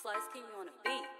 Slice King on a beat.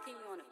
Slice King on a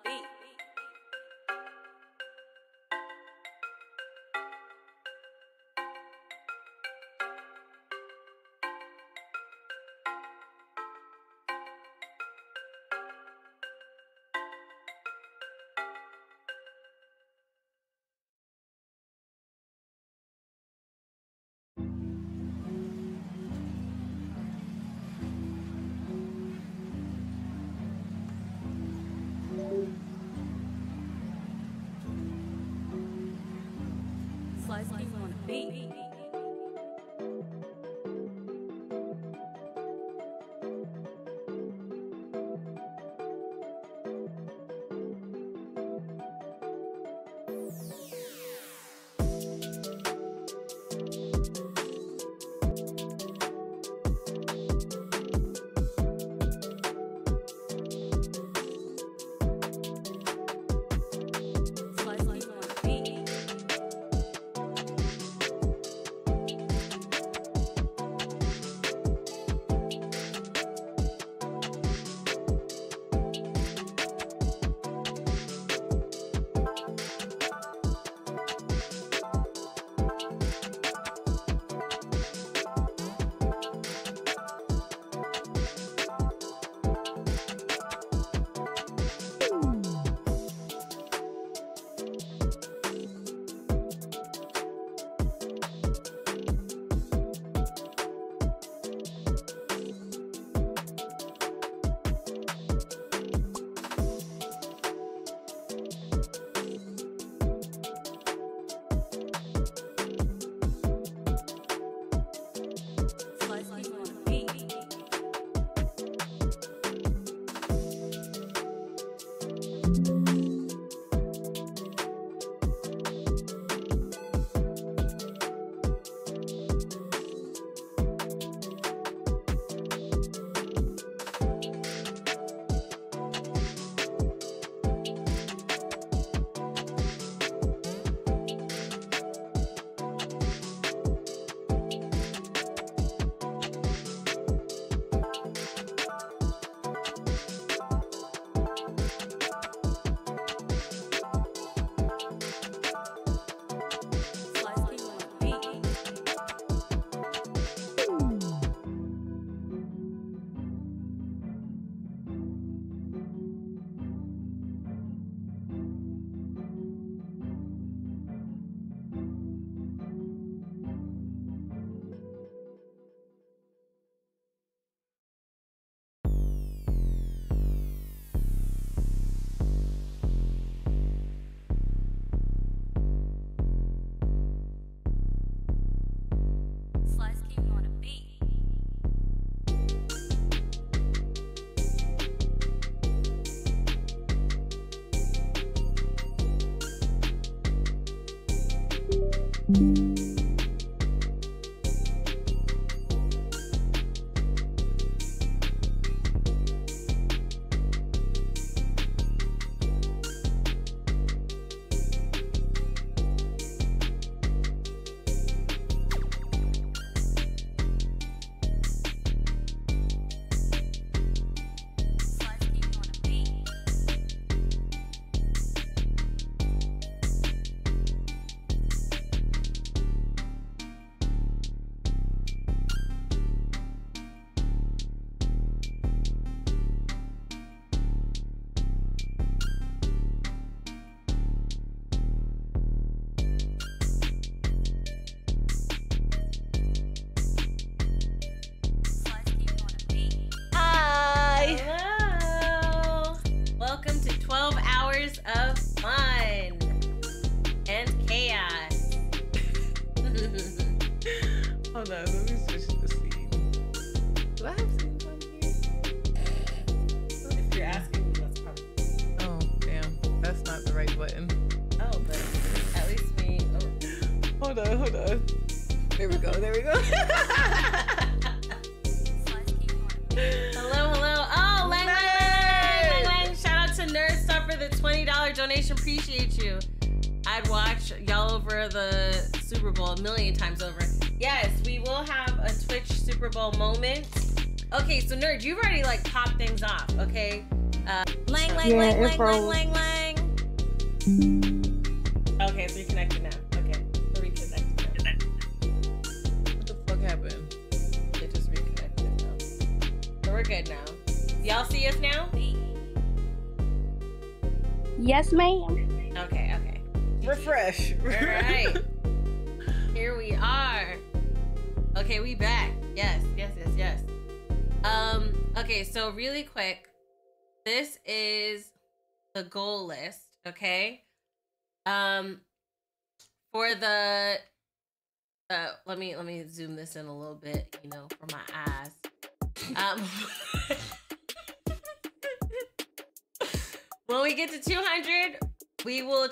lang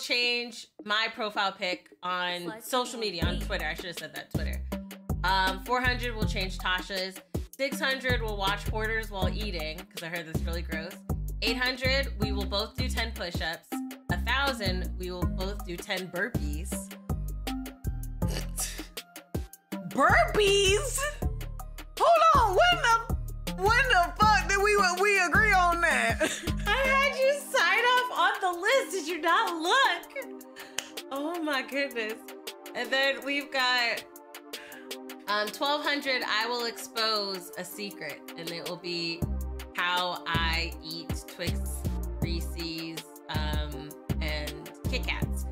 change my profile pic on social media on on. Twitter. I should have said that Twitter. Um, 400 will change Tasha's. 600 will watch Hoarders while eating because I heard that's really gross. 800 we will both do 10 push-ups. A thousand we will both do 10 burpees. Burpees? Hold on, when the when the fuck did we we agree on that? I had you sign off on the list. Did you not look? Oh my goodness. And then we've got um 1200 I will expose a secret and it will be how I eat Twix, Reese's, um, and Kit Kats.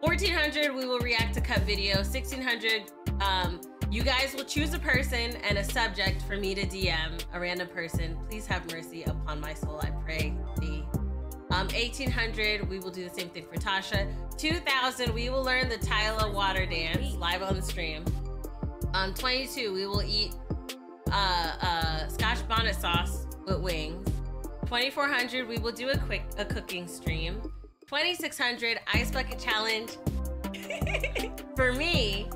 1400 we will react to cut video. 1600 um you guys will choose a person and a subject for me to DM a random person. Please have mercy upon my soul, I pray thee. Um, 1800, we will do the same thing for Tasha. 2000, we will learn the Tyla water dance live on the stream. Um, 22, we will eat uh, uh, Scotch bonnet sauce with wings. 2400, we will do a quick a cooking stream. 2600, ice bucket challenge. for me,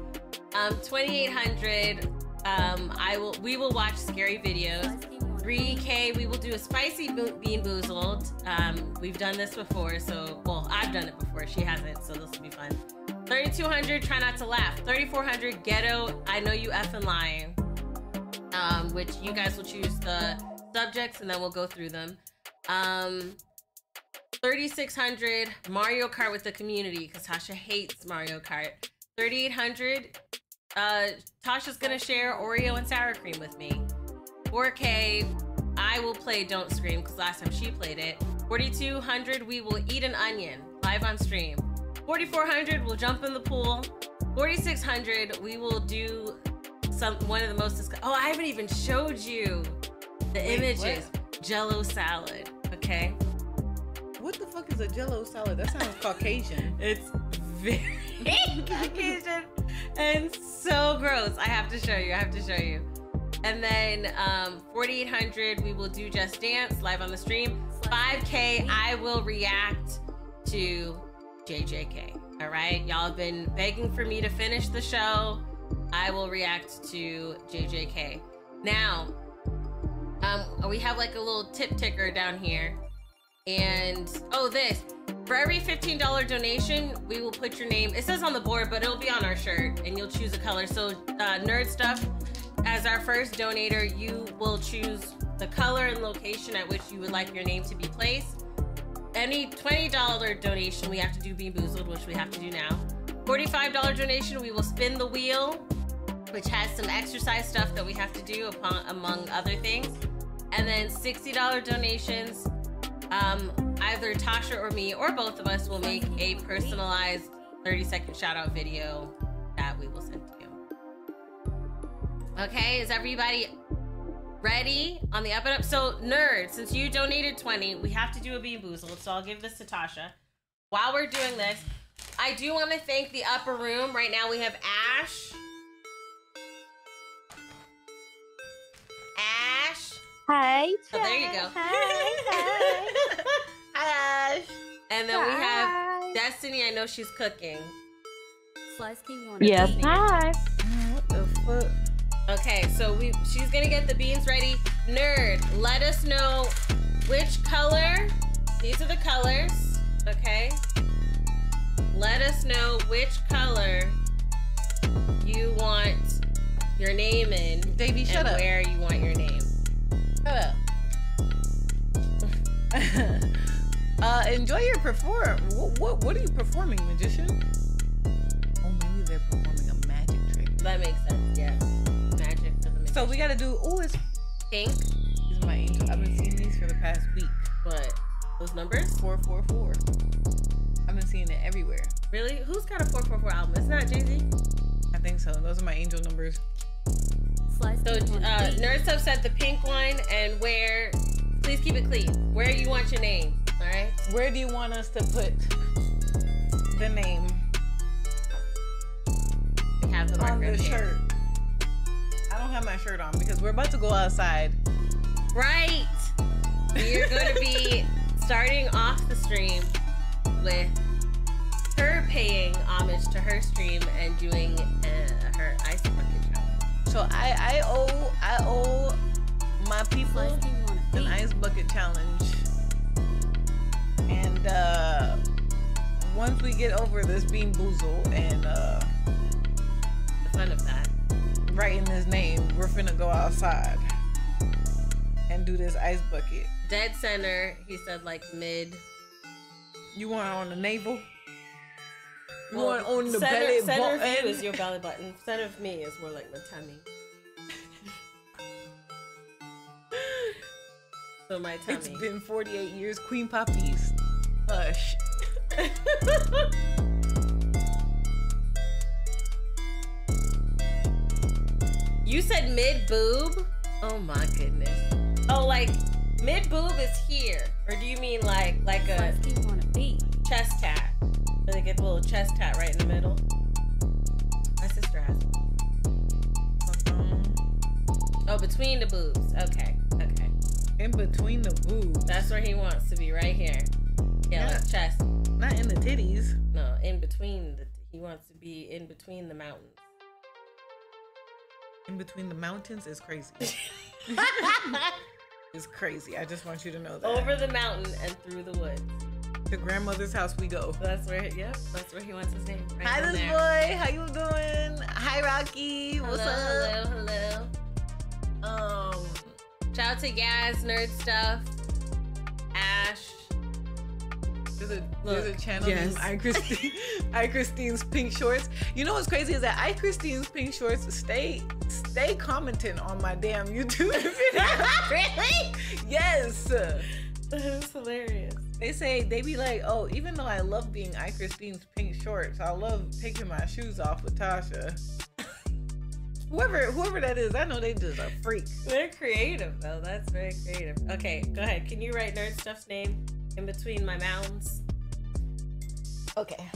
um, 2800, um, I will we will watch scary videos. Slice King on a beat. 3K, we will do a spicy bean boozled. Um, we've done this before, so well, I've done it before. She hasn't, so this will be fun. 3200, try not to laugh. 3400, ghetto. I know you effing lying. Um, which you guys will choose the subjects, and then we'll go through them. Um, 3600, Mario Kart with the community, because Tasha hates Mario Kart. 3800, uh, Tasha's gonna share Oreo and sour cream with me. 4K, I will play Don't Scream because last time she played it. 4200, we will eat an onion live on stream. 4400, we'll jump in the pool. 4600, we will do some one of the most. Discuss- oh, I haven't even showed you the Wait, images. Jello salad. Okay, What the fuck is a jello salad? That sounds Caucasian. it's very Caucasian and so gross. I have to show you. I have to show you. And then um, 4800, we will do Just Dance live on the stream. 5K, I will react to JJK. All right, y'all have been begging for me to finish the show. I will react to JJK. Now, um, we have like a little tip ticker down here, and oh, this for every $15 donation, we will put your name. It says on the board, but it'll be on our shirt, and you'll choose a color. So, uh, nerd stuff. As our first donator, you will choose the color and location at which you would like your name to be placed. Any $20 donation, we have to do Bean Boozled, which we have to do now. $45 donation, we will spin the wheel, which has some exercise stuff that we have to do upon, among other things. And then $60 donations, um, either Tasha or me or both of us will make a personalized 30 second shout out video that we will send to you. Okay, is everybody ready on the up and up? So, nerd, since you donated 20, we have to do a Bean Boozled, so I'll give this to Tasha. While we're doing this, I do want to thank the upper room. Right now we have Ash. Ash. Hey. Oh, there you go. Hey, Hi, Ash. And then we have Destiny. I know she's cooking. Slice King wanna Yes. beat. Hi. What the fuck? Okay, so we she's gonna get the beans ready. Nerd, let us know which color. These are the colors. Okay. Let us know which color you want your name in Davey, shut and up. where you want your name. Shut up. uh, enjoy your perform. What, what What are you performing, magician? Oh, maybe they're performing a magic trick. That makes sense. Yeah. Magic for the So we gotta do. Oh, it's pink. these are my angels. I've been seeing these for the past week. What? Those numbers? Four, four, four. I've been seeing it everywhere. Really? Who's got a 444 album? It's not Jay Z. I think so. Those are my angel numbers. Slice So, uh. Nerd Stuff said the pink one, and where, please keep it clean. Where you want your name, all right? Where do you want us to put the name We have the on marker the here. shirt? I don't have my shirt on because we're about to go outside. Right. We are going to be starting off the stream with her paying homage to her stream and doing uh, her ice bucket. So I I owe I owe my people an ice bucket challenge. And uh once we get over this bean boozle and uh The fun of that. writing his name, we're finna go outside and do this ice bucket. Dead center, he said like mid. You want it on the navel? You Well, um, on the center, belly center button? of you is your belly button. Center of me is more like my tummy. so my tummy. It's been 48 years, Queen Poppies. Hush. you said mid boob? Oh my goodness. Oh, like mid boob is here, or do you mean like like a Slice King wanna beat. Chest tat? Where they get the little chest tat right in the middle. My sister has one. Uh-huh. Oh, between the boobs. Okay, okay. In between the boobs. That's where he wants to be, right here. Yeah, Yeah. like chest. Not in the titties. No, in between. The, he wants to be in between the mountains. In between the mountains is crazy. It's crazy. I just want you to know that. Over the mountain and through the woods. To grandmother's house we go. That's where. Yep, that's where he wants his name. Right Hi, this there. boy. How you doing? Hi, Rocky. Hello, What's up? hello, hello. Um, Shout out to Yaz, Nerd Stuff, Ash. there's a there's a channel yes. named I Christine. AyChristene's Pink Shorts. You know what's crazy is that AyChristene's Pink Shorts stay stay commenting on my damn YouTube video. really? yes. That is hilarious. They say they be like, oh, even though I love being AyChristene's pink shorts, I love taking my shoes off with Tasha. whoever whoever that is, I know they just a freak. They're creative though. That's very creative. Okay, go ahead. Can you write Nerd Stuff's name in between my mounds? Okay.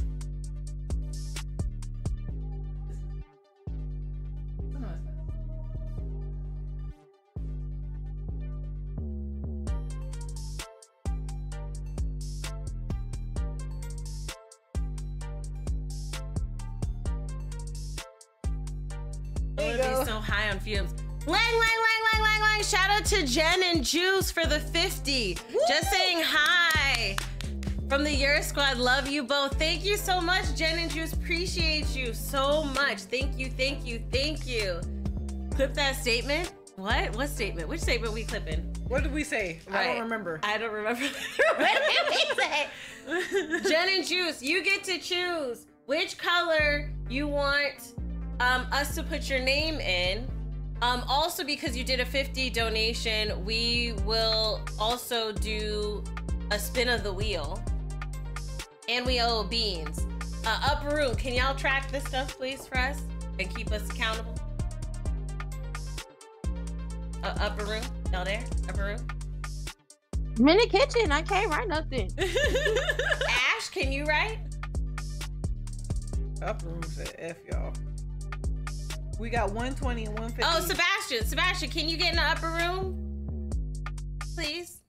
High on fumes. Lang, lang, lang, lang, lang, lang. Shout out to Jen and Juice for the 50. Just saying hi. From the Your Squad, love you both. Thank you so much, Jen and Juice. Appreciate you so much. Thank you, thank you, thank you. Clip that statement. What? What statement? Which statement we clipping? What did we say? I Right. don't remember. I don't remember. what did we say? Jen and Juice, you get to choose which color you want um, us to put your name in. Um, also, because you did a 50 donation, we will also do a spin of the wheel. And we owe beans. Uh, upper room, can y'all track this stuff, please, for us? And keep us accountable? Uh, upper room, y'all there? Upper room? I'm in the kitchen. I can't write nothing. Ash, can you write? Upper room said F y'all. We got 120 and 150. Oh, Sebastian, Sebastian, can you get in the upper room? Please.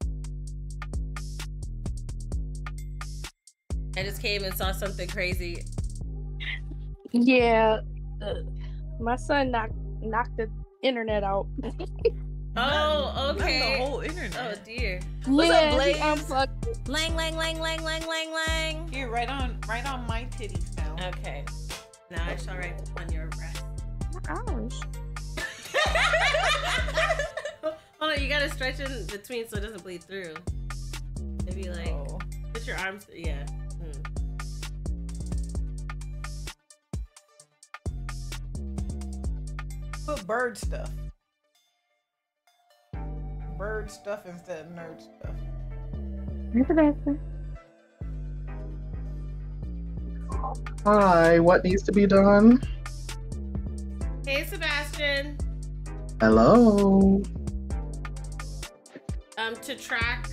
I just came and saw something crazy. Yeah. uh, my son knocked knocked the internet out. Oh, Not okay. the whole internet. Oh dear. What's up, yeah, Blaze? he unplugged it. Lang, lang, lang, lang, lang, lang, lang. Here, right on, right on my titties now. Okay. Now I shall write on your breast. Gosh. Hold on, you gotta stretch in between so it doesn't bleed through. Maybe like Oh. put your arms. Yeah. Hmm. Put bird stuff. Bird stuff instead of nerd stuff. Hi, what needs to be done? Hey, Sebastian. Hello. Um, to track.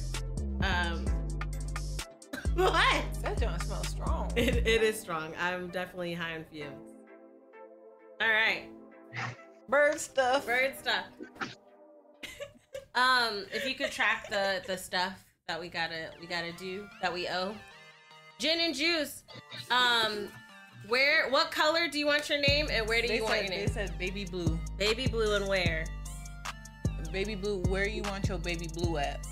Um. what? That joint smells strong. It, it is strong. I'm definitely high on fumes. All right, Bird stuff. bird stuff. um, if you could track the the stuff that we gotta we gotta do that we owe. Gin and juice. Um, where? What color do you want your name, and where do They you want said, your they name? said baby blue. Baby blue and where? Baby blue, where you want your baby blue at?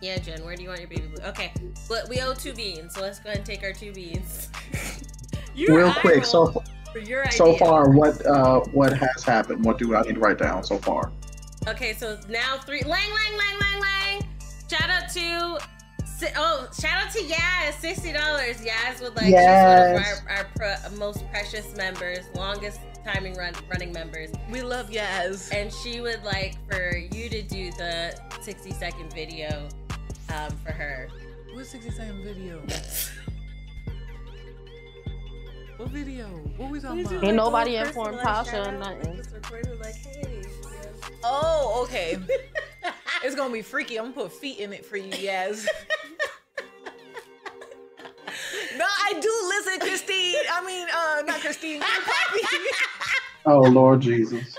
Yeah, Jen. Where do you want your baby blue? Okay, but we owe two beans, so let's go ahead and take our two beans. Real quick, so for your so far, what uh what has happened? What do I need to write down so far? Okay, so now three. Lang, lang, lang, lang, lang. Shout out to. Si- Oh, shout out to Yaz, sixty dollars. Yaz would like Yes. she's one of our, our pre- most precious members, longest timing run running members, We love Yaz. and she would like for you to do the sixty second video um, for her. What 60 second video? what video? What we talking about? Ain't nobody informed Tasha or nothing. Like, hey, Oh, okay. it's gonna be freaky. I'm gonna put feet in it for you, yes. no, I do listen, Christene. I mean, uh, not Christene. Poppy. Oh Lord Jesus.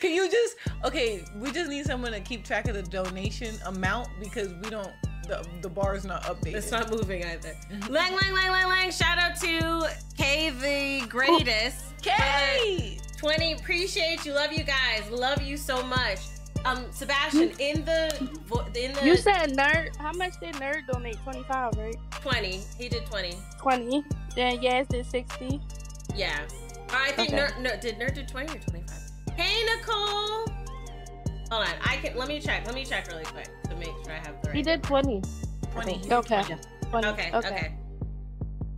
Can you just okay? We just need someone to keep track of the donation amount because we don't. The, the bar is not updated. It's not moving either. Lang, lang, lang, lang, lang. Shout out to Kay the greatest. Kay. 20. Appreciate you. Love you guys. Love you so much. Um, Sebastian, in the in the You said nerd. How much did nerd donate? Twenty five, right? 20. He did 20. Twenty. Then yes, did sixty. Yeah. Or I think Okay. Nerd, no, did Nerd do 20 or 25? Hey, Nicole. Hold on. I can let me check. Let me check really quick to make sure I have the right. He did twenty. 20. Okay. 20. Okay, okay.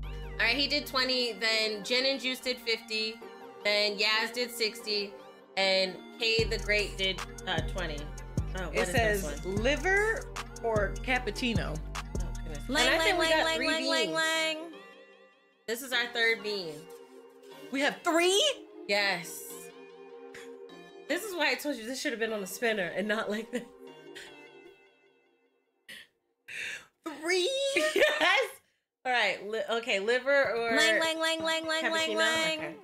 All right, he did 20. Then Jen and Juice did 50. Then Yaz did 60. And Kay the Great did uh, 20. Oh, what It is says this one? liver or cappuccino. Oh, goodness. Lang, and I think lang, we got lang, three lang, lang, beans. lang. This is our third bean. We have three. Yes. This is why I told you this should have been on the spinner and not like this. Three. yes. All right. Li- okay, liver or Lang, lang, lang, lang, lang, lang, cappuccino? lang. Okay.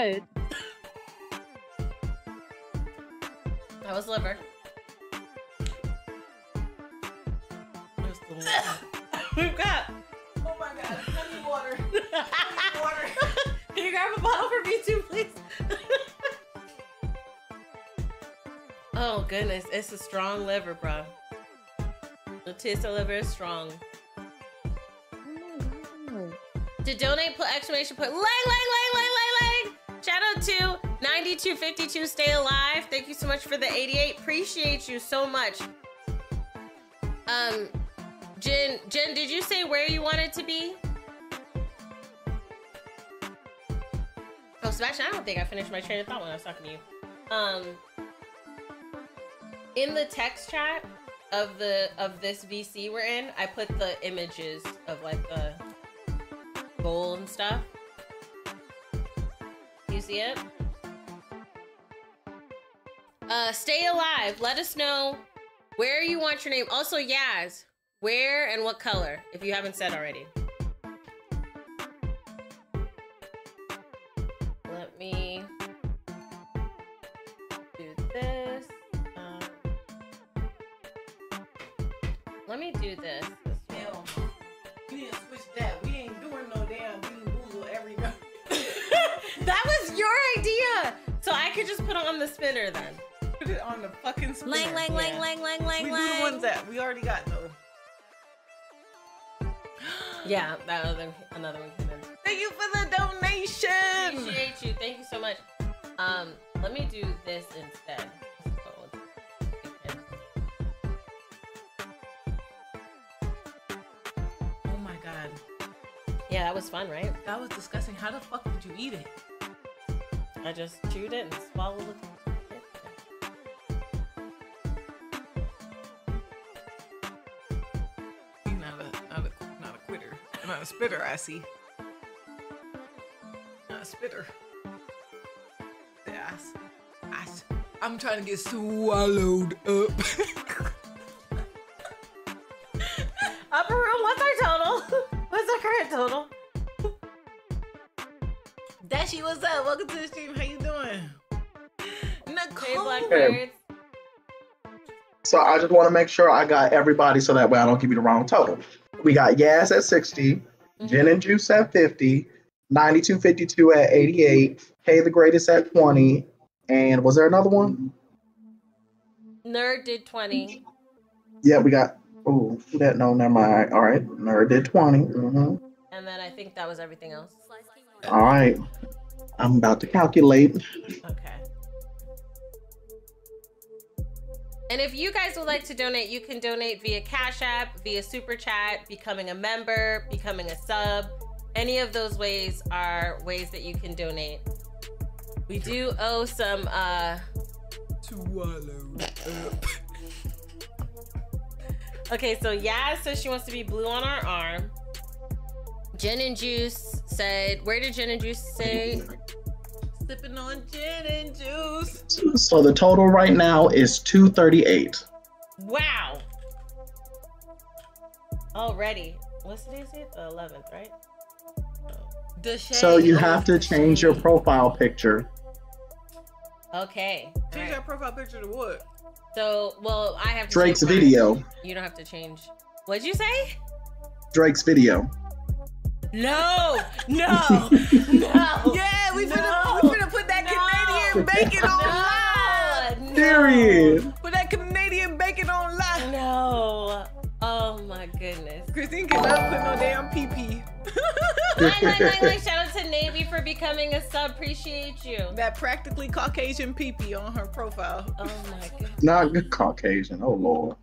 God. That was liver. Just the one. We've got. Oh my god, honey water. Honey water. Can you grab a bottle for me too, please? oh goodness, it's a strong liver, bro. Leticia liver is strong. Mm-hmm. To donate, put exclamation point lang lang lang. Shout out to 9252 Stay Alive. Thank you so much for the 88. Appreciate you so much. Um, Jen, Jen, did you say where you wanted to be? Oh, Sebastian, I don't think I finished my train of thought when I was talking to you. Um, in the text chat of the of this VC we're in, I put the images of like the goal and stuff. Uh, stay alive. Let us know where you want your name. Also, Yaz, where and what color, if you haven't said already. Let me do this. Um, let me do this. I could just put on the spinner then. Put it on the fucking spinner. Lang, lang, lang, Yeah. lang, lang, lang, We do lang. the ones that we already got though. Yeah, that other another one came in. Thank you for the donation. Appreciate you. Thank you so much. Um, let me do this instead. Oh my god. Yeah, that was fun, right? That was disgusting. How the fuck did you eat it? I just chewed it and swallowed it. Not a not a not a quitter. Not a spitter, I see. Not a spitter. Yeah, I I I'm trying to get swallowed up. Upper room, what's our total? what's our current total? Dashi, what's up? Welcome to the stream. Blackbirds. So I just want to make sure I got everybody so that way I don't give you the wrong total. We got Yaz at 60, Gin and Juice at 50, 9252 at 88, K the Greatest at 20, and was there another one? Nerd did 20. Yeah, we got. Oh, that? No, never mind. All right, Nerd did 20. hmm And then I think that was everything else. Slice King on All right, I'm about to calculate. Okay. And if you guys would like to donate, you can donate via Cash App, via Super Chat, becoming a member, becoming a sub. Any of those ways are ways that you can donate. We do owe some uh Swallowed up. Okay, so Yaz says she wants to be blue on our arm. Gin and Juice said, where did Gin and Juice say? Sipping on gin and juice. So the total right now is 238. Wow. Already. What's today's date? The 11th, right? Deshae So you have to change your profile picture. Okay. Change Alright. your profile picture to what? So, well, I have to Drake's change mine. video. You don't have to change. What'd you say? Drake's video. No, no, no. Yeah, we No. finna, Canadian bacon on live. No. Period. Put that Canadian bacon on live. No. Oh my goodness. Christene cannot put no damn PP. Lang, lang, lang, lang. Shout out to Navy for becoming a sub. Appreciate you. that practically Caucasian PP on her profile. Oh my goodness. Not good Caucasian. Oh lord.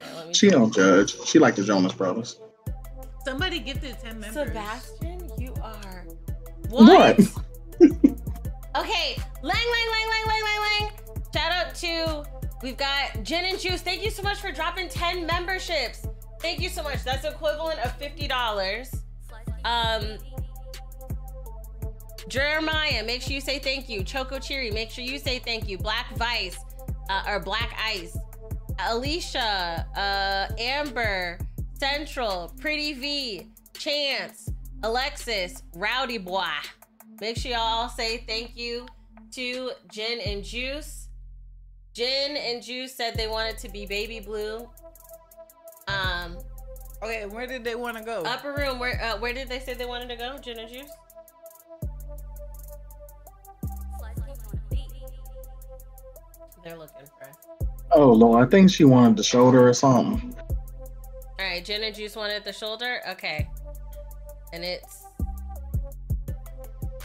Let She don't judge. She like the Jonas Brothers. Somebody gifted 10 members. Sebastian, you are What? Okay, lang lang lang lang lang lang lang. Shout out to we've got Gin and Juice. Thank you so much for dropping 10 memberships. Thank you so much. That's equivalent of $50. Um, Jeremiah, make sure you say thank you. Choco Cheery, make sure you say thank you. Black Vice, uh, or Black Ice. Alicia, uh, Amber, Central, Pretty V, Chance, Alexis, Rowdy Boy. Make sure y'all say thank you to Jen and Juice. Jen and Juice said they wanted to be baby blue. Um, Okay, where did they want to go? upper room. Where uh, where did they say they wanted to go? Jen and Juice. Slice King on a beat. They're looking for. Oh Lord, I think she wanted the shoulder or something. All right, Jen and Juice wanted the shoulder. Okay, and it's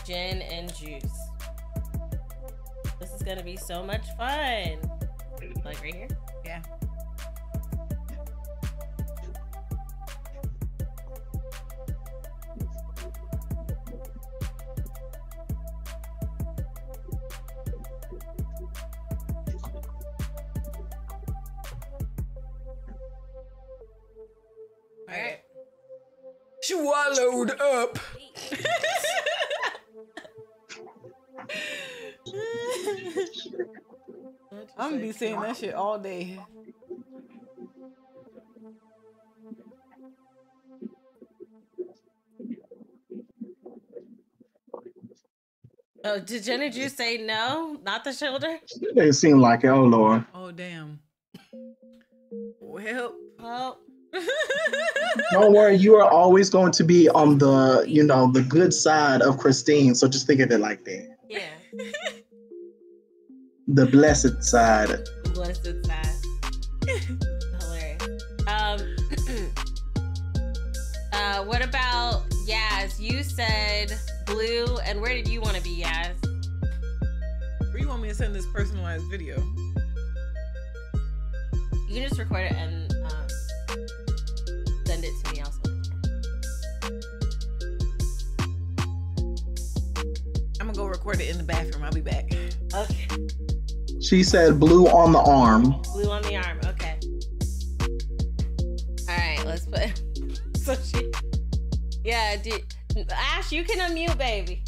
Gin and Juice. This is gonna be so much fun. Like right here. yeah. All right. Swallowed up. I'm gonna be saying that shit all day. Oh, did Gin and Juice say no? Not the shoulder? They seem like it. Oh Lord. Oh damn. Well, Oh, Don't worry, you are always going to be on the, you know, the good side of Christene. So just think of it like that. yeah. The blessed side. Blessed side. Hilarious. Um, uh, what about Yaz? You said blue, and where did you want to be, Yaz? where you want me to send this personalized video? You can just record it and um, send it to me. Also, I'm gonna go record it in the bathroom. I'll be back. okay. She said blue on the arm. Blue on the arm. Okay. All right. Let's put. so she. Yeah. Did, Ash, you can unmute, baby.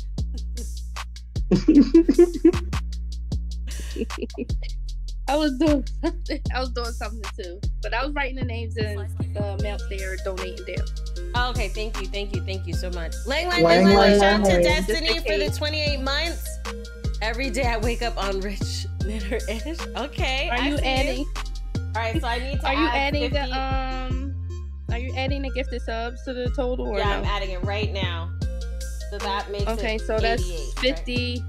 I was doing something. I was doing something too, but I was writing the names and the mail they are donating there. Oh, okay, thank you, thank you, thank you so much. Lang Lang, Lang Lang Lang shout out to Lang. Destiny for the Just 28 months. Every day I wake up on Rich Knitter Ish. Okay. Are I you see adding? All right, so I need to Are you add adding 50. the um? Are you adding the gifted subs to the total or Yeah, I'm adding it right now. So that makes Okay, it so that's 88, right? fifty.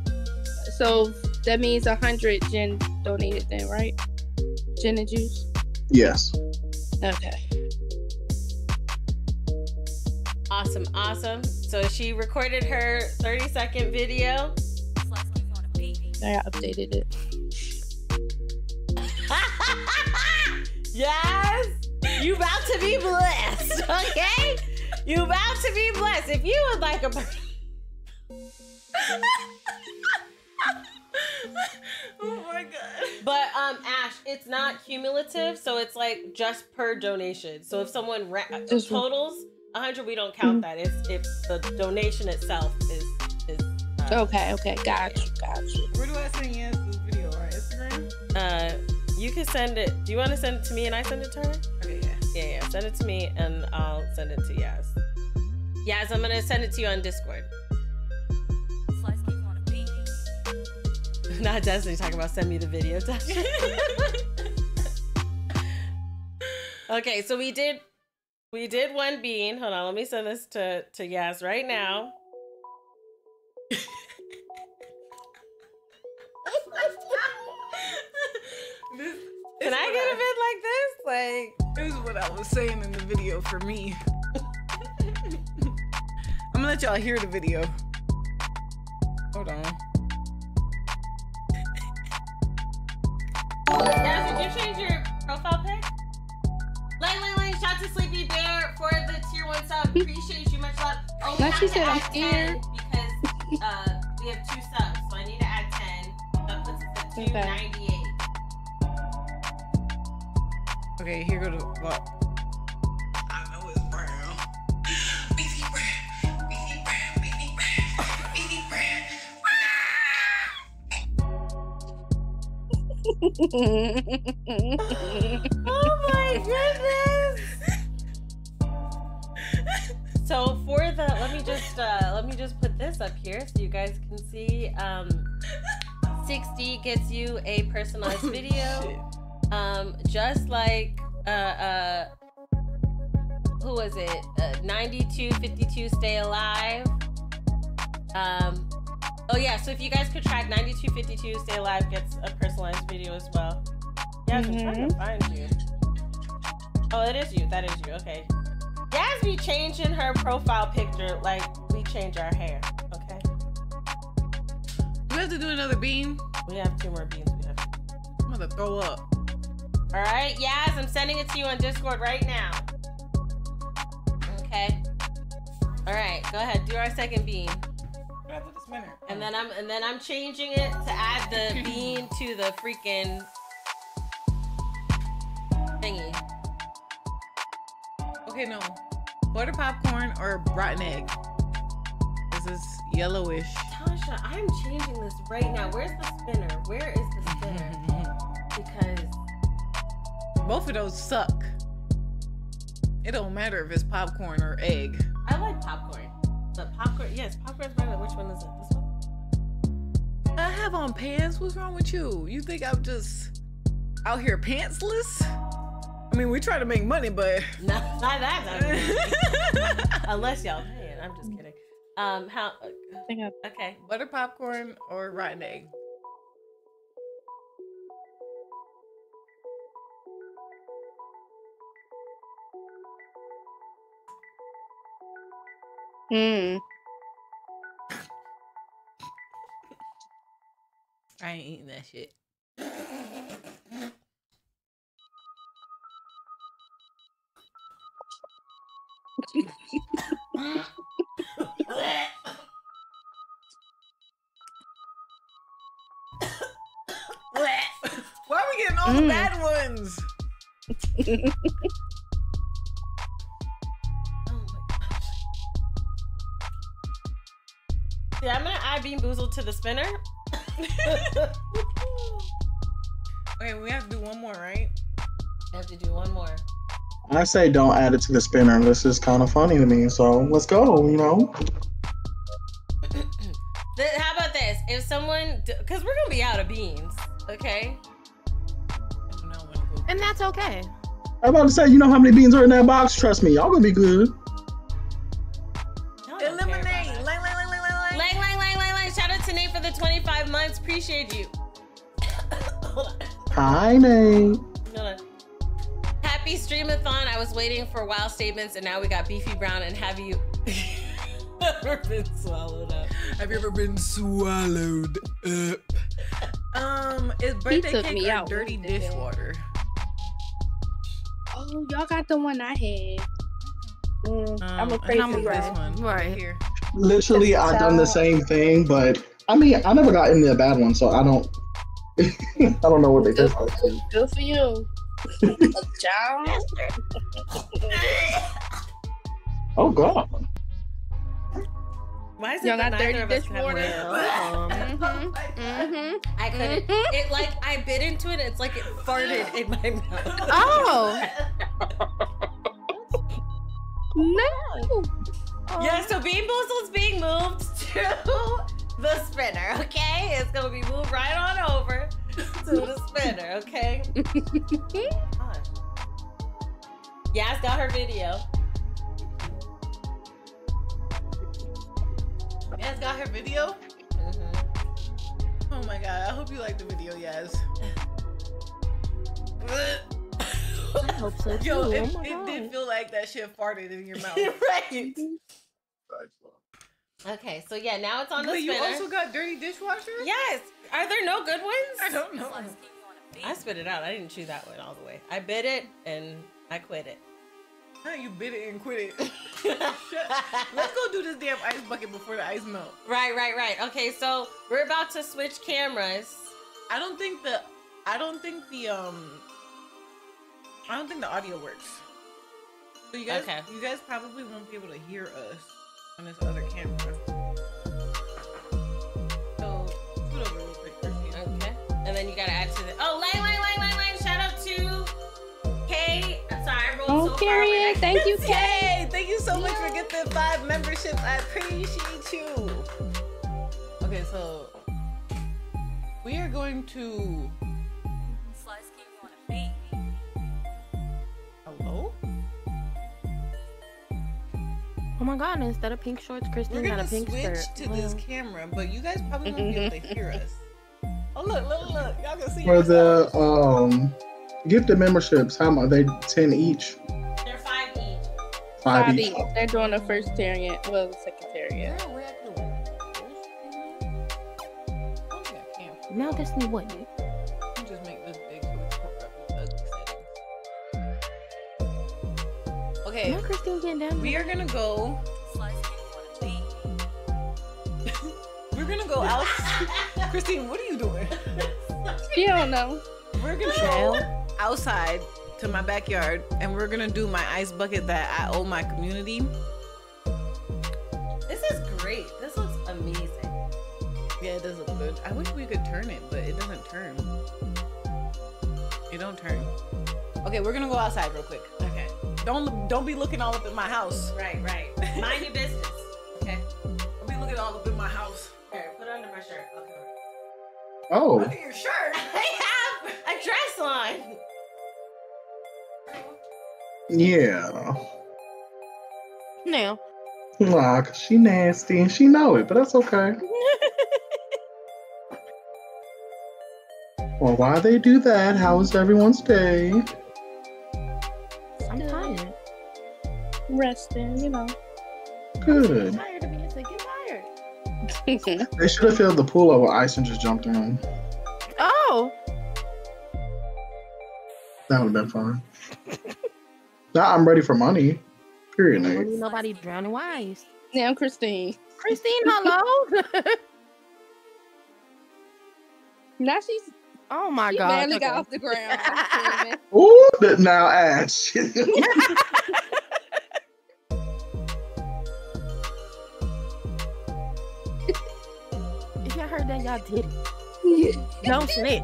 So that means a hundred Jen donated then, right? Gin and juice. Yes. Okay. Awesome, awesome. So she recorded her 30 second video. I updated it. yes, you about to be blessed, okay? You about to be blessed. If you would like a oh my god. But um, Ash, it's not cumulative, so it's like just per donation. So if someone ra- totals 100, we don't count that. It's if the donation itself is Okay. Okay. Got you. Got you. Where do I send you this video? On Instagram? Uh, you can send it. Do you want to send it to me and I send it to her? Okay, yeah. Yeah, yeah. Send it to me and I'll send it to Yaz. Yaz, I'm gonna send it to you on Discord. Slice King on a beat. Not Destiny talking about send me the video. Tasha. okay, so we did we did one bean. Hold on, let me send this to to Yaz right now. This, Can I get a bit like this? Like This is what I was saying in the video for me. I'm gonna let y'all hear the video. Hold on. Yaz, did you change your profile pic? Lang Lang Lang, shout to Sleepy Bear for the tier one sub. Appreciate you much love. Oh, we Now have she to said I'm add scared. 10 because uh, we have two subs, so I need to add 10. Okay. 298. Okay, here go the well. I know it's brown. Beefy brown, beefy brown, beefy brown, beefy brown. Oh my goodness. So for the let me just uh let me just put this this up here so you guys can see. Um, 60 gets you a personalized video. Um, just like uh uh who was it? Uh, 9252 Stay Alive. Um oh yeah, so if you guys could track 9252 Stay Alive gets a personalized video as well. Yeah, I'm trying to find you. Oh, it is you. That is you. Okay. Yas be changing her profile picture like we change our hair. Okay. We have to do another beam. We have two more beans. We have. I'm gonna throw up. All right, Yas, I'm sending it to you on Discord right now. Okay. All right, go ahead. Do our second bean, After the spinner. and then I'm and then I'm changing it to add the bean to the freaking thingy. Okay, no. Butter popcorn or rotten egg. This is yellowish. Tasha, I'm changing this right now. Where's the spinner? Where is the spinner? Because Both of those suck. It don't matter if it's popcorn or egg. I like popcorn. But popcorn, yes, popcorn's better. Which one is it? This one? I have on pants. What's wrong with you? You think I'm just out here pantsless? I mean, we try to make money, but No, not that. Unless y'all paying. I'm just kidding. Um, how? I think Okay. butter popcorn or rotten egg. Hmm. I ain't eating that shit. Why are we getting all the Mm. bad ones? Oh. Yeah, I'm gonna add Bean Boozled to the spinner. Okay, we have to do one more, right? I have to do one more. I say don't add it to the spinner. This is kind of funny to me. So let's go. You know. How about this? If someone, because we're gonna be out of beans, okay? I do not want to go. And that's okay. I'm about to say, you know how many beans are in that box? Trust me, y'all gonna be good. Y'all don't care about Eliminate. Lang, lang, lang, lang, lang, lang. Lang, lang, lang, lang, lang. Shout out to Nate for the 25 months. Appreciate you. Hi, Nate. Hold on. Happy streamathon. I was waiting for wild statements, and now we got Beefy Brown. And have you ever been swallowed up? Have you ever been swallowed up? Um, is birthday took cake me or out dirty dishwater? Oh, y'all got the one I had. Mm, I'm Um, a I crazy think this guy. one Right. here. Literally, I've done the same thing, but I mean, I never got into a bad one, so I don't. I don't know what they Good did. Good for you. A child. Oh God. Why is it Y'all that got neither dirty of us can have dishwater? one? Mhm. Mhm. I couldn't. Mhm. It like I bit into it. It's like it farted in my mouth. Oh. No. Yeah, so Bean Boozled's being moved to the spinner, okay? It's gonna be moved right on over to the spinner, okay? Gosh. Yas got her video. Yas got her video. Mhm. Oh my god! I hope you like the video, Yas. I hope so too. Yo, it, oh my it God. did feel like that shit farted in your mouth. right. Okay, so yeah, now it's on the but you also got dirty dishwasher. yes. Are there no good ones? I don't know. I spit it out. I didn't chew that one all the way. I bit it and I quit it. How you bit it and quit it? Let's go do this damn ice bucket before the ice melt. Right, right, right. Okay, so we're about to switch cameras. I don't think the I don't think the um I don't think the audio works. So you guys Okay. you guys probably won't be able to hear us on this other camera. Gotta add to the Oh Lang Lang Lang Lang Lang, shout out to Kay. I'm sorry, I rolled Oh, so period. far. Thank you, Yay! Thank you so much for getting the five memberships. I appreciate you. Okay, so we are going to. Slice King on a beat. Hello? Oh my god, and instead of pink shorts, We're gonna a pink switch skirt. to oh, this camera, but you guys probably won't be able to hear us. Oh look, look, look! Y'all can see For the um gifted memberships, how much? Are they ten each. They're five each. Five, Five each. each. They're doing the first variant. Well, the second variant. Girl, where I do it? I don't think I can. Now that's me what? Nick? Let just make this big so we can cover up the ugly settings. Okay, Now Christene getting down. we are gonna go. Slice King on a beat. We're gonna go out. Christene, what are you doing? You don't know. We're gonna go outside to my backyard, and we're gonna do my ice bucket that I owe my community. This is great. This looks amazing. Yeah, it does look good. I wish we could turn it, but it doesn't turn. It don't turn. Okay, we're gonna go outside real quick. Okay. Don't don't be looking all up in my house. Right, right. Mind your business. Okay. Don't be looking all up in my house. Here, put it under my shirt. Okay. Oh, Look at your shirt. I have a dress on. yeah. Now, Nah, 'cause she nasty and she know it, but that's okay. Well, why they do that? How was everyone's day? I'm tired. Resting, you know. I'm Good. They should have filled the pool up with ice and just jumped in. Oh, That would have been fun. now I'm ready for money. Period. Nate. nobody drowning wise. now, Christene. Christene, hello. Now she's oh my she god. barely okay. got off the ground. I'm. Ooh, now Ash. That, y'all did it. Don't snitch.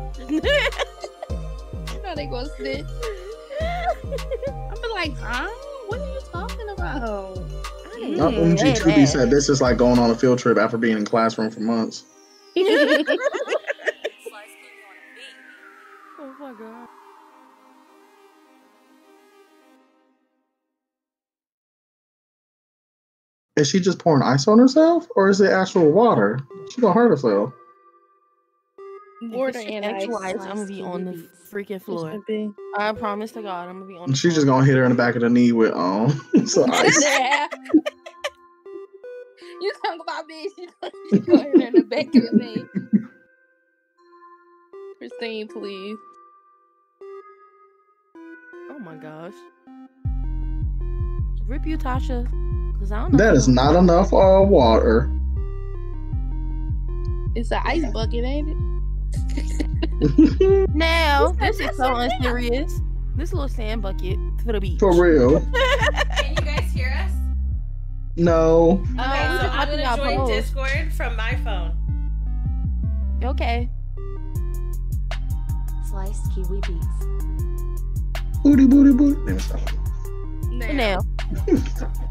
How they gonna snitch? I'm be like, huh? What are you talking about? Not when G2B said this is like going on a field trip after being in classroom for months. Is she just pouring ice on herself, or is it actual water? She gonna hurt herself. Water If it's and actual ice. I'm gonna be on the freaking floor. I promise to God, I'm gonna be on. The She's just gonna hit her in the back of the knee with um some ice. Yeah. you talk about me. She's going in the back of the knee. Christene, please. Oh my gosh. Rip you, Tasha. Cause I don't know. That is not enough uh, water. It's an ice bucket, ain't it? Now, this that? is so unserious. This little sand bucket for the beach. For real. Can you guys hear us? No. Okay, so we just I'm gonna join post. Discord from my phone. Okay. Sliced Kiwi Beats. Booty booty booty. Let me stop. Now,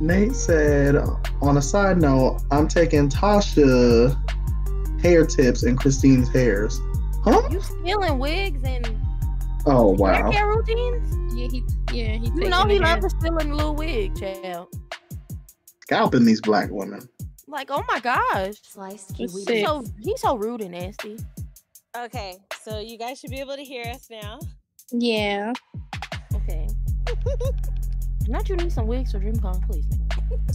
Nate said, on a side note, I'm taking Tasha hair tips and Christene's hairs. Huh? you stealing wigs and Oh hair wow. care routines? Yeah, he yeah, he You know he loves to steal a little wig, child. Scalping these black women. Like, oh my gosh. Sliced Let's Kiwi see. He's so he's so rude and nasty. Okay, so you guys should be able to hear us now. Yeah. Okay. Not you need some wigs for DreamCon, please.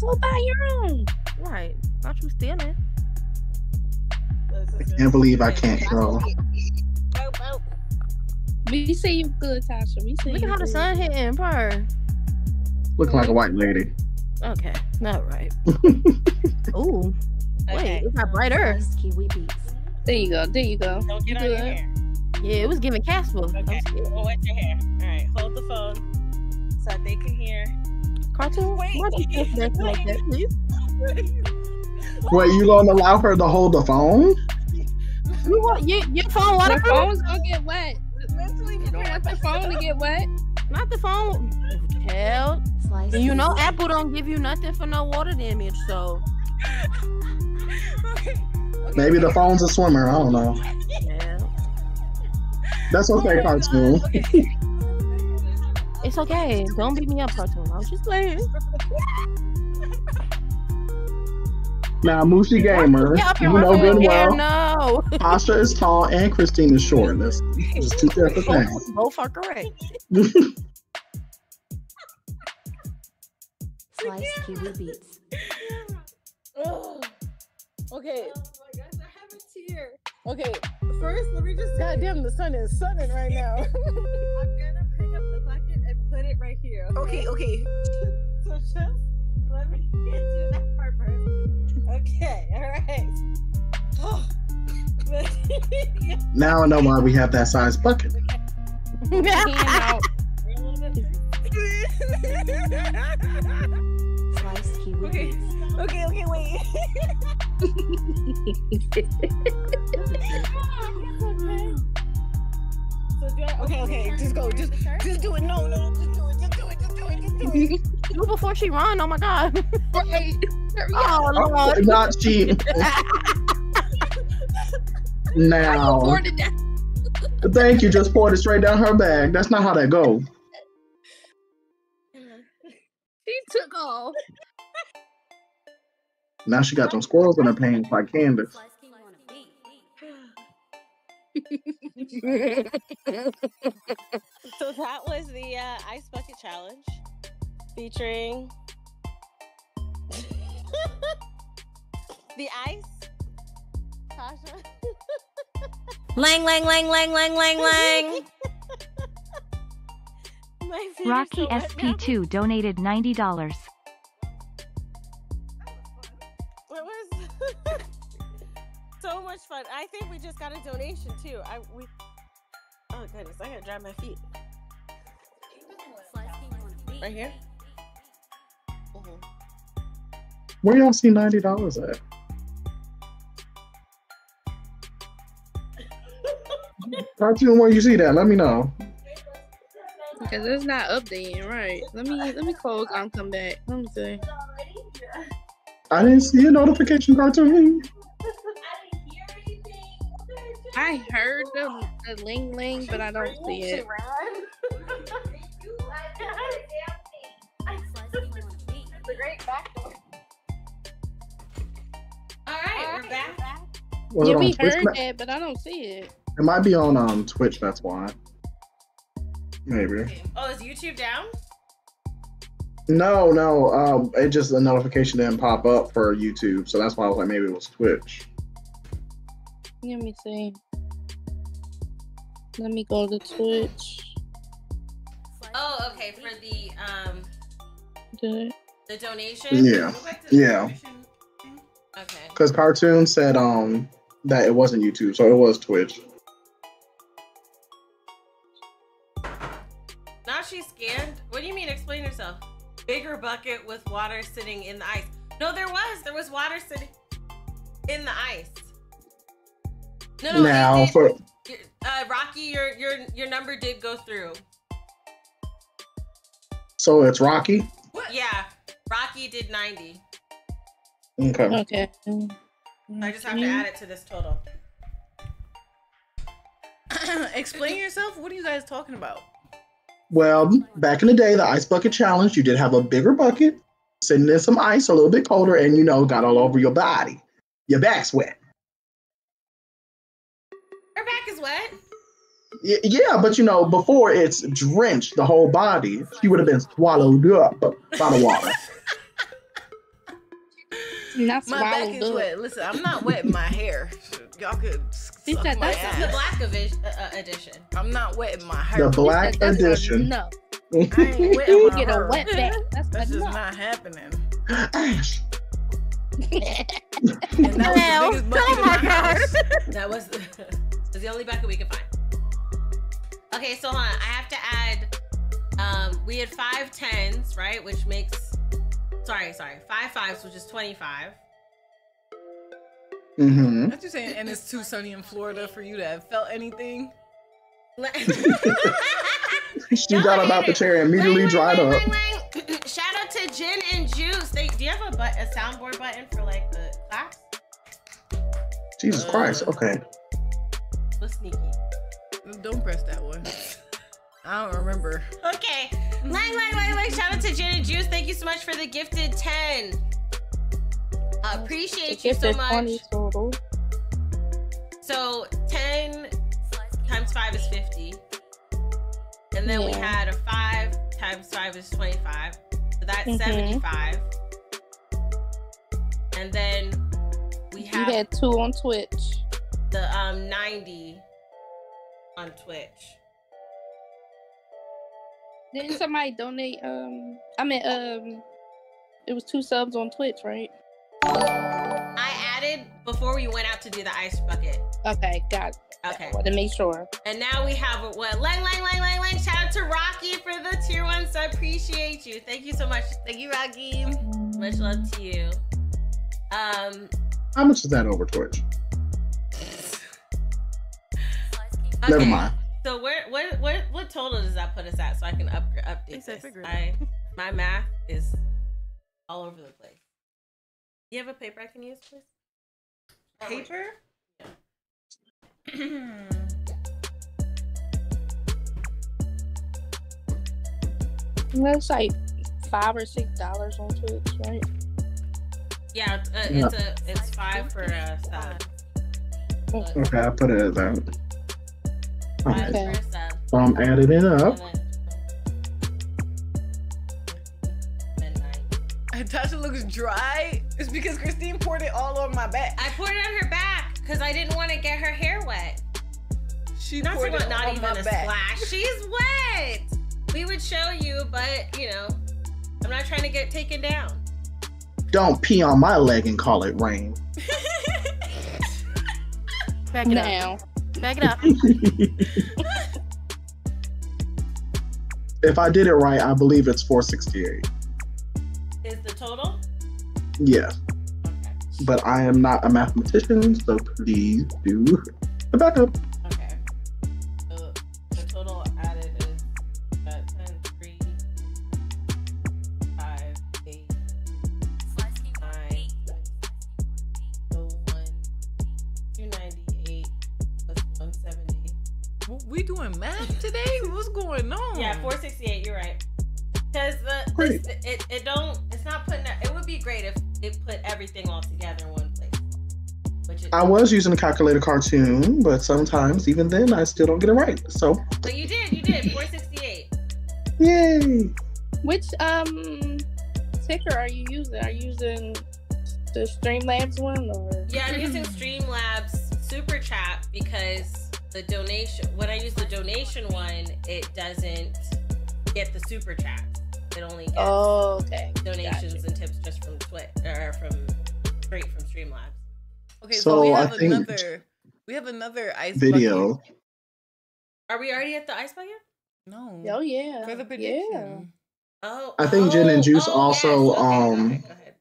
Go buy your own. Right. Not you stealing. I can't believe I can't show. We see you good, Tasha. We see Look you at how the good. sun hitting purr. Looking like a white lady. Okay. Not right. Ooh. Wait, Okay. it got brighter. Kiwi Beats. There you go. There you go. Don't get on your Good. hair. Yeah, it was giving Casper. Okay. scared. Go wet your hair. All right. Hold the phone so that they can hear. Cartoon? Wait. Why do you just like that, please? Wait, you gonna allow her to hold the phone? You want you, your phone Your phone's gonna get wet. Mentally You don't want the phone to get wet. Not the phone. hell? Slice And you know. Apple don't give you nothing for no water damage, so okay. okay. Maybe the phone's a swimmer. I don't know. yeah. That's okay, cartoon. Okay. It's okay. Don't beat me up, cartoon. I was just playing. Now, Mushi Gamer, you know Russell. good Yeah, well, no. Asha is tall and Christene is short. That's just two different things. Both are correct. Slice kiwi beets. Ugh. Okay. Oh my gosh, I have a tear. Okay. First, let me just. Goddamn, the sun is sunning right now. I'm gonna it right here. okay. Okay. So just let me do that part first. Okay, all right. Now I know why we have that size bucket. Hand kiwi Okay. okay. Okay. Wait. So do I, Okay. Okay. Just go. Just. Just do it. No. No. Do it. Just do it. Do before she run. Oh my god. Right. Oh Oh, lord. not cheating. now, thank you. Just poured it straight down her bag. That's not how that goes. She took off. Now she got them squirrels in her pants like Candace. Slice kiwi on a beet. So that was the uh, ice bucket challenge featuring the ice. Tasha. Lang, lang, lang, lang, lang, lang, lang. My Rocky so. SP2 donated $90. It was so much fun. I think we just got a donation too. I we. Oh goodness, I gotta dry my feet. Slice kiwi on a beet. Right here? Mm-hmm. Where y'all see ninety dollars at? Cartoon, where you see that? Let me know. Because it's not updating, right? Let me let me close and come back. Let me see. I didn't see a notification, cartoon. I heard the, the ling ling, but I don't see it. Slice kiwi on a beet. All right, we're back. Was yeah, it on we Twitch? heard that, but I don't see it. It might be on um Twitch. That's why. Maybe. Oh, is YouTube down? No, no. Um, it just a notification didn't pop up for YouTube, so that's why I was like, maybe it was Twitch. Let me see. Let me go to Twitch. Oh, okay. For the um The- the donation. Yeah, Go back to the yeah. donation. Okay. Because cartoon said um that it wasn't YouTube, so it was Twitch. Now she's scanned. What do you mean? Explain yourself. Bigger bucket with water sitting in the ice. No, there was. There was water sitting in the ice. No, no. now did- for uh, Rocky, your your your number did go through. so it's Rocky. What? Yeah, Rocky did ninety. Okay. Okay. I just have to add it to this total. Explain yourself. What are you guys talking about? Well, back in the day, the ice bucket challenge, you did have a bigger bucket, sitting in some ice, a little bit colder, and you know, got all over your body. Your back's wet. Yeah, but you know, before it's drenched the whole body, she would have been swallowed up by the water. Not My back is up. wet. Listen, I'm not wetting my hair. Y'all could She suck said my that's The black evi- uh, uh, edition. I'm not wetting my hair. The hair. black That's a edition. No. I ain't wetting You my get a wet back. That's, That's just not happening. Ash. And that Hell, was the biggest bucket oh in my my house. That was was the only bucket we could find. Okay, so hold on. I have to add. Um, we had five tens, right? Which makes. Sorry, sorry. Five fives, which is twenty-five. Mm-hmm. What you saying? And it's too sunny in Florida for you to have felt anything. She Y'all got hate up out the chair and immediately Lang, dried lang, up. Shout out to Gin and Juice. They, do you have a, but, a soundboard button for like the claps? Jesus Christ. Okay. What's sneaky? Don't press that one. I don't remember. Okay. Lang, lang, lang, lang. Shout out to Gin and Juice. Thank you so much for the gifted 10. Uh, appreciate you so Gifted much. 20 total. So 10 times 5 is 50. And then we had a 5 times 5 is 25. So that's Mhm. 75. And then we You had two on Twitch. the um 90 on Twitch. Didn't somebody donate? Um, I mean, um, it was two subs on Twitch, right? I added before we went out to do the ice bucket. Okay, got it. Okay. I want to make sure. And now we have what? Lang, lang, lang, lang, lang. Shout out to Rocky for the tier one. So I appreciate you. Thank you so much. Thank you, Rocky. Much love to you. Um, How much is that over Twitch? Okay. Never mind. So where, what, what, what total does that put us at? So I can up, update Yes, I this. figured. I, my math is all over the place. You have a paper I can use, please? Paper? That's like five or six dollars on Twitch, right? Yeah, it's, uh, Yeah. it's a, it's five for a sub. Okay, I put it at that. Five Okay. Okay. for a sub. So I'm adding it up. And then, then nine. Looks dry. It's because Christene poured it all on my back. I poured it on her back because I didn't want to get her hair wet. She Not, poured it not on even my a back. splash. She's wet. We would show you, but you know, I'm not trying to get taken down. Don't pee on my leg and call it rain. Back it up. Now, Back it up. if I did it right, I believe it's 468. Is the total? Yeah, Okay. but I am not a mathematician, so please do the backup. I was using a calculator cartoon, but sometimes even then I still don't get it right. So, but you did you did 468. yay! which um ticker are you using? Are you using the Streamlabs one or? Yeah, I'm using Streamlabs Super Chat because the donation when I use the donation one, it doesn't get the super chat. It only gets Oh, okay. donations Gotcha. and tips just from Twit or from straight from Streamlabs. Okay, so, So we I have think- another. We have another ice Video. bucket. Are we already at the ice bucket? No. Oh yeah. For the Yeah. Oh, I think Gin and oh, Juice oh, also, yes. Okay, um, ahead, go ahead.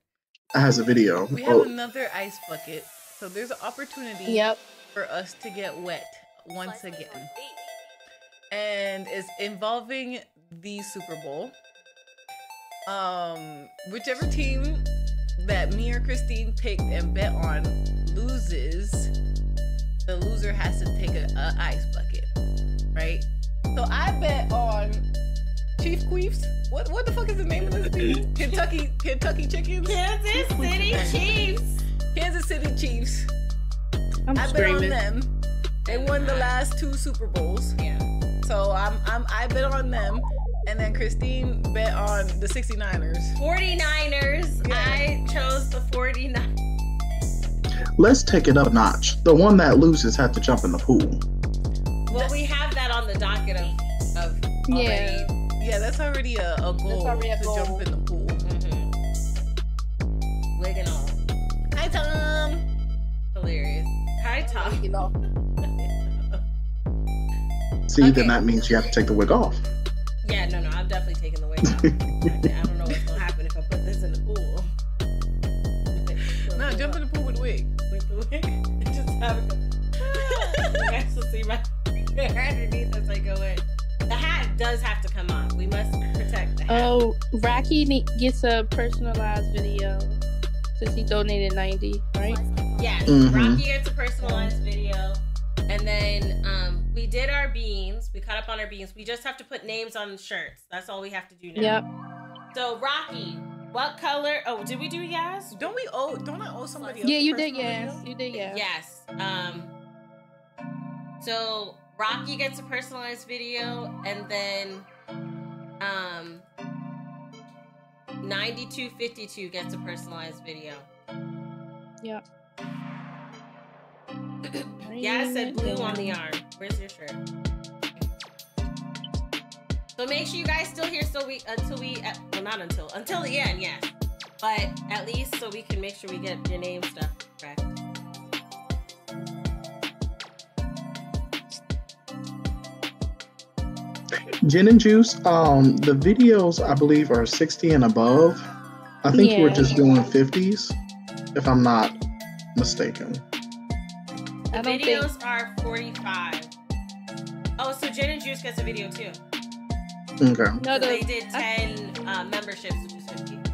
Has a video. We have Oh, another ice bucket. So there's an opportunity Yep. for us to get wet once again. And it's involving the Super Bowl. Um, whichever team that me or Christene picked and bet on loses, the loser has to take a, a ice bucket, right? So I bet on Chief Queefs. What what the fuck is the name of this team? Kentucky Kentucky Chickens. Kansas City Chiefs. Kansas City Chiefs. I'm I bet on them. They won the last two Super Bowls. Yeah. So I'm, I'm I bet on them. And then Christene bet on the 69ers. 49ers. Yeah. I chose the 49ers. Let's take it up a notch. The one that loses had to jump in the pool. Well, we have that on the docket of, of already. Yeah. Yeah, that's already a, a goal already a to goal. jump in the pool. Mhm. Wig and. Hi Tom. Hilarious. Hi, Tom. You know. See, Okay. then that means you have to take the wig off. Yeah, no, no, I'm definitely taking the wig off. I, I don't know what's gonna happen if I put this in the pool. No, jump in the pool with wig. with the wig. Just have it go. you guys see my hair underneath as I go in. The hat does have to come off. We must protect the hat. Oh, Rocky gets a personalized video since he donated 90, right? Yes, Mhm. Rocky gets a personalized video. And then um, we did our beans. We caught up on our beans. We just have to put names on the shirts. That's all we have to do now. Yep. So Rocky, what color? Oh, did we do yes? Don't we owe? Don't I owe somebody? else Yeah, you did, personal yes. video? You did, yes. Yes. Um. So Rocky gets a personalized video, and then um. 9252 gets a personalized video. Yep. Yeah, I said blue on the arm. Where's your shirt? So make sure you guys still here so we until we well not until until the end, yes. But at least so we can make sure we get your name stuff correct. Gin and juice. Um, the videos I believe are 60 and above. I think you were Yeah. just doing 50s, if I'm not mistaken. The videos think. are 45. Oh, so Gin and Juice gets a video too. Okay. No, they did 10 uh, memberships, which is 50.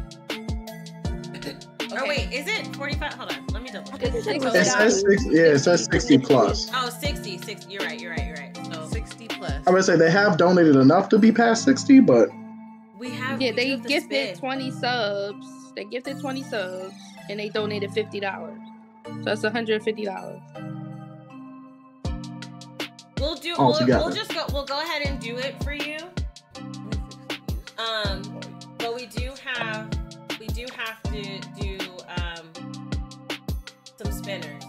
Or Okay. wait, is it 45? Hold on, let me double check. It 60. says six, yeah, it says 60 plus. Oh, 60, 60. You're right, you're right, you're right. So 60 plus. I would say they have donated enough to be past 60, but we have. Yeah, we they have gifted spin. 20 subs. They gifted 20 subs and they donated $50. So that's $150. We'll do. All We'll, together. we'll just go. We'll go ahead and do it for you. Um, but we do have. We do have to do um some spinners.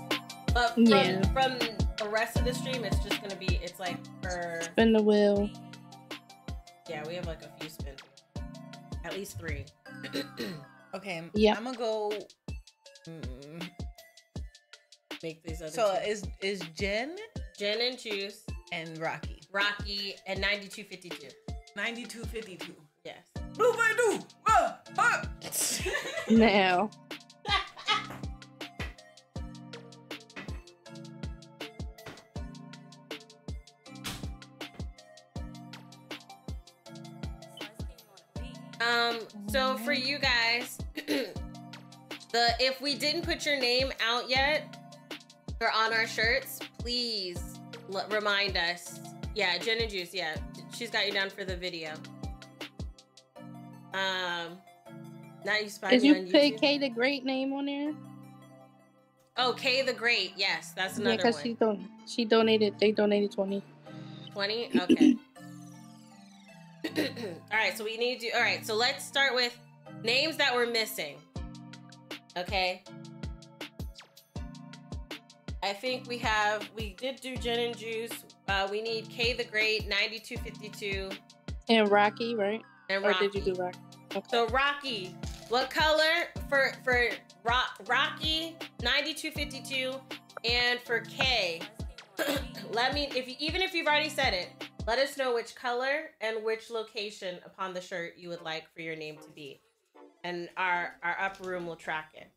But from Yeah. from the rest of the stream, it's just gonna be. It's like per. Spin the wheel. Yeah, we have like a few spins. At least three. Okay. Yeah. I'm gonna go. Mm, Make these other. so two. is is Jen Jen and juice, and Rocky Rocky, and ninety two fifty two. 9252. Yes. Blue do. Ah, ah. Now. Um, so for you guys, the if we didn't put your name out yet or on our shirts, please l- remind us. Yeah, gin and juice. Yeah, she's got you down for the video. Um, not you spy Did you put YouTube. K the Great name on there? Oh, Kay the Great. Yes, that's Yeah, another because one. she don she donated. They donated 20. 20? Okay. all right, so we need to. All right, so let's start with names that we're missing. Okay. I think we have, we did do gin and juice. Uh, we need K the Great, 9252, And Rocky, right? And Or did you do Rocky? Okay. So Rocky, what color for for Ro- Rocky 9252 and for K? let me if you, even if you've already said it, let us know which color and which location upon the shirt you would like for your name to be, and our our upper room will track it.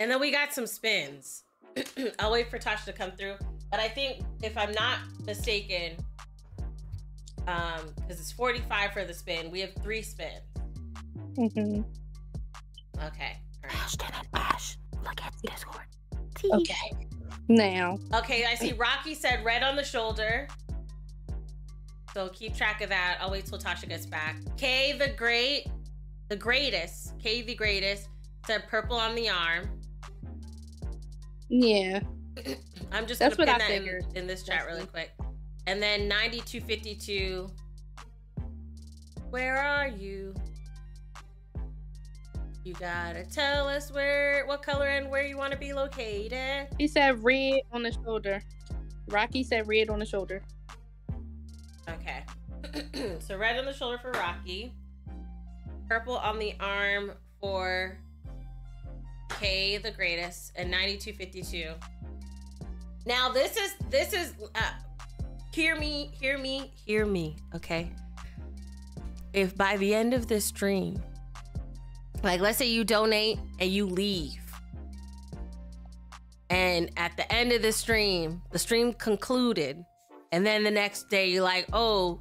And then we got some spins. I'll wait for Tasha to come through, but I think if I'm not mistaken, um because it's 45 for the spin we have three spins Mhm. okay all right. Ashton and Ash, look at Discord. Okay. Now. okay i see rocky said red on the shoulder so keep track of that i'll wait till tasha gets back kay the great the greatest kay the greatest said purple on the arm Yeah. i'm just That's gonna what pin I that figured. in, this chat That's really what- quick and then 9252 where are you you gotta tell us where what color and where you want to be located He said red on the shoulder. Rocky said red on the shoulder. Okay. so red on the shoulder for Rocky. Purple on the arm for K the greatest and 9252. Now this is this is uh, hear me, hear me, hear me, okay? If by the end of this stream like let's say you donate and you leave and at the end of the stream, the stream concluded And then the next day you're like, oh,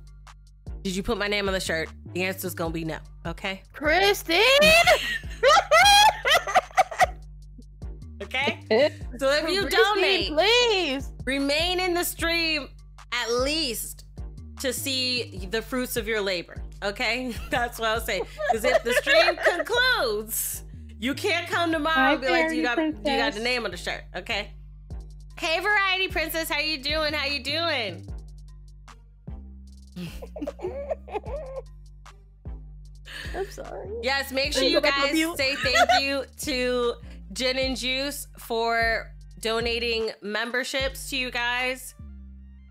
did you put my name on the shirt? The answer is gonna be no. Okay. Kristen! Okay. So if you Christene, donate, please. remain in the stream at least to see the fruits of your labor. Okay, that's what I'll say. Because if the stream concludes, you can't come tomorrow and be like, you got you got the name on the shirt. Okay. Hey, variety princess, how you doing? How you doing? I'm sorry. Yes, make sure you you go back on guys say thank you to Gin and Juice for donating memberships to you guys.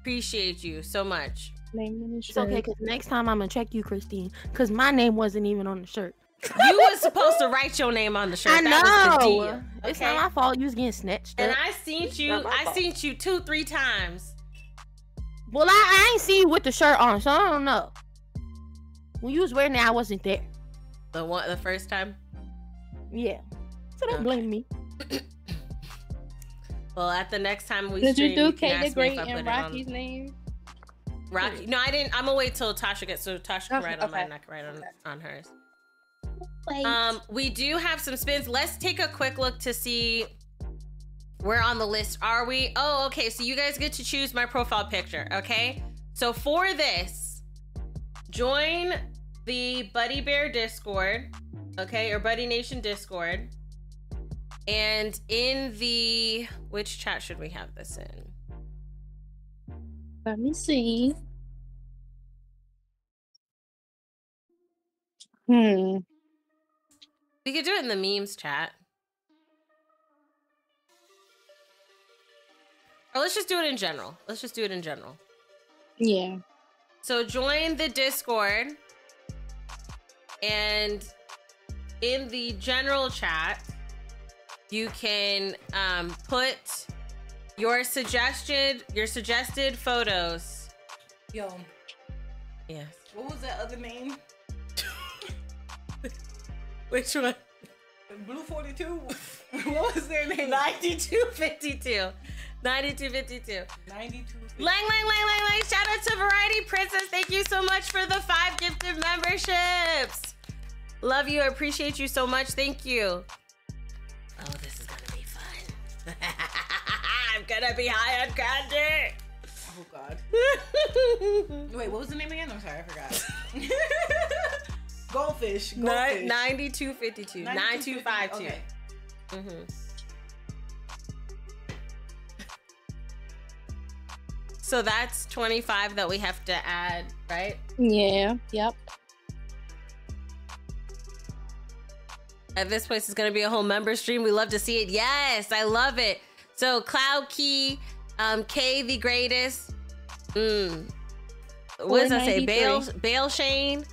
Appreciate you so much. Name on the It's okay, cause next time I'm gonna check you, Christene, cause my name wasn't even on the shirt. You was supposed to write your name on the shirt. I That was the know. deal. It's okay? not my fault. You was getting snatched And up. I seen you. I fault. seen you two, three times. Well, I, I ain't see you with the shirt on, so I don't know. When you was wearing it, I wasn't there. The one, the first time. Yeah. So don't Okay. blame me. Well, at the next time we Did stream, you do Kate ask the Great if I put and it on- Rocky's name? Rocky. No, I didn't. I'm gonna wait till Tasha gets so Tasha can Okay, write on mine, okay. I can write on on hers. Wait. Um, we do have some spins. Let's take a quick look to see where on the list are we. Oh, okay. So you guys get to choose my profile picture. Okay. So for this, join the Buddy Bear Discord. Okay, or Buddy Nation Discord. And in the which chat should we have this in? Let me see. Hmm. We could do it in the memes chat. Or let's just do it in general. Let's just do it in general. Yeah. So join the Discord and in the general chat, you can um, put your suggested your suggested photos. Yo, Yes. what was that other name? Which one? Blue 42? what was their name? 9252. 9252. 92. Lang, lang, lang, lang, lang. Shout out to Variety Princess. Thank you so much for the five gifted memberships. Love you. I appreciate you so much. Thank you. I'm going to be high on candy. Oh, God. Wait, what was the name again? I'm sorry, I forgot. Goldfish. Ni- Goldfish. 9252. 9252. Okay. hmm So that's 25 that we have to add, right? Yeah. Yep. At this place is going to be a whole member stream. We love to see it. Yes, I love it. So Cloud Key, um, K the greatest. Mm. What does that say? Bale, 493. Bale Shane,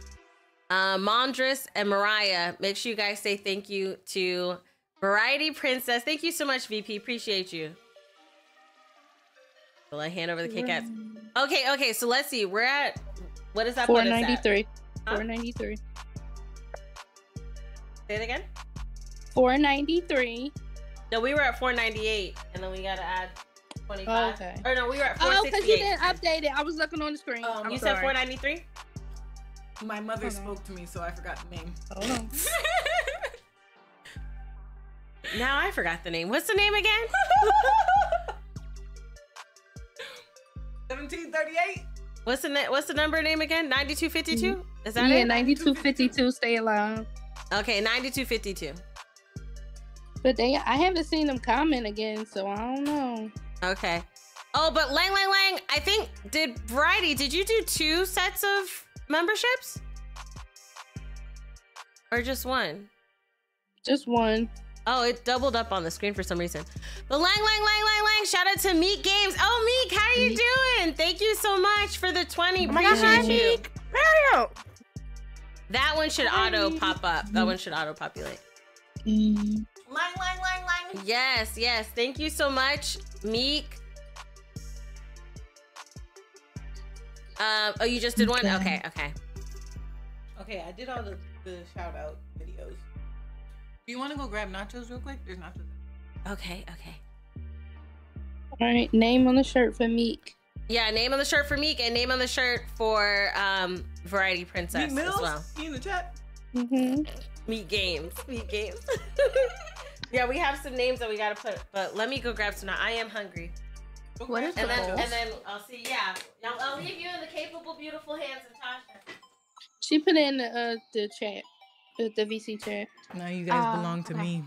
uh, Mondris, and Mariah. Make sure you guys say thank you to Variety Princess. Thank you so much, VP. Appreciate you. Will I hand over the Kit Kats? Okay, okay. So let's see. We're at what is that put us at? 493. Huh? 493. Say it again. 493. No, we were at 498, and then we got to add 25. Okay. Or no, we were at 468. Oh, because you didn't update it. I was looking on the screen. Um, I'm you said 493? My mother Hold on. spoke to me, so I forgot the name. Hold on. Now I forgot the name. What's the name again? 1738? What's the What's the number name again? 9252? Is that yeah, it? 9252. Stay alive. Okay, 9252. But they, I haven't seen them comment again, so I don't know. Okay. Oh, but Lang Lang Lang, I think did Variety, did you do two sets of memberships? Or just one? Just one. Oh, it doubled up on the screen for some reason. But Lang Lang Lang Lang Lang, shout out to Meek Games. Oh, Meek, how are you doing? Thank you so much for the 20. Oh my gosh, hi, you. Meek. Hurry up. That one should auto pop up. That one should auto populate. Lang, lang, lang, lang. Yes, yes. Thank you so much, Meek. Um, oh, you just did one? Okay. Okay, okay. Okay, I did all the, the shout out videos. Do you want to go grab nachos real quick? There's nachos. Okay, okay. All right, name on the shirt for Meek. Yeah, name on the shirt for Meek and name on the shirt for um Variety Princess Meek as well. you in the chat? hmm Meat games. Meat games. yeah, we have some names that we gotta put, but let me go grab some now. I am hungry. What is And then the and then I'll see, yeah. I'll, I'll leave you in the capable, beautiful hands of Tasha. She put in uh, the chat, uh, the VC chat. Now you guys Oh, belong to okay. me.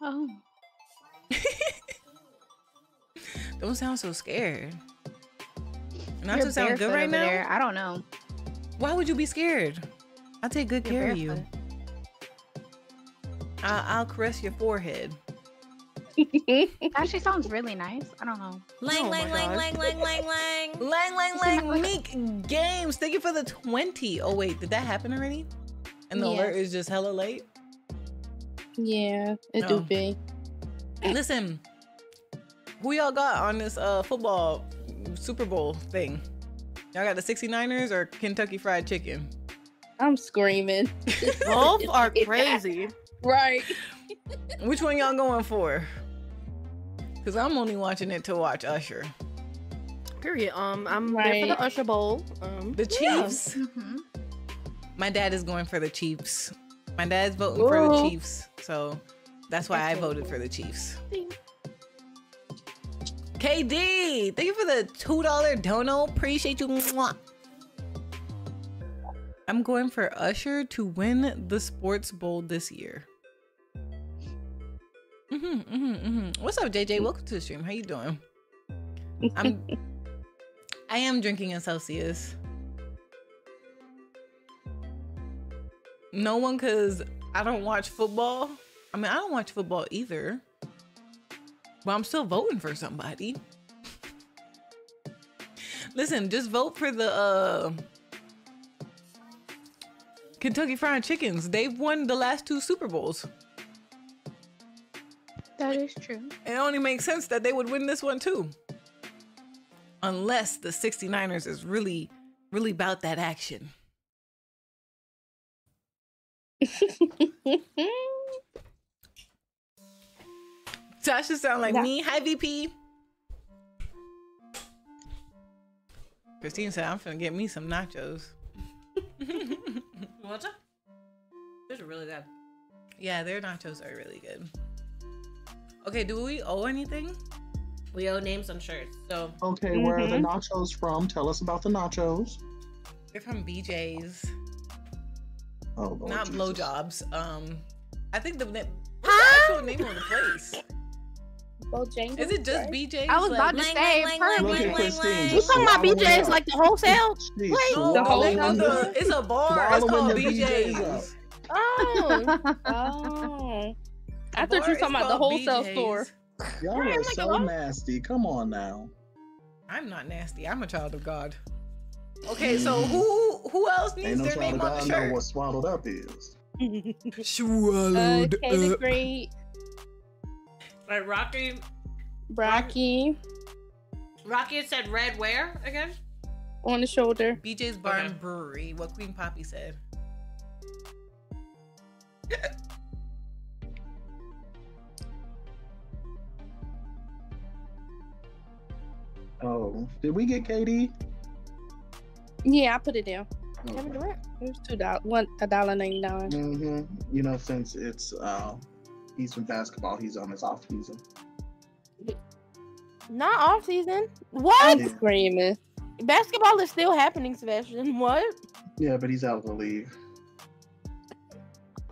Oh. Don't sound so scared. Not You're to sound good right now. there. I don't know. Why would you be scared? I'll take good You're care of you. I'll, I'll caress your forehead. Actually sounds really nice. I don't know. Lang, Oh lang, my lang, lang, lang, lang, lang. Lang lang lang Meek Games. Thank you for the 20. Oh wait, did that happen already? And the alert is just hella late. yeah, it Oh. do be. Listen, who y'all got on this uh football Super Bowl thing? Y'all got the 69ers or Kentucky Fried Chicken? I'm screaming. Both are crazy. Right. Which one y'all going for? Cause I'm only watching it to watch Usher. Period. Um, I'm there for the Usher Bowl. Um, The Chiefs. Mm-hmm. My dad is going for the Chiefs. My dad's voting for the Chiefs, so that's why I Okay. voted for the Chiefs. KD, thank you for the two dollar dono. Appreciate you. Mwah. I'm going for Usher to win the Sports Bowl this year. hmm hmm hmm What's up, JJ? Welcome to the stream. How you doing? I'm. I am drinking a Celsius. No one, cause I don't watch football. I mean, I don't watch football either. But I'm still voting for somebody. Listen, just vote for the uh Kentucky Fried Chickens. They've won the last two Super Bowls. That is true. It only makes sense that they would win this one too. Unless the 69ers is really, really about that action. Tasha sound like Yeah. me. Hi, VP. Christene said, I'm finna get me some nachos. What's up? Those are really good. Yeah, their nachos are really good. Okay, do we owe anything? We owe names on shirts, so Okay, where are the Mhm. nachos from? Tell us about the nachos. They're from BJ's, Oh, Lord not Jesus. blowjobs. Um, I think the, na- what's the actual name of the place? Bojangles, Is it just right? BJ's? I was Like- about to say, lang, lang, perfect. Look lang, lang, you just talking about swallowing BJ's like the wholesale? Wait, No, swallowing like the- the- it's a bar. It's called BJ's BJ's. Oh, Oh. I thought you were talking about the wholesale BJ's. store. Y'all Right, are like so a- nasty. Come on now. I'm not nasty. I'm a child of God. Okay, so who who else needs no their child name of on God the know shirt? what swallowed up is. uh, Swallowed K the Great, Right, Rocky. Brocky Rocky had said red where again? on the shoulder. BJ's Bar Okay. Brewery. What Queen Poppy said. Oh, did we get Katie? Yeah, I put it down. Okay. Kevin Durant. It was two dollars, one a dollar ninety nine. Mm-hmm. You know, since it's uh, Eastern basketball, he's on his off season. not off season. What? Yeah. screaming. Basketball is still happening, Sebastian. What? Yeah, but he's out of the league.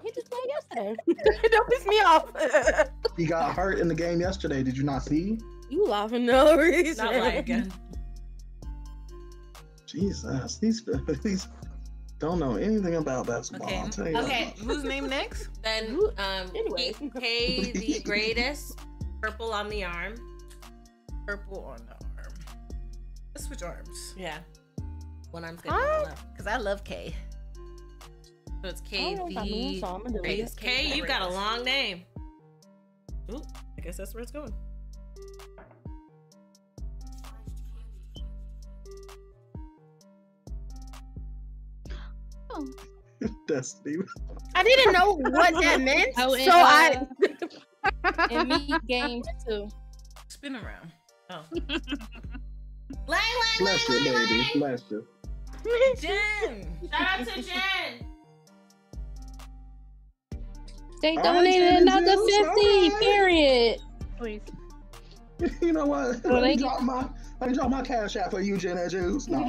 He just played yesterday. Don't piss me off. He got hurt in the game yesterday. Did you not see? you laughing no reason. Not lie again. Jesus, these these don't know anything about basketball. Okay. I'll tell you Okay. Whose name next? Then um Anyway. K, K the greatest, purple on the arm. Purple on the arm. Let's switch arms. Yeah. One arm's good. Huh? one left. Cause I love K. So it's I K don't I mean, the so I'm gonna do greatest. it. K, you've got a long name. Ooh, I guess that's where it's going. Oh, Destiny. I didn't know what that meant, Oh, and, so I. And meat games too. Spin around. Oh. Lang, lang, Bless you, lang, lang, baby. lang. Bless you. Jen. Shout out to Jen. They donated Jen another 50, alright. period. Please. You know what? Well, Let me drop my let me drop my cash out for you, Jen and Juice. No.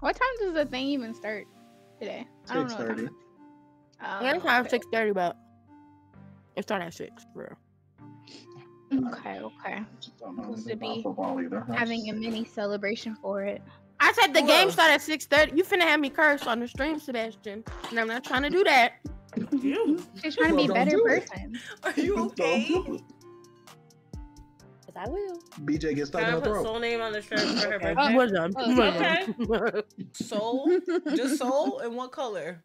What time does the thing even start today? I don't Six know. what thirty. time- Oh, Next six thirty, but it started at six, for real. Okay, okay. Don't know Supposed anything to about be. Having a mini celebration for it. I said the Who game else? started at six thirty. You finna have me curse on the stream, Sebastian, and I'm not trying to do that. She's trying to be a better person. Are you okay? Do it. Yes, I will. BJ gets stuck Can in I her put throat. soul name on the shirt for her Okay. birthday? We're done. Oh, We're okay. Soul? Just soul? And what color?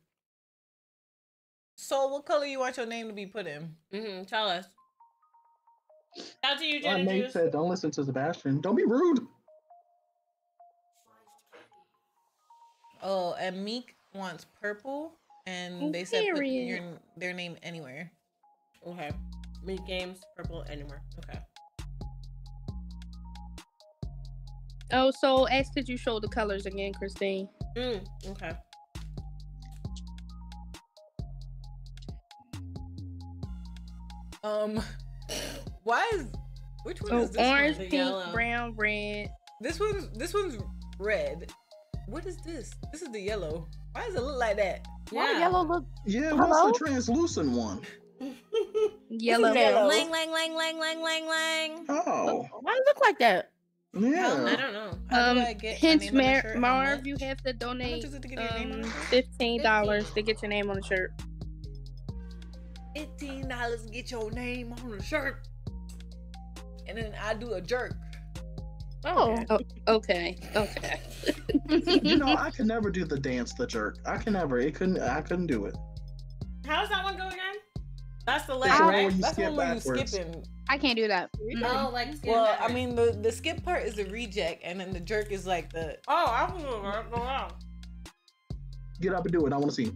Soul, what color you want your name to be put in? Mm-hmm. Tell us. Shout out to you, Uh, Jen. Nate said, "Don't listen to Sebastian. Don't be rude." Oh, and Meek wants purple, and they said put your, their name anywhere. Okay. Meek games, purple, anywhere. Okay. Oh, so ask could you show the colors again, Christene? Mm, okay. Um, why is which one Oh, is this one? orange, The pink, yellow. brown, red. This one's this one's red. What is this? This is the yellow. Why does it look like that? Why Yeah. yellow look? Yeah, Hello? what's the translucent one? Yellow. yellow. Lang, lang, lang, lang, lang, lang, lang. Oh, Why it look like that? I don't know. How Um, do I get my hence, name on the Mar- shirt? How Marv, you have to donate is it to get your name on um, the shirt? fifteen dollars to get your name on the shirt. Fifteen dollars to get your name on the shirt, and then I do a jerk. Oh, Oh, okay, okay. you know, I could never do the dance, the jerk. I can never. It couldn't. I couldn't do it. How's that one go again? That's the leg, one right? That's the skip one where you backwards. skipping. I can't do that. Oh, like skin Well, I mean, the the skip part is the reject, and then the jerk is like the. Oh, I was gonna go on. Get up and do it. I want to see.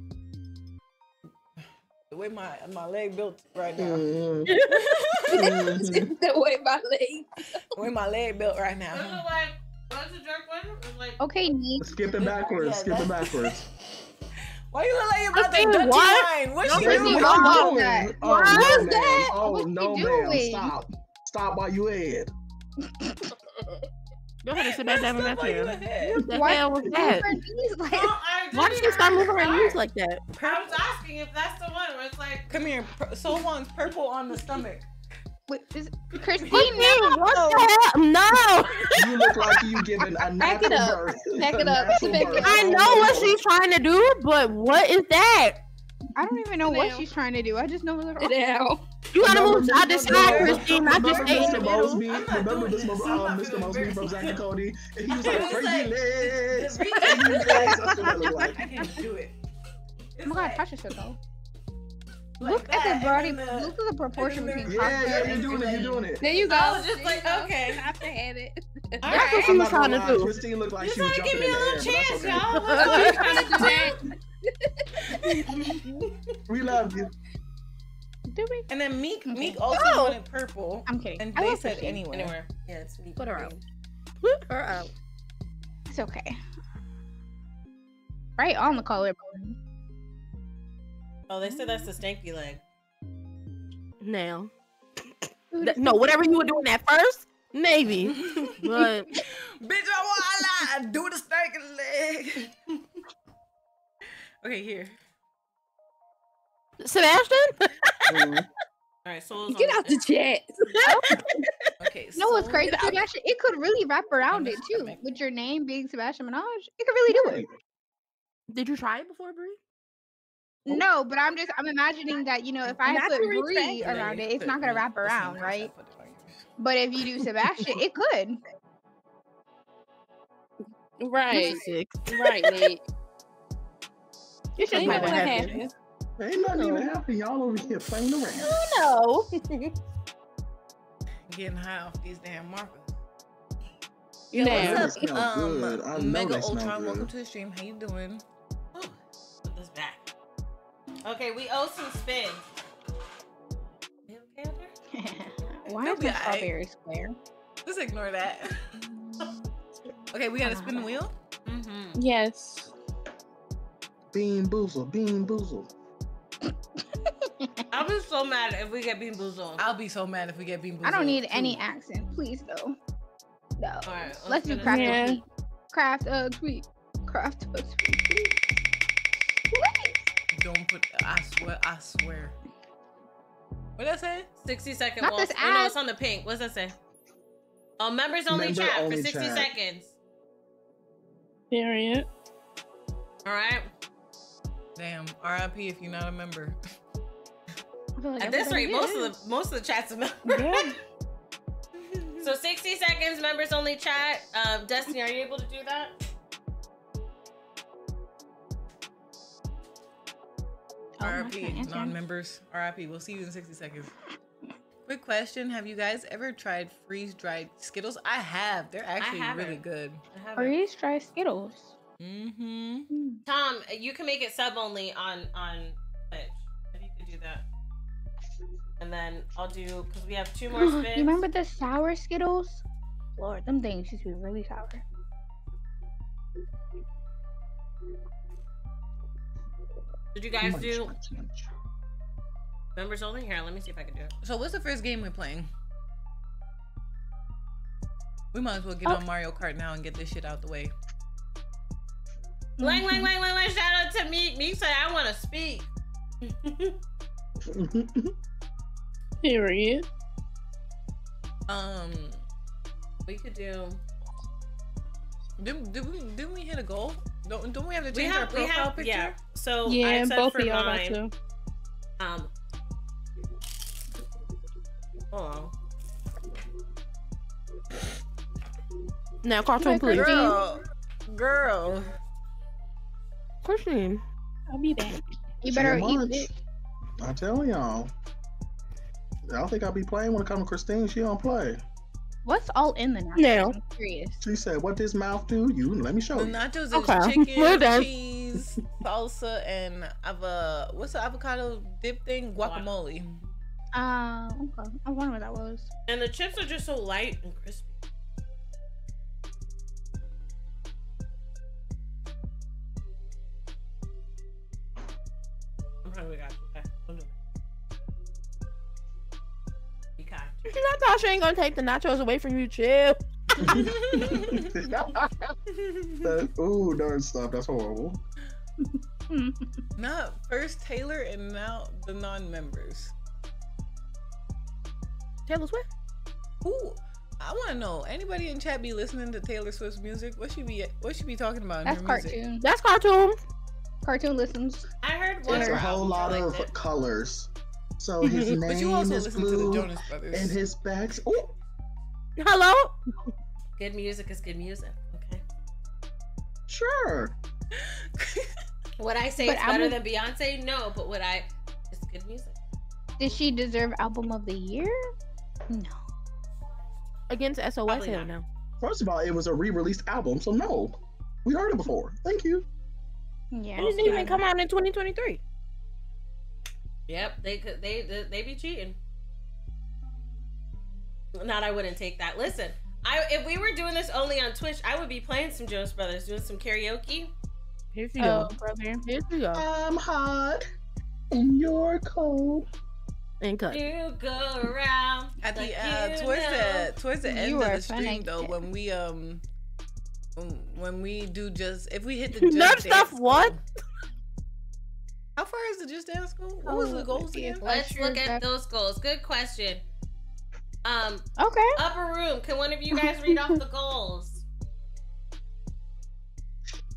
The way my my leg built right now. Mhm. the way my leg. The way my leg built right This is now. like, what's the jerk one? Like, Okay, Neek. Skipping backwards. Yeah, Skipping that- backwards. Why you look like you about to Christene, what? wine? What she Christene, doing? what you doing? that? Oh, What no, oh, is ma'am. that? Oh What's no, she ma'am. Stop. Stop while you ahead. Go ahead and sit back down in that you chair. What the Why hell was that? like- no, Why did didn't start moving her knees like that? I was asking if that's the one where it's like, Come here. Pur- Soul purple on the stomach. Wait, is Christene, What the hell? No! You look like you giving a Back it natural up. birth. Back it up. natural Back it up. I know what she's trying to do, but what is that? I don't even know what she's trying to do. I just know the Now. You gotta Remember move side to Mr. side, Christene, not just Remember stay in Mr. Moseby? Remember this. Moseby, I'm not Mr. feeling Moseby from Zack and. Cody? And he was like, crazy like- legs. Crazy legs. That's what it looked I can't do it. Oh my god, touch yourself though. Like Look at the body. and then Look at the proportion and between Yeah, yeah, you're doing it. You're doing it. There you go. I was just like, okay. I have to have it. All That's what right. she was trying gonna do. Christene looked like You're she was trying to jumping give me in a the little air, chance, but that's y'all. okay. What's up? You trying to do that? We love you. Do we? And then Meek, Okay. Meek also Oh. wanted purple, I'm kidding. and I they said anywhere. Anywhere. Yeah, it's me. Put her out. Put her out. It's okay. Right on the collarbone. Oh, they said that's the stanky leg. Now. Th- No, whatever you were doing at first, maybe. But Bitch, I wanna do the stanky leg. okay, here. Sebastian? Mhm. All right, souls. Get out the chat. Okay, No, what's so- crazy, Sebastian? It could really wrap around it too. With your name being Sebastian Minaj, it could really do it. Did you try it before, Brie? No, but I'm just I'm imagining that you know if I Not put to Brie around it, it's not gonna wrap around, right? put it on yours. But if you do Sebastian, it could. Right. Six. Right, Nate. It's just Ain't my nothing bad. happened. Ain't nothing even happening. Y'all over here playing around. No. Getting high off these damn markers. Yeah, Now. What's They smell up, good. I um, know Mega they smell Ultron? Welcome to the stream. How you doing? Okay, we owe some spins. Okay? Why It'll is be my aight. strawberry square? Let's ignore that. okay, we gotta spin the wheel. Mm-hmm. Yes. Bean boozle, bean boozle. I'll be so mad if we get Bean Boozled. I'll be so mad if we get bean. I don't need too. any accent, please though. No. All right, let's Let's do finish craft. Yeah. a tweet. Craft a tweet. Craft a tweet. Please. Please. Don't put. I swear. I swear. What did I say? 60 second Not walls. this Oh no, it's on the pink. What's that say? Oh, members only Member chat only for 60 chat. seconds. Period. All right. Damn. R.I.P. If you're not a member. Like At this rate, everybody most is. of the most of the chats are members. Yeah. So 60 seconds, members only chat. Um, Destiny, are you able to do that? Oh, R.I.P. Non-members. R.I.P. We'll see you in 60 seconds. Quick question: Have you guys ever tried freeze-dried Skittles? I have. They're actually really haven't. good. I haven't. Freeze dry Skittles. Mm-hmm. Hmm. Tom, you can make it sub only on on Twitch. If you could do that. And then I'll do because we have two more spins. you remember the sour Skittles? Lord, them things used to be really sour. Did you guys Munch, do munch, munch. members only? Here, let me see if I can do it. So, what's the first game we're playing? We might as well get Oh. on Mario Kart now and get this shit out the way. Lang, lang, lang, lang, lang. Shout out to Meek. Meek said, I want to speak. here Period. Um, we could do. did, did we didn't we hit a goal? Don't don't we have to change have, our profile have, picture? yeah. So I yeah, said both for of y'all got mine, to. um, hold on. Now, cartoon, please. Girl, girl. Christene. I'll be back. You better eat it. I tell y'all. I don't think I'll be playing when it comes to Christene. She don't play. What's all in the nachos? Now. I'm curious. She said, "What does mouth do? You let me show The you." nachos is Okay, chicken, cheese, salsa, and ava. What's the avocado dip thing? Guacamole. Uh, okay. I wonder what that was. And the chips are just so light and crispy. Natasha ain't gonna take the nachos away from you, chill. That- ooh, darn stop. That's horrible. Not first Taylor and now the non-members. Taylor Swift. Who? I want to know. Anybody in chat be listening to Taylor Swift's music? What she be? What she be talking about in That's her music? cartoon. That's cartoon. Cartoon listens. I heard one It's of a whole lot liked of it. colors. So his name But is listen to the blue, Jonas Brothers. and his back's. Oh, Hello? Good music is good music. Okay. sure. Would I say But it's better album- than Beyonce? No, but would I? It's good music. Did she deserve album of the year? No. Against SOS, hell no. First of all, it was a re-released album, so no, we heard it before. Thank you. Yeah. It didn't even come out in 2023. Yep, they could. They they, they be cheating. Not, I wouldn't take that. Listen, I if we were doing this only on Twitch, I would be playing some Jonas Brothers, doing some karaoke. Here you Oh, go. brother. Here you go. I'm hot and you're cold. And cut. You go around At the like uh, you towards know. the towards the end You of the stream though, connected. when we um when, when we do just if we hit the just Nerd dance stuff, what? goal- How far is the just dance school? What was Oh, the goals again? Let's look at those goals. Good question. Um, Okay. upper room. Can one of you guys read off the goals?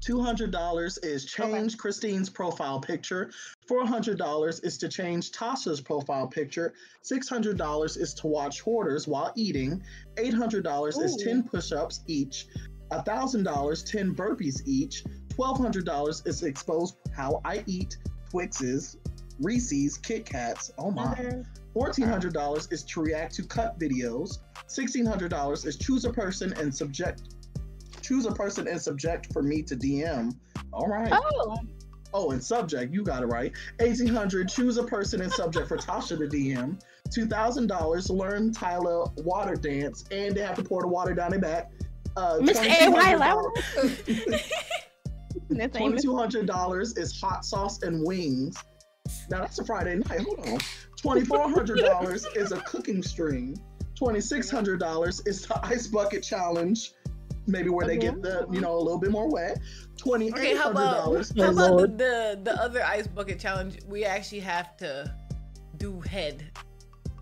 $200 is change Christene's profile picture. $400 is to change Tasha's profile picture. $600 is to watch Hoarders while eating. $800 is 10 push ups each. $1,000, 10 burpees each. $1,200 is to expose how I eat Twixes, Reese's, Kit Kats. Oh my. $1,400 is to react to cut videos. $1,600 is choose a person and subject choose a person and subject for me to DM. All right. Oh. Oh, and subject, you got it right. 1800, choose a person and subject for Tasha to DM. two thousand dollars to learn Tyler water dance, and they have to pour the water down their back. Uh, Miss A.Y. Lau. That's Twenty Amos. two hundred dollars is hot sauce and wings. Now that's a Friday night. Hold on. Twenty four hundred dollars is a cooking stream. Twenty six hundred dollars is the ice bucket challenge. Maybe where they get the you know a little bit more wet. Twenty Okay, eight how hundred about dollars. how about the, the the other ice bucket challenge? We actually have to do head.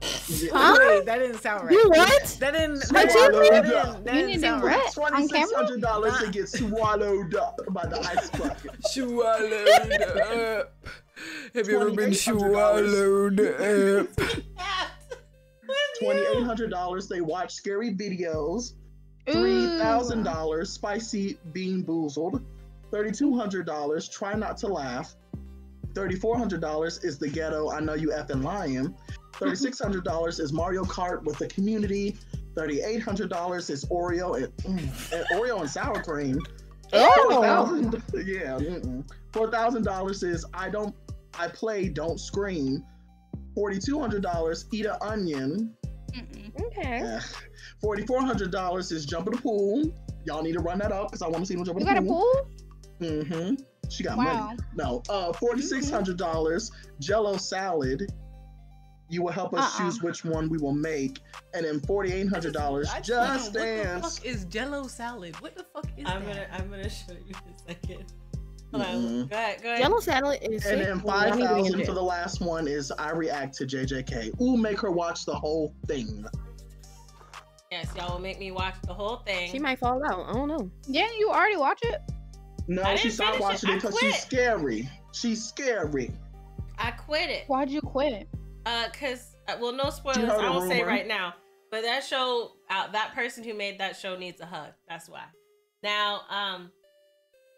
Huh? Wait, that didn't sound right. You what? That didn't. What That you didn't, that didn't, that You didn't need to sound right. what? On camera? hundred dollars to get swallowed up by the ice bucket. Swallowed up. Have you ever been swallowed up? Twenty eight hundred dollars. They watch scary videos. Three thousand dollars. Spicy bean boozled. Thirty two hundred dollars. Try not to laugh. Thirty four hundred dollars is the ghetto. I know you effing lying. Thirty six hundred dollars is Mario Kart with the community. Thirty eight hundred dollars is Oreo and, mm, and Oreo and sour cream. Oh. 4,000 yeah. mm-mm. Four thousand dollars is I don't I play don't scream. Forty two hundred dollars eat an onion. Okay. Forty four hundred dollars is jump in the pool. Y'all need to run that up because I want to see them jump in You the got a pool. pool? Mm-hmm. She got Wow. money. No. Uh, forty six hundred dollars Jello salad. You will help us Uh-uh. choose which one we will make, and then forty eight hundred dollars I- just what the dance. fuck is Jello salad? What the fuck is I'm that? gonna I'm gonna show you in a second. Hold on. Mhm. Go ahead, go ahead. Yellow salad is. And sick. then Well, I five need to be in thousand jail. for the last one is I react to JJK. Ooh, make her watch the whole thing. Yes, y'all will make me watch the whole thing. She might fall out. I don't know. Didn't you already watch it? No, I she stopped watching it because she's scary. She's scary. I quit it. Why'd you quit? Uh, cause uh, well, no spoilers. I won't say right now. But that show, uh, that person who made that show needs a hug. That's why. Now, um,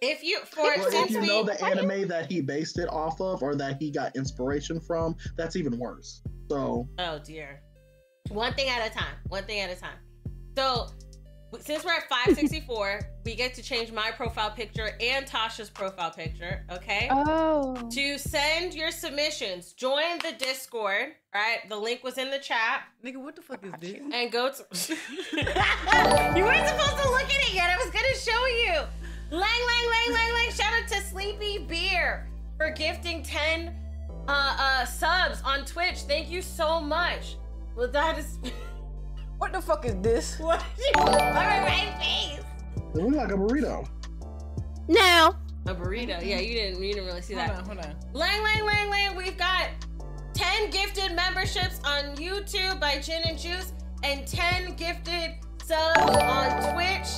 if you for Well, if you we know the anime that he based it off of or that he got inspiration from, that's even worse. So Oh dear. One thing at a time. One thing at a time. So, w- since we're at 564, we get to change my profile picture and Tasha's profile picture. Okay. Oh. To send your submissions, join the Discord. Right. The link was in the chat. Nigga, what the fuck is this? And go to. you weren't supposed to look at it yet. I was gonna show you. Lang, lang, lang, lang, lang. Shout out to Sleepy Beer for gifting 10 uh, uh, subs on Twitch. Thank you so much. Well, that is. What the fuck is this? What? Look at my face. it looks like a burrito. No. A burrito. Yeah, you didn't. You didn't really see Hold that. Hold on, hold on. Lang, lang, lang, lang. We've got 10 gifted memberships on YouTube by Gin and Juice and 10 gifted subs on Twitch.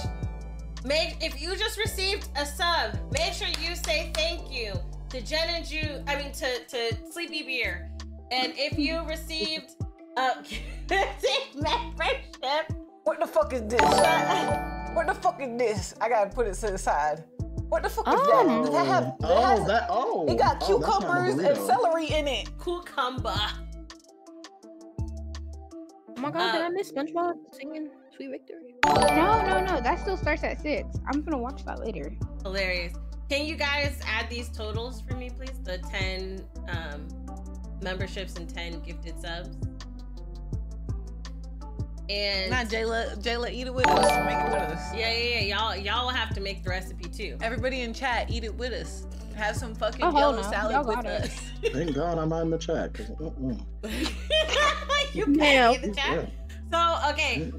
Make if you just received a sub, make sure you say thank you to Jen and Juice. I mean to to Sleepy Beer. And if you received a gifted membership, What the fuck is this? What the fuck is this? I gotta put it to the side. What the fuck is Oh. that? Does that have? That Oh, has, that oh. it got oh, that's not a cucumbers and celery in it. cucumber. oh my god, did Uh, I miss SpongeBob singing "Sweet Victory"? No, no, no. That still starts at six. I'm gonna watch that later. Hilarious. Can you guys add these totals for me, please? The 10 um, memberships and 10 gifted subs. And Not Jayla. Jayla, eat it with us. Make it with us. yeah, yeah, yeah. Y'all, y'all will have to make the recipe too. Everybody in chat, eat it with us. Have some fucking Oh, yellow no. salad Y'all with us. Thank God I'm not in the chat. 'cause, mm-mm, you Yeah. can in the chat. So okay,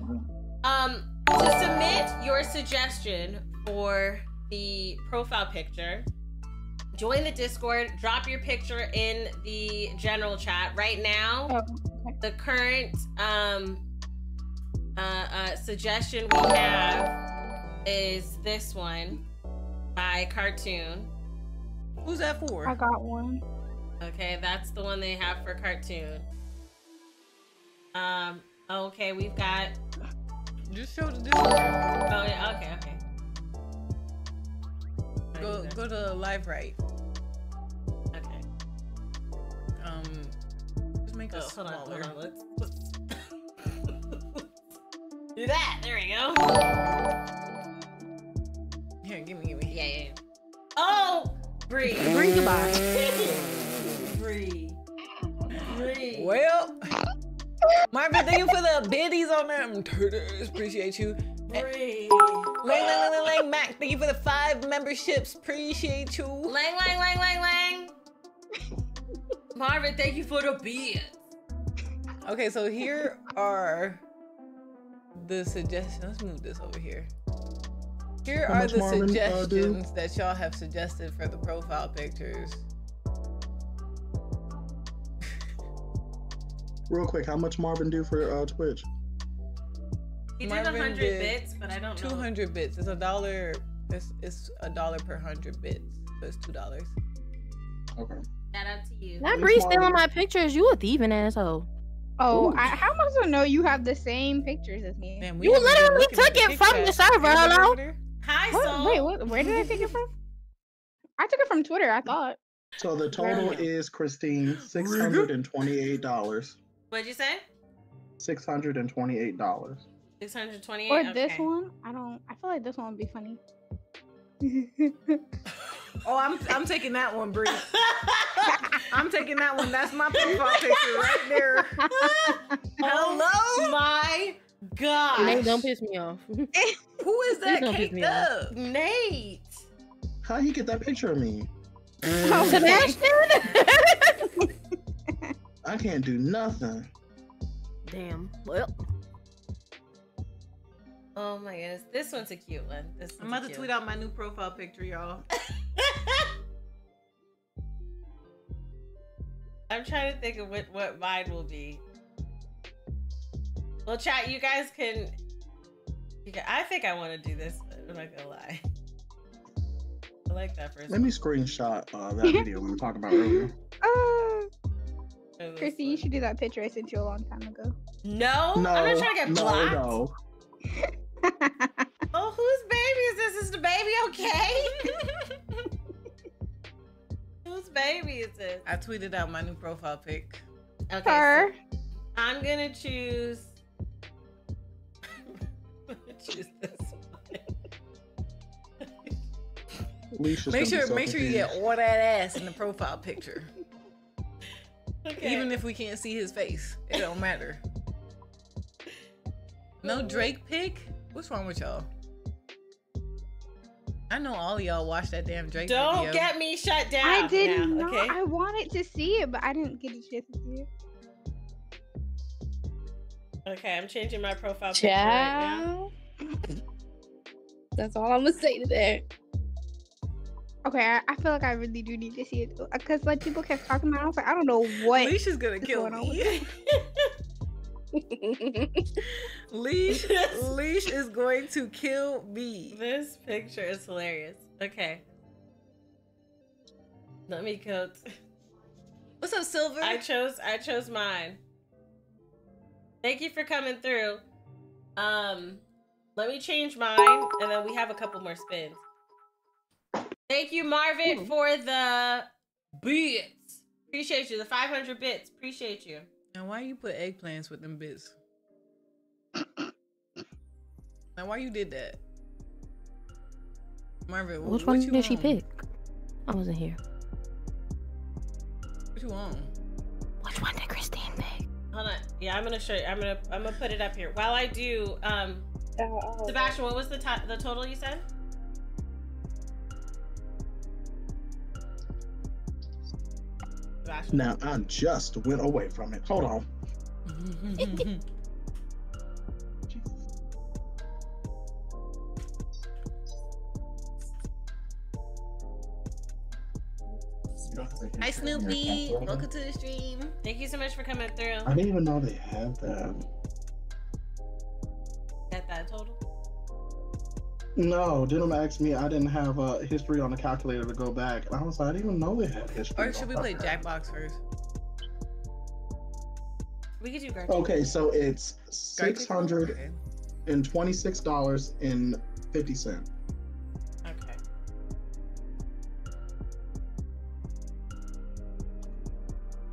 um, to submit your suggestion for the profile picture, join the Discord. Drop your picture in the general chat right now. Oh, okay. the current um uh, uh suggestion we have is this one by cartoon Who's that for? I got one. okay that's the one they have for cartoon um okay we've got Just show the Discord. oh yeah okay okay Go go to live right. okay Um, just make oh, us hold on smaller. hold on let's, let's... do that there we go Here, give me, give me. yeah yeah, yeah. oh Bree Bring goodbye. Bree Bree Well, Marvin, thank you for the biddies on them. Mm, Turtles, appreciate you. Eh, breathe. Lang, lang, lang, lang, lang, Mac, thank you for the five memberships. Appreciate you. Lang, lang, lang, lang, lang. Marvin, thank you for the beats. Okay, so here are the suggestions. Let's move this over here. Here How are much the Marvin, uh, suggestions that y'all have suggested for the profile pictures. Real quick, how much Marvin do for uh, Twitch? He did Marvin 100 did bits, but I don't know. 200 bits. It's a dollar. It's, it's a dollar per hundred bits. So it's two dollars. Okay. Shout out to you. That Bree stealing my pictures. You a thieving asshole. Oh, Ooh. I, how am I supposed to know you have the same pictures as me? Man, we You literally took it from picture. the server, Is it hello? over there? Hi, What? Soul. Wait, what? Where did I take it from? I took it from Twitter. I thought. So the total is Christene six hundred and twenty-eight dollars. What'd you say? Six hundred and twenty-eight dollars. 628. Or okay. this one. I don't. I feel like this one would be funny. Oh, I'm I'm taking that one, Bree. I'm taking that one. That's my profile picture right there. Oh my god. Nate, don't piss me off. Who is that don't piss caked me off. up? Nate. How you get that picture of me? Oh, Sebastian? I can't do nothing. Damn. Well, Oh my goodness. This one's a cute one. This I'm about to cute. tweet out my new profile picture, y'all. I'm trying to think of what, what mine will be. Well, chat, you guys can. You can I think I want to do this. but I'm not gonna lie. I like that first. Let me screenshot uh, that video we were talking about earlier. Uh, one. This Christy, you should do that picture I sent you a long time ago. No, No, I'm not trying to get no, blocked. no. Oh, whose baby is this? Is the baby okay? whose baby is this? I tweeted out my new profile pic. Okay, Her. so I'm gonna choose. I'm gonna choose this one. Make sure so make sure you get all that ass in the profile picture. Okay. Even if we can't see his face, it don't matter. No Drake pic? What's wrong with y'all? I know all of y'all watched that damn Drake Don't video. get me shut down. I didn't now, know. okay. I wanted to see it, but I didn't get a chance to see it. Okay, I'm changing my profile picture right now. That's all I'm gonna say to that. Okay, I, I feel like I really do need to see it because like people kept talking about. it. I was like, I don't know what. Leash is gonna kill going on with me. Leash, Leash is going to kill me. This picture is hilarious. Okay. Let me go. t- What's up, Silver? I chose I chose mine. Thank you for coming through. Um let me change mine and then we have a couple more spins. Thank you, Marvin, for the bits. Appreciate you. The 500 bits. Appreciate you. Now, why you put eggplants with them bits? now, why you did that? Marvin, which what one you did she pick? I wasn't here. What you on? Which one did Christene pick? Hold on. Yeah, I'm gonna show you. I'm gonna I'm gonna put it up here. While I do, um Sebastian, what was the to- the total you said? Now I just went away from it. Hold on. Hi, Snoopy. Welcome to the stream. Thank you so much for coming through. I didn't even know they had that. Got that total? No, didn't ask me. I didn't have uh, history on the calculator to go back. And I was like, I didn't even know they had history. Or should we play. Jackbox first? We could do Gartic. Okay, so it's six hundred Okay. and twenty-six dollars and fifty cent. Okay.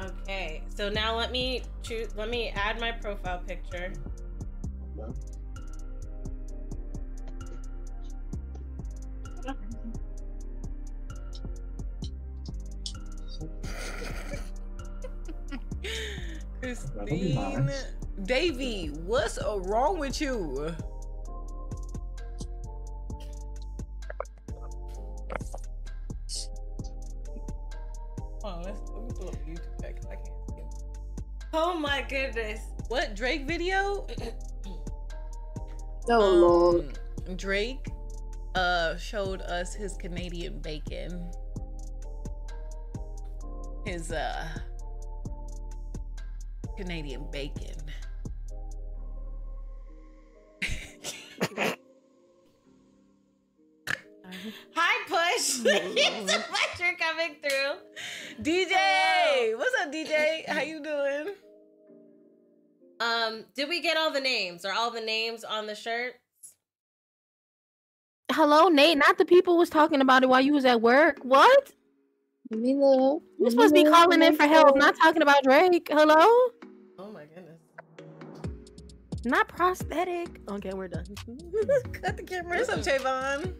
Okay. So now let me choose. Let me add my profile picture. Christene Davy, what's wrong with you? Oh, let's, let me pull up the YouTube chat 'cause I can't see it. Oh my goodness. What Drake video? Oh lord. Um, Drake uh showed us his Canadian bacon. His uh Canadian bacon. Hi, Push. It's a pleasure coming through. DJ, what's up, DJ? How you doing? Um, did we get all the names? Are all the names on the shirts? Hello, Nate. Not the people was talking about it while you was at work. What? Let me look. You're supposed to be calling in for help, not talking about Drake. Hello? My goodness. Not prosthetic. Okay, we're done. Cut the camera. What's up, Javon?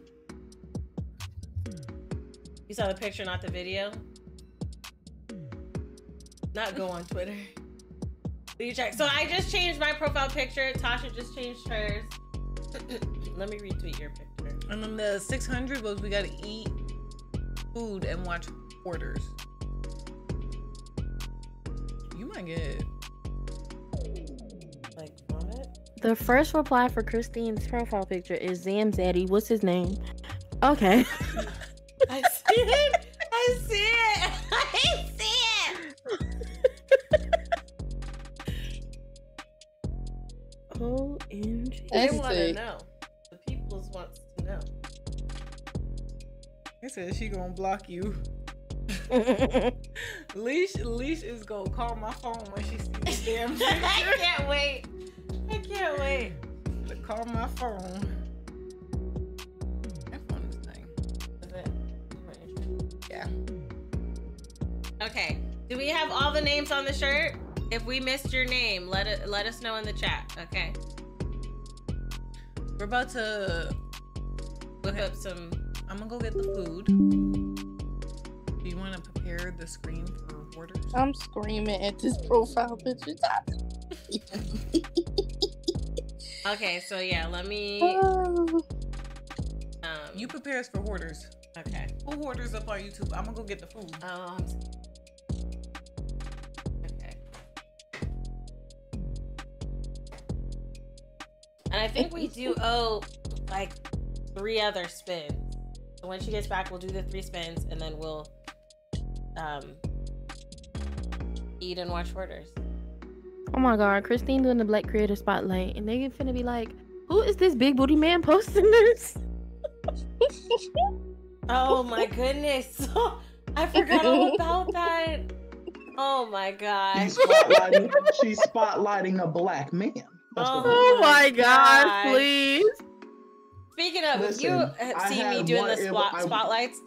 You saw the picture, not the video. Not go on Twitter. Did you check? So I just changed my profile picture. Tasha just changed hers. Let me retweet your picture. And then the 600 was we gotta eat food and watch Hoarders. You might get The first reply for Christene's profile picture is Zamzaddy. What's his name? Okay. I see it. I see it. I see it. OMG. They want to know. The peoples wants to know. I said she gonna block you. Leash Leash is gonna call my phone when she sees the damn I can't wait. I can't wait. to call my phone. That phone is nice. Is it? Yeah. Okay. Do we have all the names on the shirt? If we missed your name, let it let us know in the chat. Okay. We're about to Whip Okay. up some. I'm gonna go get the food. Do you wanna prepare the screen for Hoarders? I'm screaming at this profile picture. Okay, so yeah, let me. Oh. Um, You prepare us for hoarders. okay? Who hoarders up on YouTube? I'm gonna go get the food. Oh, I'm okay. And I think we do owe like three other spins. So when she gets back, we'll do the three spins, and then we'll um eat and watch Hoarders. Oh my god, Christene doing the Black Creator Spotlight, and they're finna be like, "Who is this big booty man posting this?" Oh my goodness. I forgot all about that. Oh my god, She's spotlighting, she's spotlighting a black man. That's Oh my god, gosh. please! Speaking of, if you Listen, have seen me doing the spot, I- spotlights,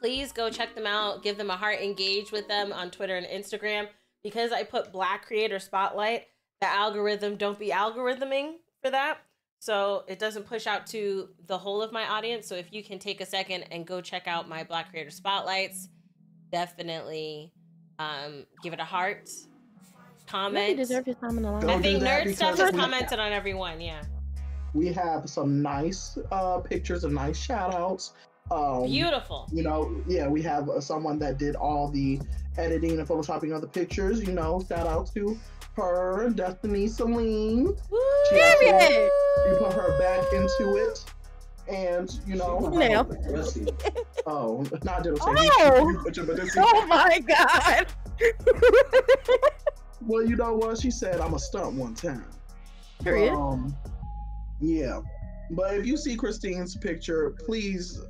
please go check them out. Give them a heart. Engage with them on Twitter and Instagram. Because I put Black Creator Spotlight, the algorithm don't be algorithming for that. So it doesn't push out to the whole of my audience. So if you can take a second and go check out my Black Creator Spotlights, definitely um, give it a heart. Really Comment. deserve his time in the Don't I think that Nerd Stuff because has commented on everyone. Yeah. we have some nice uh, pictures and nice shout outs. Um, Beautiful. you know, yeah, we have uh, someone that did all the editing and photoshopping of the pictures. You know, shout out to her, Destiny Celine. She actually Period. we put her back into it, and you know, Now. oh, not did Oh. say but Oh my god! Well, you know what she said. I'm a stunt one time. Period. Um, yeah, but if you see Christene's picture, please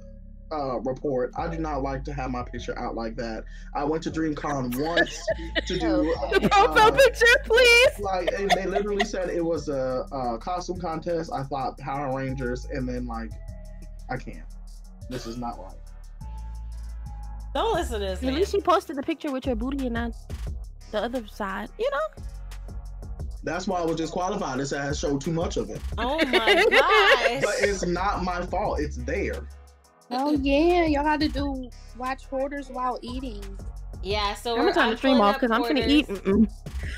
uh, report. I do not like to have my picture out like that. I went to DreamCon once to do. the profile uh, picture, please. like they, they literally said it was a, a costume contest. I thought Power Rangers, and then like, I can't. This is not right. Don't listen to this. At man. least she posted the picture with your booty and not the other side. You know? That's why I was disqualified. This has showed too much of it. Oh my god! But it's not my fault. It's there. Oh yeah, y'all got to do watch hoarders while eating. Yeah, so I'm we're gonna turn the stream off because I'm gonna eat. Mm-mm.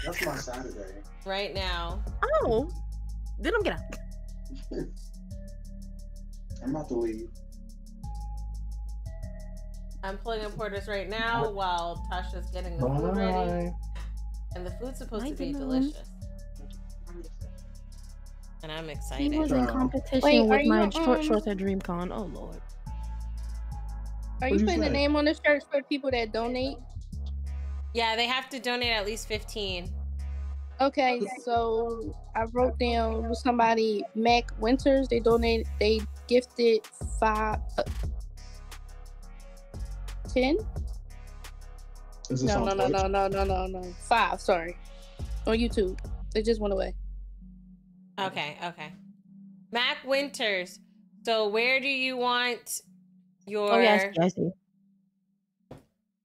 That's my Saturday. right now. Oh, then I'm get out. I'm about to leave. I'm pulling up Hoarders right now while Tasha's getting the food ready. And the food's supposed Bye, to be Dylan. delicious. And I'm excited. He excited. was in competition Wait, with my you, short shorts at DreamCon. Oh lord. Are you you putting the say? name on the shirts for people that donate? Yeah, they have to donate at least 15. Okay, so I wrote down with somebody Mac Winters. They donated. They gifted five, uh, ten. No, no, no, no, no, no, no, no. Five. Sorry, on YouTube. They just went away. Okay, okay. Mac Winters. So where do you want your Oh yes, yeah, I see.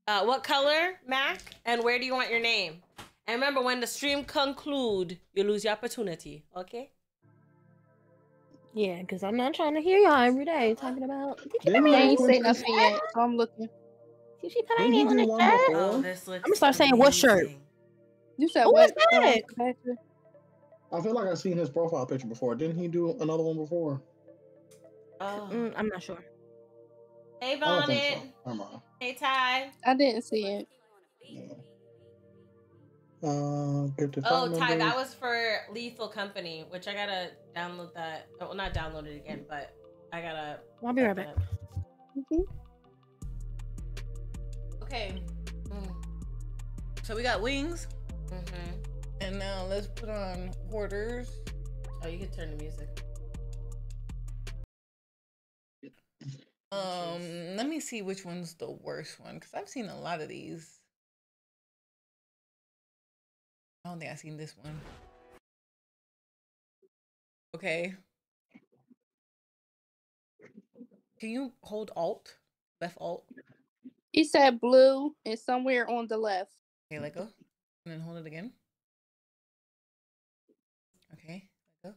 uh what color, Mac? And where do you want your name? And remember when the stream conclude, you lose your opportunity, okay? Yeah, because I'm not trying to hear y'all every day talking about. Did you Didn't ain't say nothing yet, so I'm looking. Did she put my Didn't he name on the one shirt? before? Oh, this looks I'ma start saying what shirt? You said Who what? was that? I feel like I've seen his profile picture before. Didn't he do another one before? Oh. Mm, I'm not sure. Hey I Bonnet. so. Hey Ty. I didn't see it. Yeah. Uh, get the Oh, Ty, that was for Lethal Company, which I gotta download that. Oh, not download it again, but I gotta. I'll be right back. Mhm. Okay. So we got wings, Mm-hmm. and now let's put on hoarders. Oh, you can turn the music. Um, let me see which one's the worst one because I've seen a lot of these. I don't think I've seen this one. Okay. Can you hold Alt? Left Alt. He said blue is somewhere on the left. Okay, let go. And then hold it again. Okay, let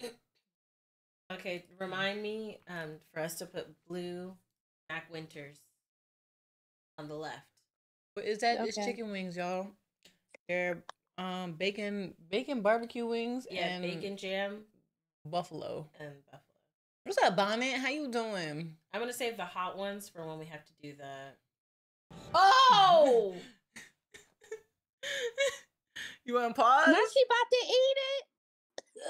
go. Okay, remind me um for us to put blue Mac Winters on the left. But is that it's chicken wings, y'all? They're um bacon bacon barbecue wings Yeah, and bacon jam buffalo. and buffalo. What's up, Bonnet? How you doing? I'm gonna save the hot ones for when we have to do the. Oh! you want to pause? Now she about to eat it.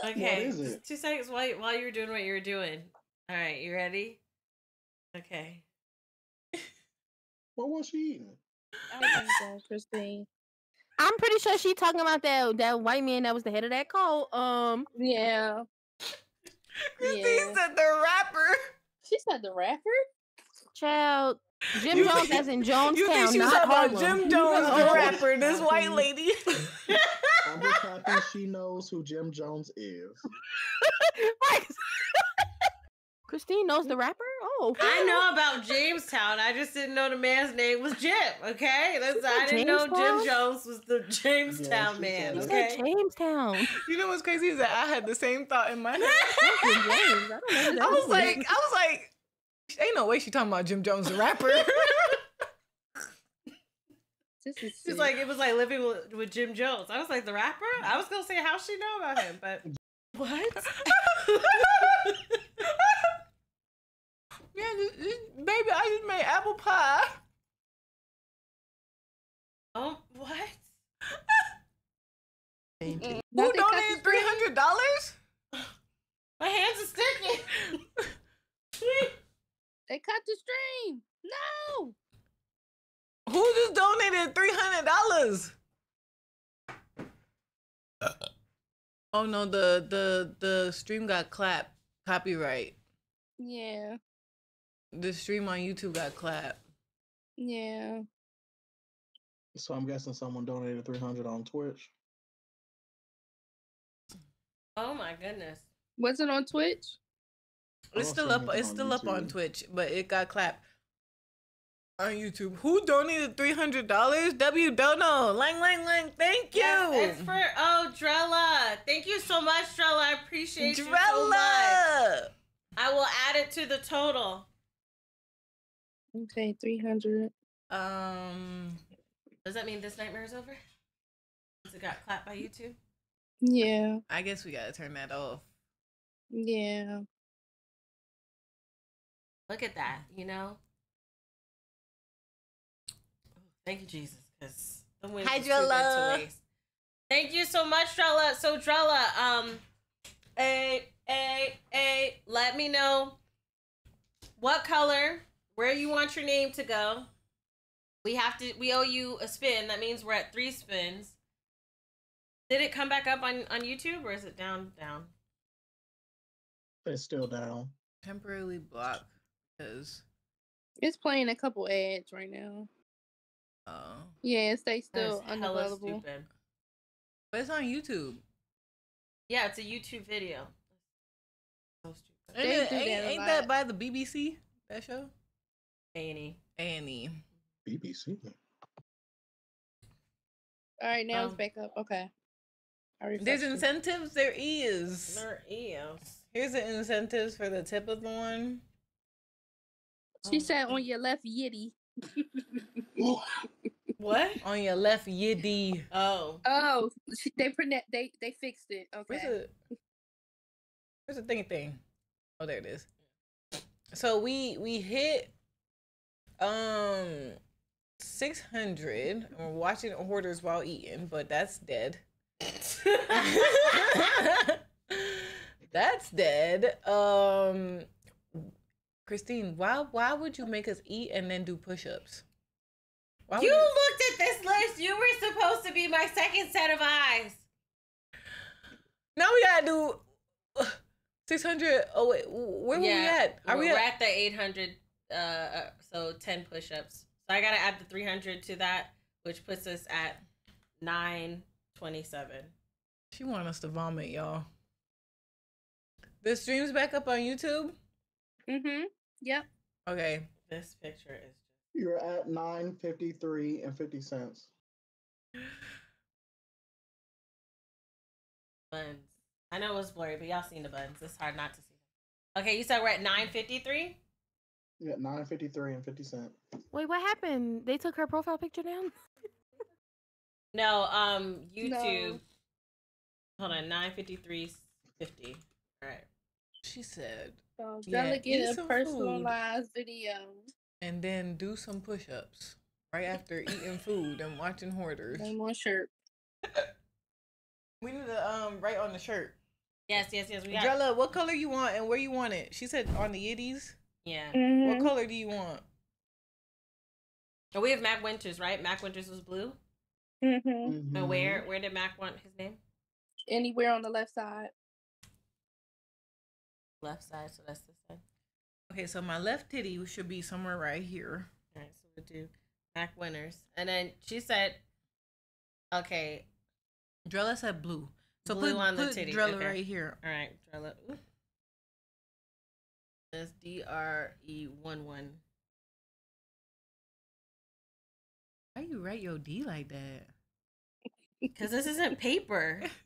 Okay, is it? two seconds while while you were doing what you were doing. All right, you ready? Okay. What was she eating? I think so, Christene. I'm pretty sure she talking about that that white man that was the head of that cult. Um, Yeah. Christene Yeah. said the rapper. She said the rapper. child, Jim You Jones think- as in You think Jonestown, she was not talking Harlem. Jim Jones, the rapper? This white lady. I'm just happy she knows who Jim Jones is. Right. Christene knows the rapper. Oh, I know about Jamestown. I just didn't know the man's name was Jim. Okay, that's I didn't know Jim Jones was the Jamestown she man. said He that. said Okay. Jamestown. you know what's crazy is that I had the same thought in my head. James. I don't know I was like, I was like, ain't no way she talking about Jim Jones, the rapper. This is She's like it was like living with, with Jim Jones. I was like the rapper. I was gonna say how she know about him, but what? yeah, this, this, baby, I just made apple pie. Oh, what? Who now they cut the donated three string. hundred dollars? My hands are sticking. They cut the stream. No. Who just donated three hundred dollars? Oh no, the the the stream got clapped. Copyright. Yeah. The stream on YouTube got clapped. Yeah. So I'm guessing someone donated 300 on Twitch. oh my goodness. Was it on Twitch? I It's still up. It's on still up on Twitch, but it got clapped on YouTube. Who donated three hundred dollars? W Dono. Lang Lang Lang. Thank you. Yes, it's for oh Drella. Thank you so much, Drella. I appreciate you so much. Drella. I will add it to the total. Okay, three hundred. Um, does that mean this nightmare is over? Since it got clapped by YouTube? Yeah, I guess we gotta turn that off. yeah. Look at that, you know? Thank you, Jesus, because the wins Hi, too good to Drella. waste. Thank you so much, Drella. So, Drella, um, a, a, a, let me know what color, where you want your name to go. We have to, we owe you a spin. That means we're at three spins. Did it come back up on, on YouTube or is it down, down? It's still down. Temporarily block because It's playing a couple ads right now. Oh. Yeah, it stays still hella unavailable. stupid. but it's on YouTube. Yeah, it's a YouTube video. So stupid. Ain't, They it- do ain't, that a ain't lot. that by the BBC? That show? Annie. Annie. BBC. All right, now it's Um, back up. Okay. I There's incentives. There is. There is. Here's the incentives for the tip of the one. She said on your left yitty. What? On your left yiddy. Oh. Oh, she, they prene- they they fixed it. Okay. Where's Okay. the Where's the thingy thing? Oh, there it is. So we we hit um six hundred. We're watching hoarders while eating, but that's dead. that's dead. Um, Christene, why why would you make us eat and then do push-ups? Why would You looked at this list. You were supposed to be my second set of eyes. Now we gotta do six hundred. Oh wait, where were we at? Are we're, we at? at the 800, uh, uh, so 10 push ups. So I got to add the 300 to that, which puts us at 927. She want us to vomit, y'all. The stream's back up on YouTube. Mhm. Yep. Okay. This picture is You're at nine fifty three and fifty cents. buns. I know it was blurry, but y'all seen the buns. It's hard not to see them. Okay, you said we're at 953? Yeah, nine fifty three and fifty cent. Wait, what happened? They took her profile picture down? No, um, YouTube. No. Hold on, 953.50. All right. She said, So Yeah, delegate eat a some food. personalized video. and then do some push-ups right after eating food and watching hoarders. Name on shirt. We need to um write on the shirt. Yes, yes, yes. We got. Drella, what color you want and where you want it? She said on the yiddies. Yeah. What Mhm. color do you want? Oh, we have Mac Winters, right? Mac Winters was blue. Mhm. Mm-hmm. And where where did Mac want his name? Anywhere on the left side. Left side, so that's this side. Okay, so my left titty should be somewhere right here. All right, so we'll do Mac Winters, and then she said, "Okay, Drella said blue. So Blue put, on the titty, Drella okay. right here. all right, Drella." Ooh. That's D R E one one. Why you write your D like that? Because this isn't paper.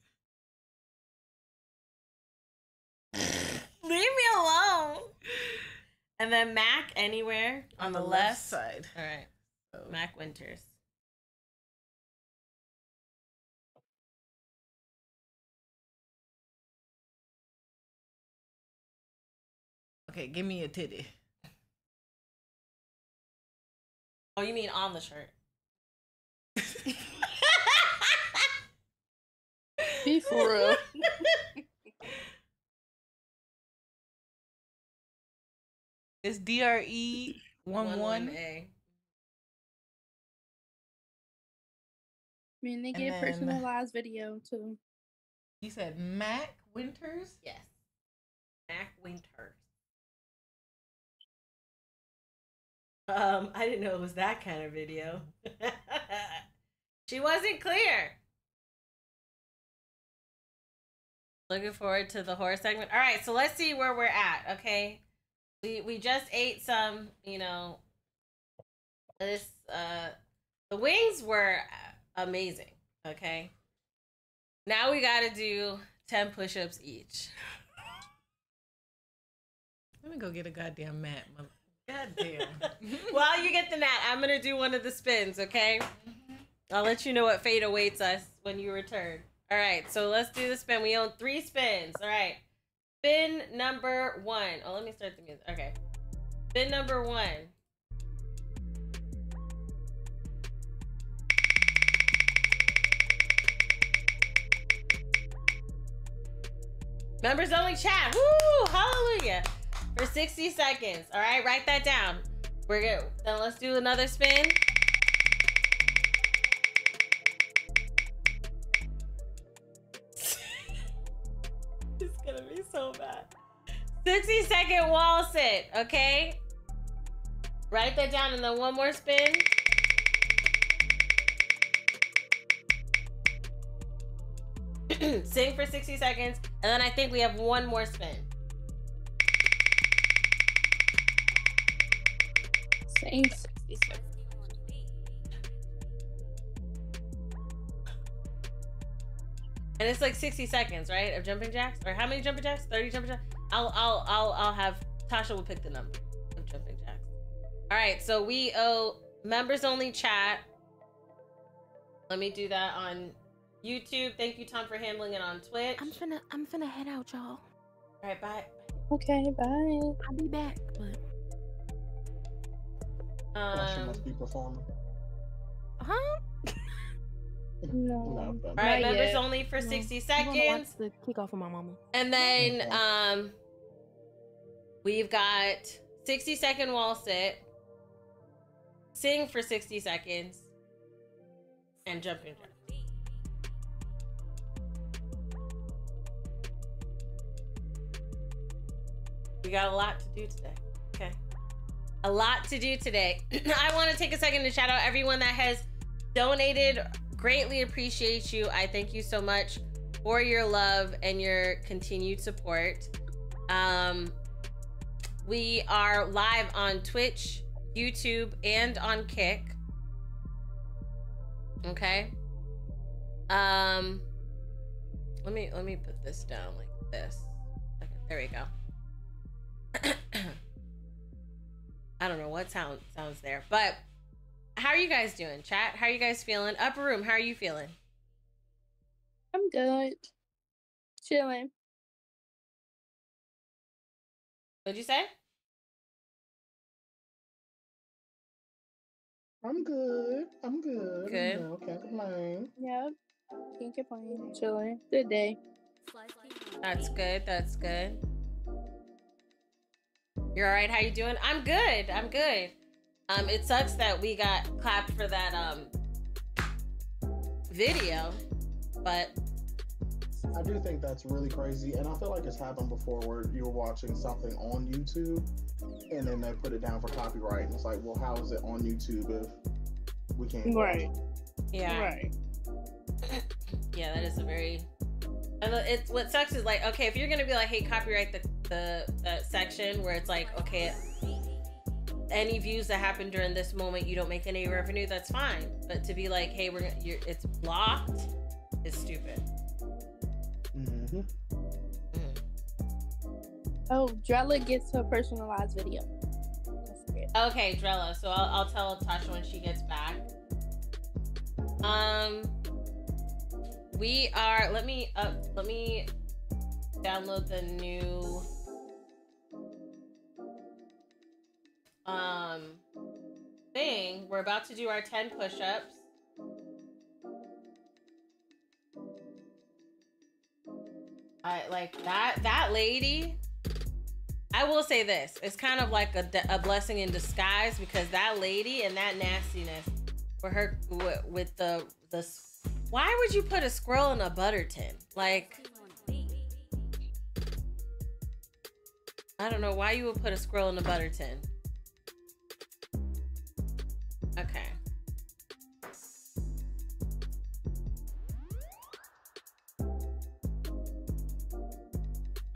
Leave me alone. And then Mac anywhere on, the, left. side. All right, So, Mac Winters. okay, give me a titty. Oh, you mean on the shirt? Be for real. It's D R E one one. A. I mean, they And get personalized video too. You said Mac Winters. Yes. Mac Winters. Um, I didn't know it was that kind of video. she wasn't clear. Looking forward to the horror segment. All right, so let's see where we're at. Okay, we we just ate some. You know, this uh, the wings were amazing. Okay, now we got to do ten push-ups each. Let me go get a goddamn mat. mother- Goddamn. While you get the mat, I'm gonna do one of the spins, okay? I'll let you know what fate awaits us when you return. All right, so let's do the spin. We own three spins. All right. Spin number one. Oh, let me start the music. Okay. Spin number one. Members only chat. Woo! Hallelujah. For 60 seconds. All right, write that down. We're good. Then let's do another spin. So bad. 60 second wall sit, okay? Write that down and then one more spin. Sing for 60 seconds, and then I think we have one more spin. Sing 60 seconds. And it's like 60 seconds, right? Of jumping jacks? Or how many jumping jacks? 30 jumping jacks? I'll I'll I'll I'll have Tasha will pick the number of jumping jacks. Alright, so we owe members only chat. Let me do that on YouTube. Thank you, Tom, for handling it on Twitch. I'm finna I'm finna head out, y'all. Alright, bye. Okay, bye. I'll be back, but Um, must be performing. huh? No. but- all right, Not members yet. only for No. 60 I'm gonna watch seconds. the kickoff of my mama. And then Okay. um we've got 60 second wall sit, sing for 60 seconds, and jumping jack. We got a lot to do today. Okay. A lot to do today. I want to take a second to shout out everyone that has donated. Greatly appreciate you. I thank you so much for your love and your continued support. Um, we are live on Twitch, YouTube, and on Kick. Okay. Um, let me let me put this down like this. Okay, there we go. I don't know what sound sounds there, but how are you guys doing, chat? How are you guys feeling? Upper room, how are you feeling? I'm good. Chilling. What'd you say? I'm good. I'm good. Good. You know, can't complain. Yep. Can't complain. Chilling. Good day. That's good. That's good. You're all right. How you doing? I'm good. I'm good. Um, it sucks that we got clapped for that um video, but I do think that's really crazy, and I feel like it's happened before where you're watching something on YouTube, and then they put it down for copyright, and it's like, well, how is it on YouTube if we can't? Right. it? yeah, Right. yeah, that is a very. And it's what sucks is like, okay, if you're gonna be like, hey, copyright the the, the section where it's like, okay, any views that happen during this moment, you don't make any revenue, that's fine. But to be like, hey, we're gonna, you're, it's blocked, is stupid. Mm-hmm. Oh, Drella gets her personalized video. Okay, Drella. So I'll, I'll tell Tasha when she gets back. Um, we are. Let me up. let me download the new um thing. We're about to do our ten push-ups. I like that. That lady. I will say this: it's kind of like a, a blessing in disguise because that lady and that nastiness for her with, with the the. Why would you put a squirrel in a butter tin? Like, I don't know why you would put a squirrel in a butter tin. Okay.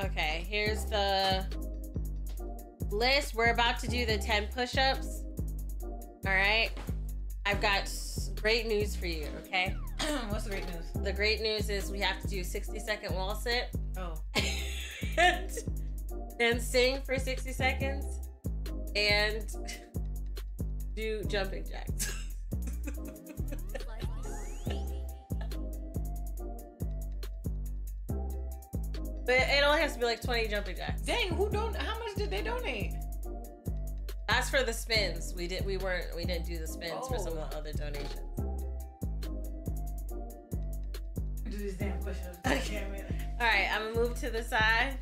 Okay, here's the list. We're about to do the 10 push ups. All right. I've got great news for you, okay? What's the great news? The great news is we have to do 60 second wall sit Oh. and, and sing for 60 seconds. And do jumping jacks. but it only has to be like 20 jumping jacks. Dang, who don't? How much did they donate? That's for the spins. We did we weren't we didn't do the spins for some of the oh. other donations. Do these damn push-ups. I can't. All right, I'm gonna move to the side.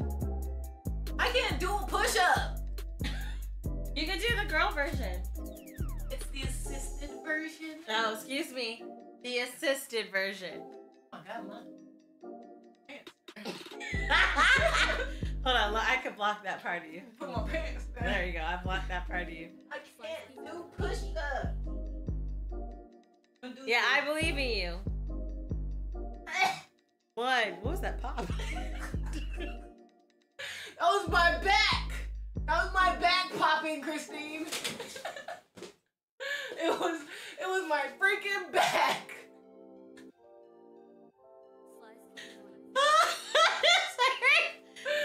I can't do a push-up. You can do the girl version. Version. Oh, excuse me. The assisted version. Oh, I got mine. Hold on, I can block that part of you. Put my pants down. There you go. I blocked that part of you. I can't do push-ups. Yeah, I believe in you. What? What was that pop? That was my back. That was my back popping, Christene. it was it was my freaking back.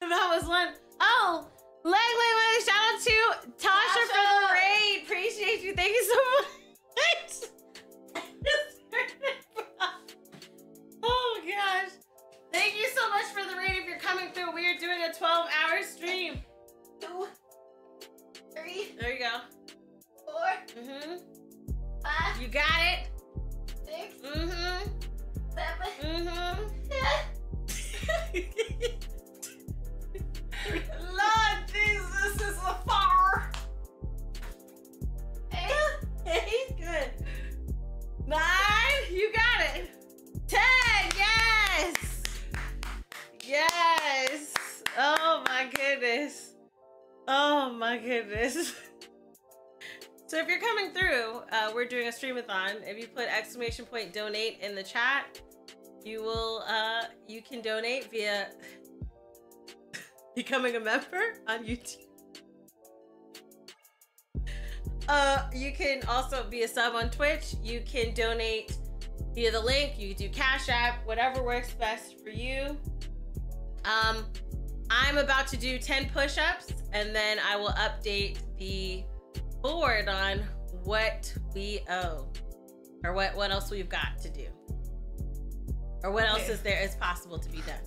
that was one. Oh, leg, leg, leg. Shout out to Tasha, for the raid. Appreciate you. Thank you so much. oh gosh. Thank you so much for the raid. If you're coming through, we are doing a 12 hour stream. Two, three, There you go. four, Mm-hmm. five, You got it. six, Mm-hmm. seven, Mm-hmm. Lord Jesus, this is a far. He's good. Nine. You got it. Ten. Yes. Yes. Oh my goodness. Oh my goodness. So if you're coming through, uh, we're doing a streamathon. If you put exclamation point donate in the chat, you will uh, you can donate via becoming a member on YouTube. Uh, you can also be a sub on Twitch. You can donate via the link. You do Cash App, whatever works best for you. Um, I'm about to do 10 push-ups and then I will update the board on what we owe or what, what else we've got to do. Or what else Okay. is there is possible to be done.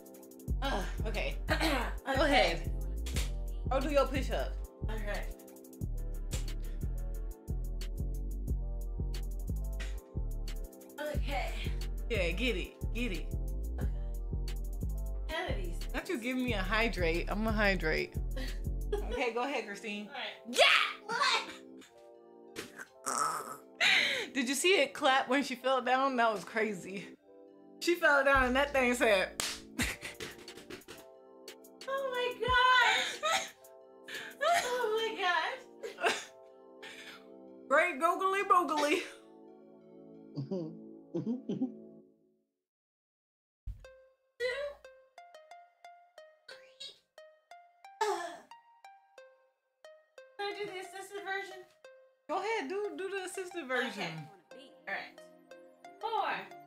Uh, okay. Go ahead. I'll do your push-up. Okay. Okay. Yeah, get it, get it. Kennedy's. Not you give me a hydrate. I'm gonna hydrate. okay, go ahead, Christene. Yeah! Did you see it clap when she fell down? That was crazy. She fell down and that thing said, Oh my gosh! Oh my gosh! Great googly boogly. Mm-hmm. Mm-hmm. Mm-hmm. Go ahead, do do the assisted version. Okay. Alright. Four.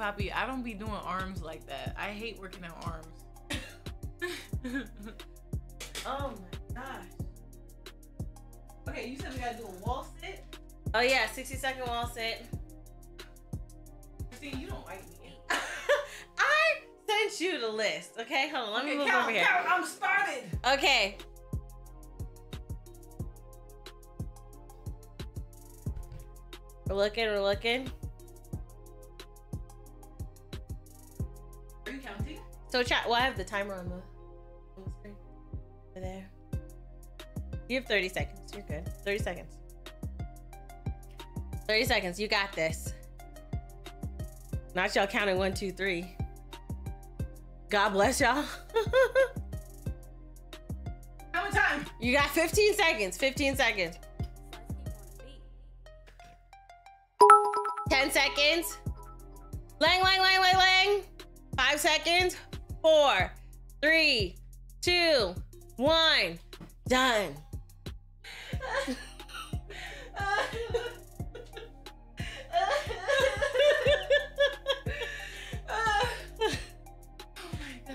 Poppy, I don't be doing arms like that. I hate working out arms. Oh my gosh. okay, you said we gotta do a wall sit. Oh yeah, 60 second wall sit. Christene, you don't like me. I sent you the list. Okay, hold on. Let me move count, over here. count, I'm started. Okay. We're looking, we're looking. So chat, well, I have the timer on the, on the screen. Over there. You have 30 seconds. You're good. 30 seconds. 30 seconds. You got this. Not y'all counting one, two, three. God bless y'all. How much time? you got 15 seconds. 15 seconds. 10 seconds. Lang, lang, lang, lang, lang. Five seconds. Four, three, two, one. Done.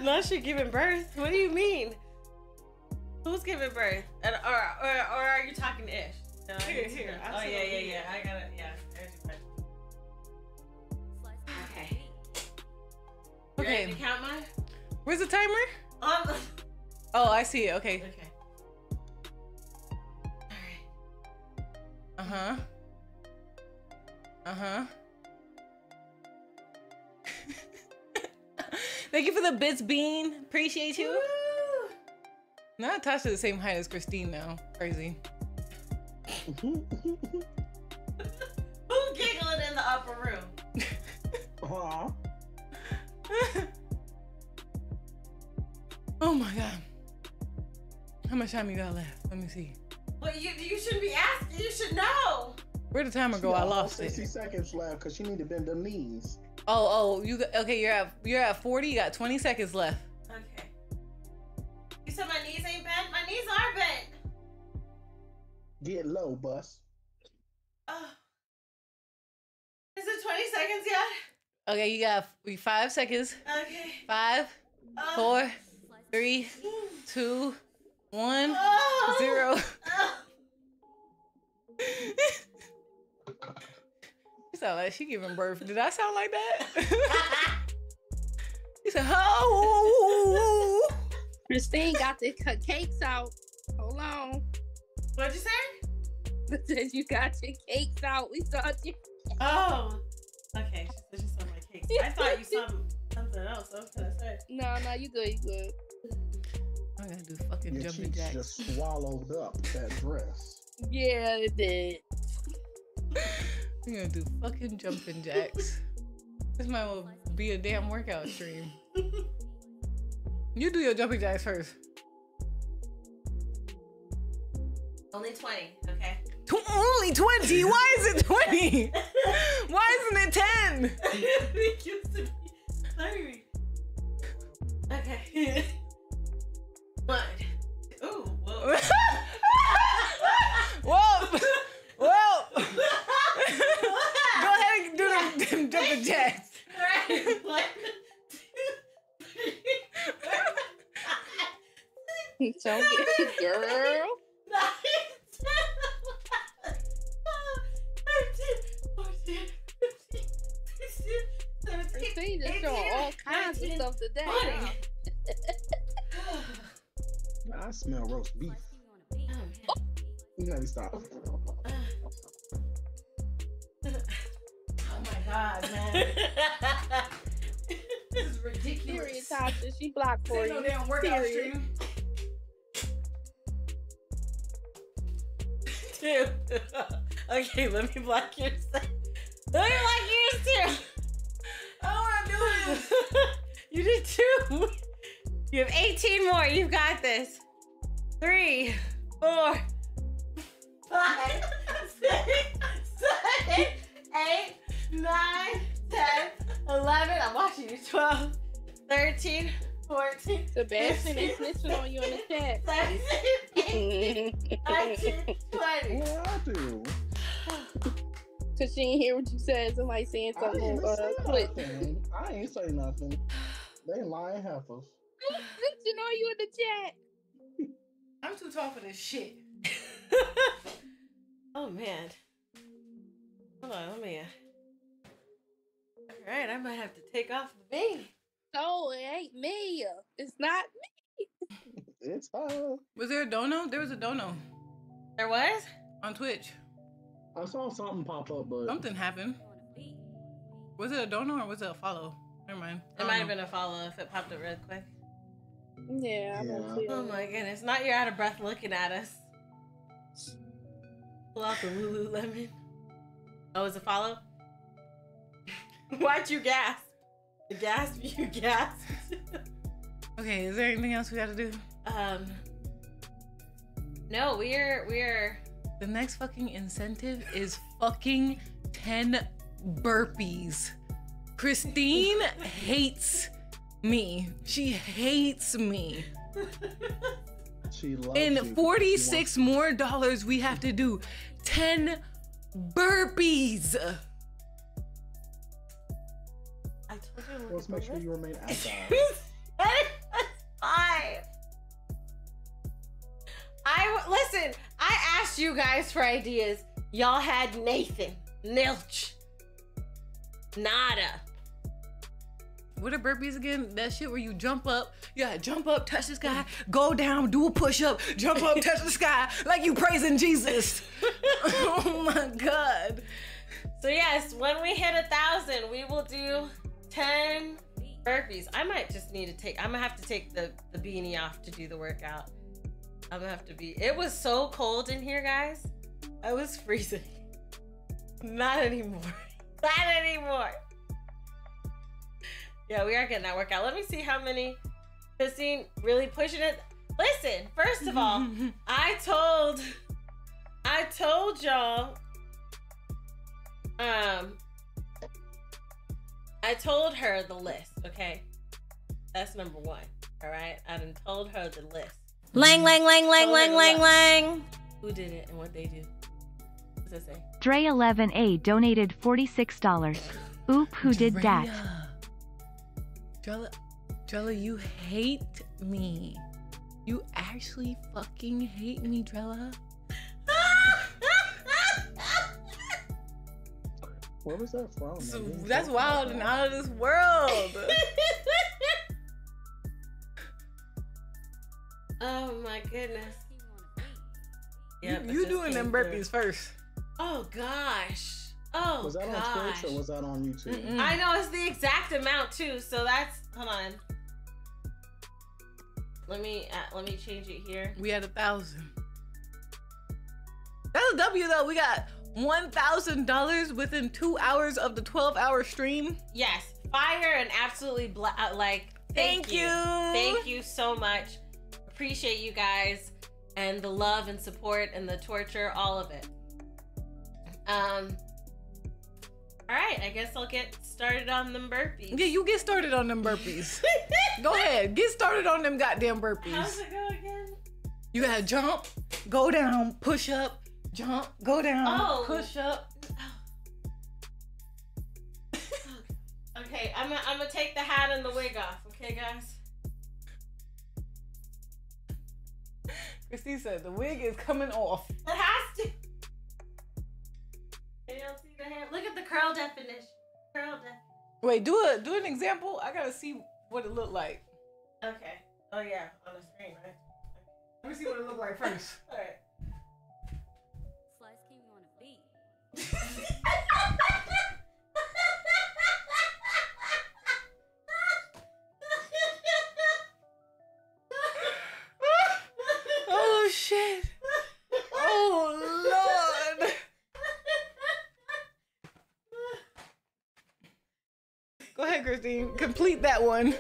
Not she giving birth. What do you mean? Who's giving birth? And, or, or, or are you talking to Ish? No, Here, here, Oh yeah, yeah, yeah. I got it. Yeah. there's your question. Okay. You Okay. ready to count mine? Where's the timer? On the- Oh, I see it. Okay. Okay. All right. Uh huh. Uh huh. Thank you for the bits, Bean. Appreciate you. Not attached to the same height as Christene now. Crazy. Who giggling in the upper room? Aw. Oh my god. How much time you got left? Let me see. Well, you you shouldn't be asking. You should know. Where'd the timer She go? I lost 60 it. seconds left because she need to bend them knees. Oh, oh, you okay? You're at you're at 40. You got 20 seconds left. Okay. You said my knees ain't bent. My knees are bent. Get low, bus. Oh. Is it 20 seconds yet? Okay, you got f- five seconds. Okay. Five, Oh. four, three, two, one, Oh. zero. You sound like she giving birth. Did I sound like that? you said, oh. Christene got the c- cakes out. Hold on. What'd you say? Said you got your cakes out. We saw you. Oh. Okay. She said she saw my cake. I thought you saw something else. I was gonna say. No, no, you good. You good. I'm gonna do fucking Your jumping cheeks jacks. just swallowed up that dress. Yeah, it did. I'm gonna do fucking jumping jacks. This might well be a damn workout stream. You do your jumping jacks first. Only 20. Okay. Tw- only 20? Why is it 20? Why isn't it 10? it used to be 30. Okay. One. Ooh. Whoa. Whoa! Whoa! Go ahead and do the them jumping jacks. Right. One, two, three, Don't get girl. nine, ten, thirteen, fourteen, fifteen, sixteen, seventeen, Christene just showing all kinds of stuff today. twenty. I smell roast beef. You gotta stop. Oh my god, man. this is Period, ridiculous. Tasha. She blocked for Ain't no you. damn workout Period. stream. Two. okay, let me block yours. Let me block yours too. Oh, I don't wanna do this. you did two. You have 18 more. You've got this. Three, four, five, six, seven, eight, nine, 10, 11. I'm watching you. 12, 13, 14, Sebastian is snitching on you in the chat. 17, 18, 19, 20. What I do? Cause she ain't hear what you said. Somebody saying I something ain't on say uh, Twitch. nothing. I ain't say nothing. They lying heifers. Snitching on you in the chat. I'm too tall for this shit. oh man. Hold on, let me. Uh... All right, I might have to take off the beanie. No, it ain't me. It's not me. It's her. Was there a dono? There was a dono There was? on Twitch. I saw something pop up, but Something happened. Was it a dono or was it a follow? Never mind. It don't might have been a follow if it popped up real quick. Yeah, I don't Yeah. see Oh my goodness. Not you're out of breath looking at us. Pull out the Lululemon. Oh, is it follow? Why'd you gasp? The gasp you gasped. Okay, is there anything else we gotta do? Um. No, we're we're. The next fucking incentive is fucking 10 burpees. Christene hates me. She hates me. She loves In you. 46 more dollars, we have to do 10 burpees. I told you. Let's make sure you remain agile. Fine. I w- listen. I asked you guys for ideas. Y'all had Nathan, Nilch, nada. What are burpees again? That shit where you jump up, yeah, jump up, touch the sky, go down, do a push up, jump up, touch the sky, like you praising Jesus. oh my God. So yes, when we hit a thousand, we will do ten burpees. I might just need to take. I'm gonna have to take the the beanie off to do the workout. I'm gonna have to be. It was so cold in here, guys. I was freezing. Not anymore. Not anymore. Yeah, we are getting that workout. Let me see how many. Christene really pushing it. Listen, first of all, I told, I told y'all um, I told her the list, okay? That's number one, all right? I done told her the list. Lang, lang, lang, lang, lang, lang, lang. Who did it and what they do. What does it say? Dre11A donated $46. Oop, who did that? Drella, Drella, you hate me. You actually fucking hate me, Drella. Where was that from? So that's wild about and out of this world. oh my goodness. you you doing them came through. burpees first. Oh gosh. Oh Was that gosh. on Twitch or was that on YouTube? Mm-mm. I know it's the exact amount too, so that's hold on. Let me uh, let me change it here. We had a thousand. That's a W though. We got one thousand dollars within two hours of the twelve-hour stream. Yes, fire and absolutely bla- uh, like thank, Thank you. Thank you so much. Appreciate you guys and the love and support and the torture, all of it. Um. All right, I guess I'll get started on them burpees. Yeah, you get started on them burpees. go ahead, get started on them goddamn burpees. How's it go again? You gotta jump, go down, push up, jump, go down, Oh. push up. Oh. Okay, I'm gonna I'm gonna take the hat and the wig off. Okay, guys. Christene said the wig is coming off. It has to. You don't see the hair. Look at the curl definition. Curl def. Wait, do a do an example. I gotta see what it looked like. Okay. Oh yeah, on the screen, right? Let me see what it looked like first. All right. Slice King on a beat. Oh shit. Oh lord. Go ahead, Christene. Complete that one.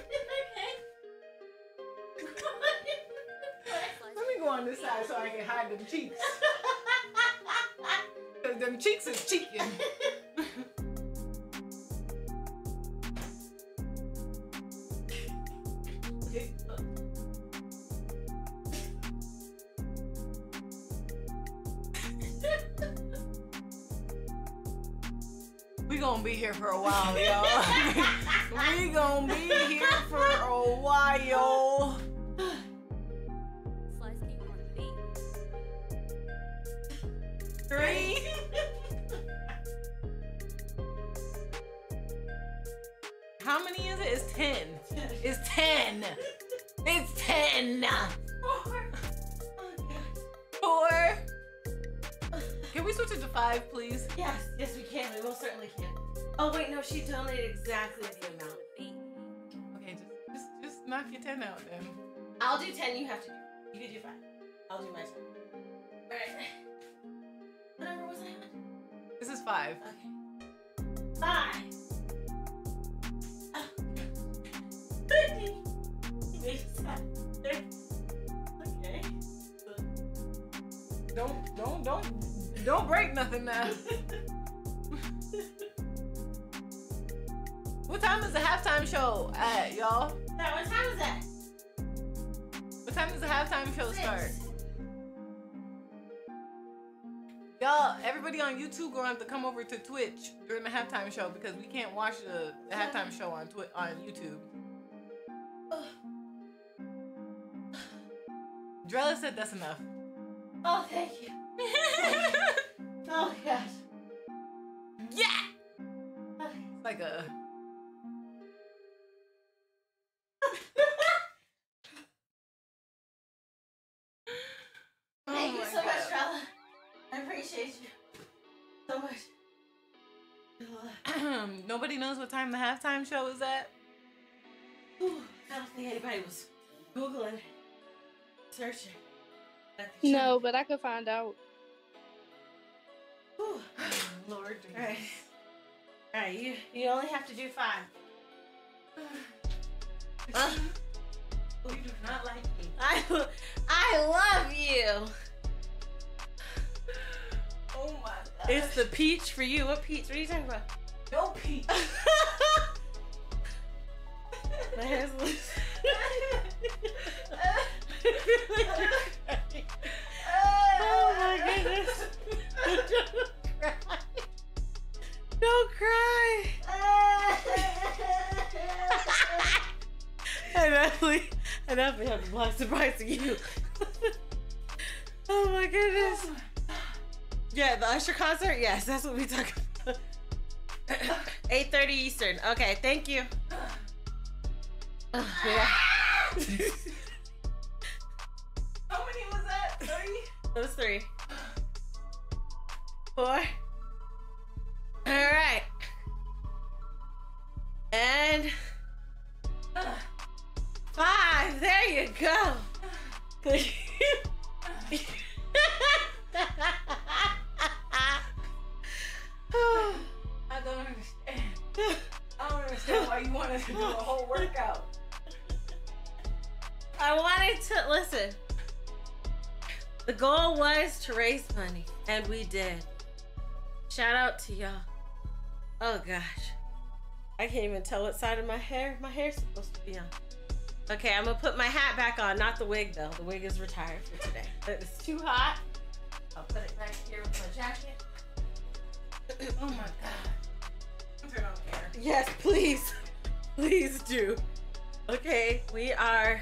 Let me go on this side so I can hide them cheeks. Cause them cheeks is cheeking. be here for a while, y'all. we gonna be here for a while. Slice King on a beat. Three. How many is it? It's ten. It's ten. It's ten. Four. Can we switch it to five, please? Yes, yes, we can. We most certainly can. Oh wait, no, she donated exactly the amount of eight. Okay, just just just knock your ten out then. I'll do ten. You have to do. You can do five. I'll do my ten. All right. What number was I? This is five. Okay. Five. Oh. Thirty. okay. Don't don't don't don't break nothing now. what time is the halftime show at, y'all? Now, what time is that? What time does the halftime show Six. start? Y'all, everybody on YouTube gonna have to come over to Twitch during the halftime show because we can't watch the, the halftime show on Twi- on YouTube. Drella said that's enough. Oh, thank you. oh, gosh. Yeah. It's like a Nobody knows what time the halftime show is at. Whew, I don't think anybody was Googling, searching. No, but I could find out. Whew. Lord, All right. All right, you, you only have to do five. Uh, you do not like me. I, I love you. Oh my god. It's the peach for you. What peach? What are you talking about? No peach. My hair's loose. oh my goodness. Don't cry. I definitely, I definitely have a black surprise surprising you. oh my goodness. Yeah, the Usher concert. Yes, that's what we talk about. 8:30 Eastern. Okay, thank you. Oh, yeah. How many was that? Three? That was three. Four. All right. And five. There you go. Don't understand. I don't understand why you wanted to do a whole workout. I wanted to listen. The goal was to raise money, and we did. Shout out to y'all. Oh gosh. I can't even tell what side of my hair my hair's supposed to be on. Okay, I'm gonna put my hat back on, not the wig though. The wig is retired for today. It's too hot. I'll put it back here with my jacket. Oh my god. Yes, please. Please do. Okay, we are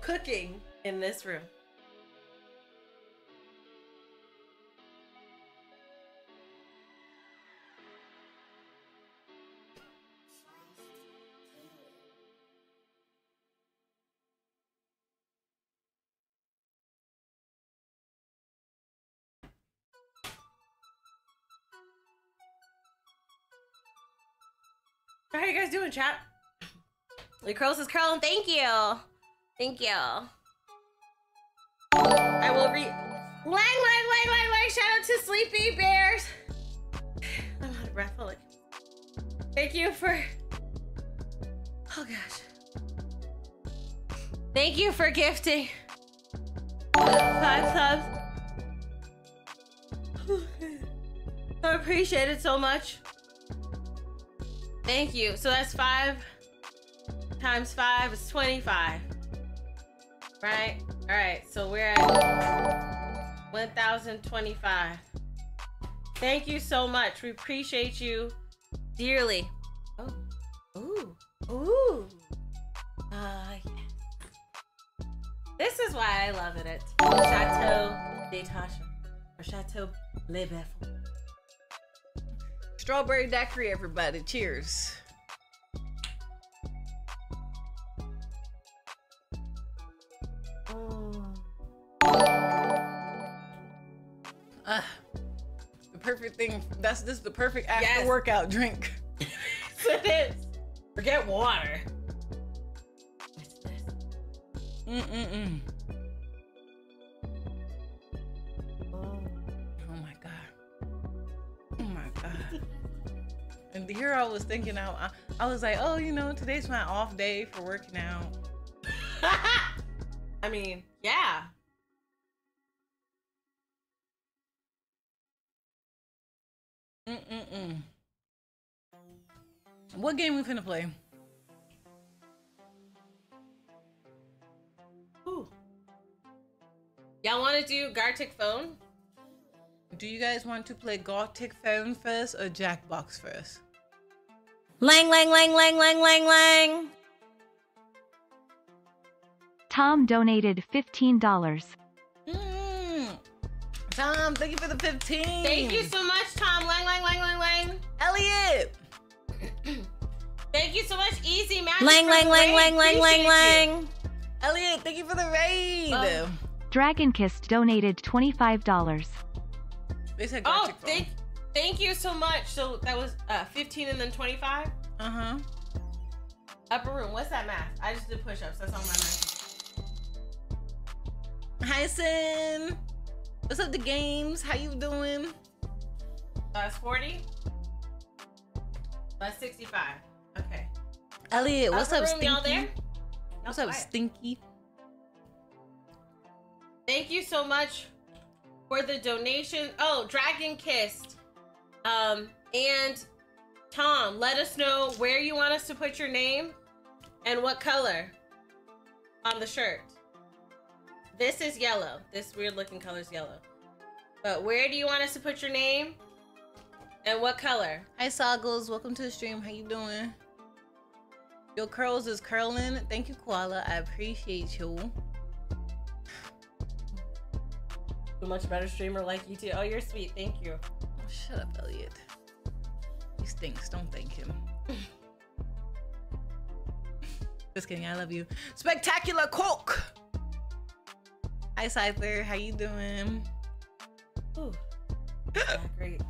cooking in this room. How are you guys doing, chat? The curls is curling. Thank you. Thank you. I will read. Lang, lang, lang, lang, lang. Shout out to Sleepy Bears. I'm out of breath. Hold on. Thank you for. Oh gosh. Thank you for gifting five subs. I appreciate it so much. Thank you. So that's five times five is 25. Right? All right. So we're at 1,025. Thank you so much. We appreciate you dearly. Oh. Ooh. Ooh. Ah, yes. This is why I love it at Chateau de Tasha or Chateau Le Beffel. Strawberry daiquiri, everybody. Cheers. Ah, the perfect thing. That's this is the perfect after Yes. workout drink. it is. Forget water. Mm-mm-mm. Oh here I was thinking out. I, I was like, oh, you know, today's my off day for working out. I mean, yeah. Mm-mm-mm. What game we finna play? Ooh. Y'all wanna do Gartic Phone? Do you guys want to play Gartic Phone first or Jackbox first? Lang, lang, lang, lang, lang, lang, lang. Tom donated $15. Mm. Tom, thank you for the 15. Thank you so much, Tom. Lang, lang, lang, lang, lang. Elliot. Thank you so much, Easy Magic. Lang, for lang, the lang, raid. lang, lang, lang, Appreciate you. lang. Elliot, thank you for the raid. Oh. Dragonkist donated $25. They said Oh, Gartic Phone. Thank, you so much. So that was uh, 15 and then 25? Uh-huh. Upper room. What's that math? I just did push-ups. That's all my math. Hi, Sin. What's up, the games? How you doing? That's 40. That's 65. Okay. Elliot, what's Upper up, room, Stinky? y'all there? What's up, quiet. Stinky? Thank you so much for the donation. Oh, Dragon Kissed. Um, and Tom, let us know where you want us to put your name and what color on the shirt. This is yellow. This weird looking color is yellow. But where do you want us to put your name and what color? Hi, Soggles. Welcome to the stream. How you doing? Your curls is curling. Thank you, Koala. I appreciate you. A much better streamer like you too. Oh, you're sweet. Thank you. Shut up, Elliot. He stinks. Don't thank him. Just kidding. I love you. Spectacular Coke. Hi, Scyther. How you doing? Ooh. Great.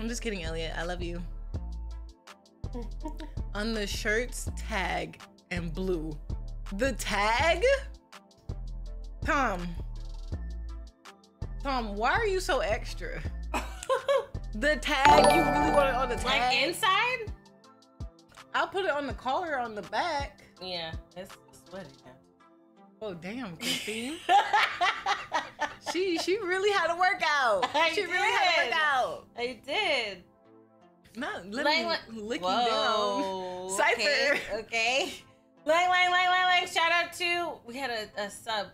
I'm just kidding, Elliot. I love you. On the shirts, tag and blue. The tag? Tom. Tom, why are you so extra? The tag, you really want it on the tag? Like inside? I'll put it on the collar on the back. Yeah, it's sweaty now. Oh damn, Christene. she she really had a workout. I she really had a workout. I did. Not Lang- let me lang- lick Whoa. down. Cypher. Okay. okay. Lang, lang, lang, lang, lang. Shout out to we had a, a sub.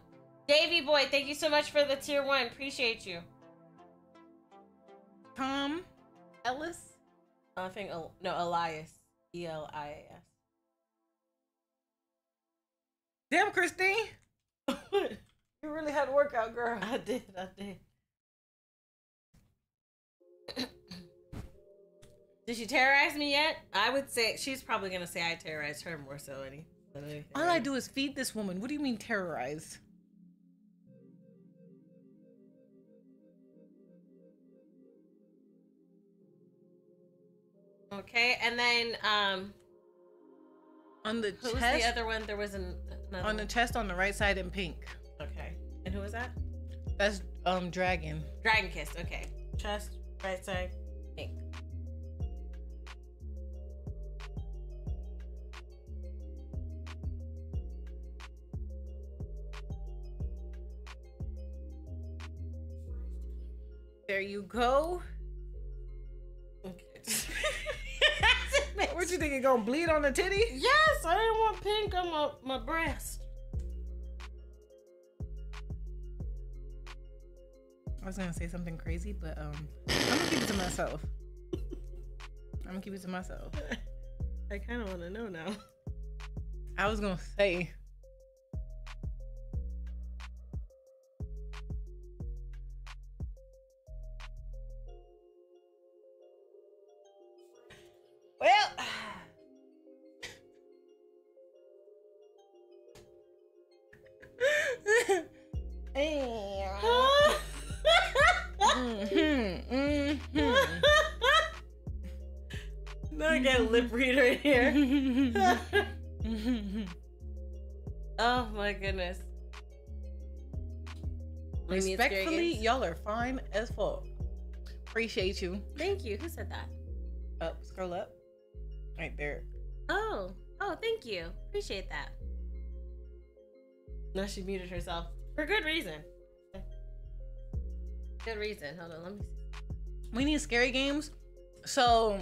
Davy boy, thank you so much for the tier one. Appreciate you. Tom Ellis. I think El- no Elias. E L I A S. Damn, Christene. you really had to workout, girl. I did. I did. Did she terrorize me yet? I would say she's probably gonna say I terrorized her more so any. All I do is feed this woman. What do you mean terrorize? Okay, and then um, On the who was chest. the other one? There was an, another. on the one. chest on the right side in pink. Okay, and who was that? That's um dragon. Dragon Kiss. Okay, chest, right side, pink. There you go. Okay. What you think it gonna bleed on the titty? yes, I didn't want pink on my, my breast. I was gonna say something crazy, but um, I'm gonna keep it to myself. I'm gonna keep it to myself. I kind of want to know now. I was gonna say. Respectfully, experience. y'all are fine as fuck. Appreciate you. Thank you. Who said that? Oh, up, scroll up. Right there. Oh, oh, thank you. Appreciate that. No, she muted herself for good reason. Good reason. Hold on, let me see. we need scary games. So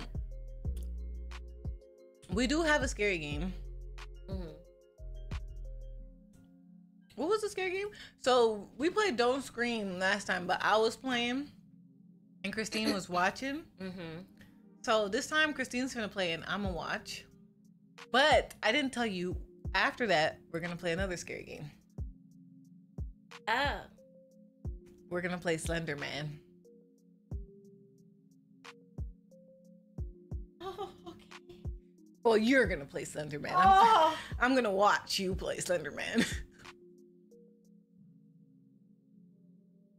we do have a scary game. What was the scary game? So we played Don't Scream last time, but I was playing and Christene was watching. Mhm. So this time Christene's gonna play and I'm gonna watch. But I didn't tell you after that we're gonna play another scary game. Oh. We're gonna play Slender Man. Oh, okay. Well, you're gonna play Slender Man. I'm, Oh. I'm gonna watch you play Slender Man.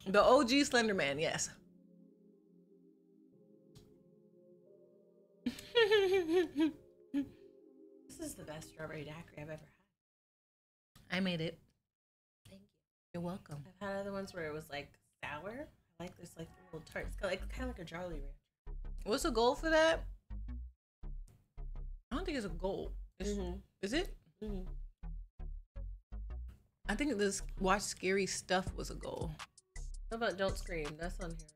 the OG Slender Man, yes. This is the best strawberry daiquiri I've ever had. I made it. Thank you. You're welcome. I've had other ones where it was like sour. I like this like little tart. It's like kind of like a Jolly Rancher. What's the goal for that? I don't think it's a goal. Is, Mhm. is it? Mhm. I think this watch scary stuff was a goal. How about Don't Scream? That's on here.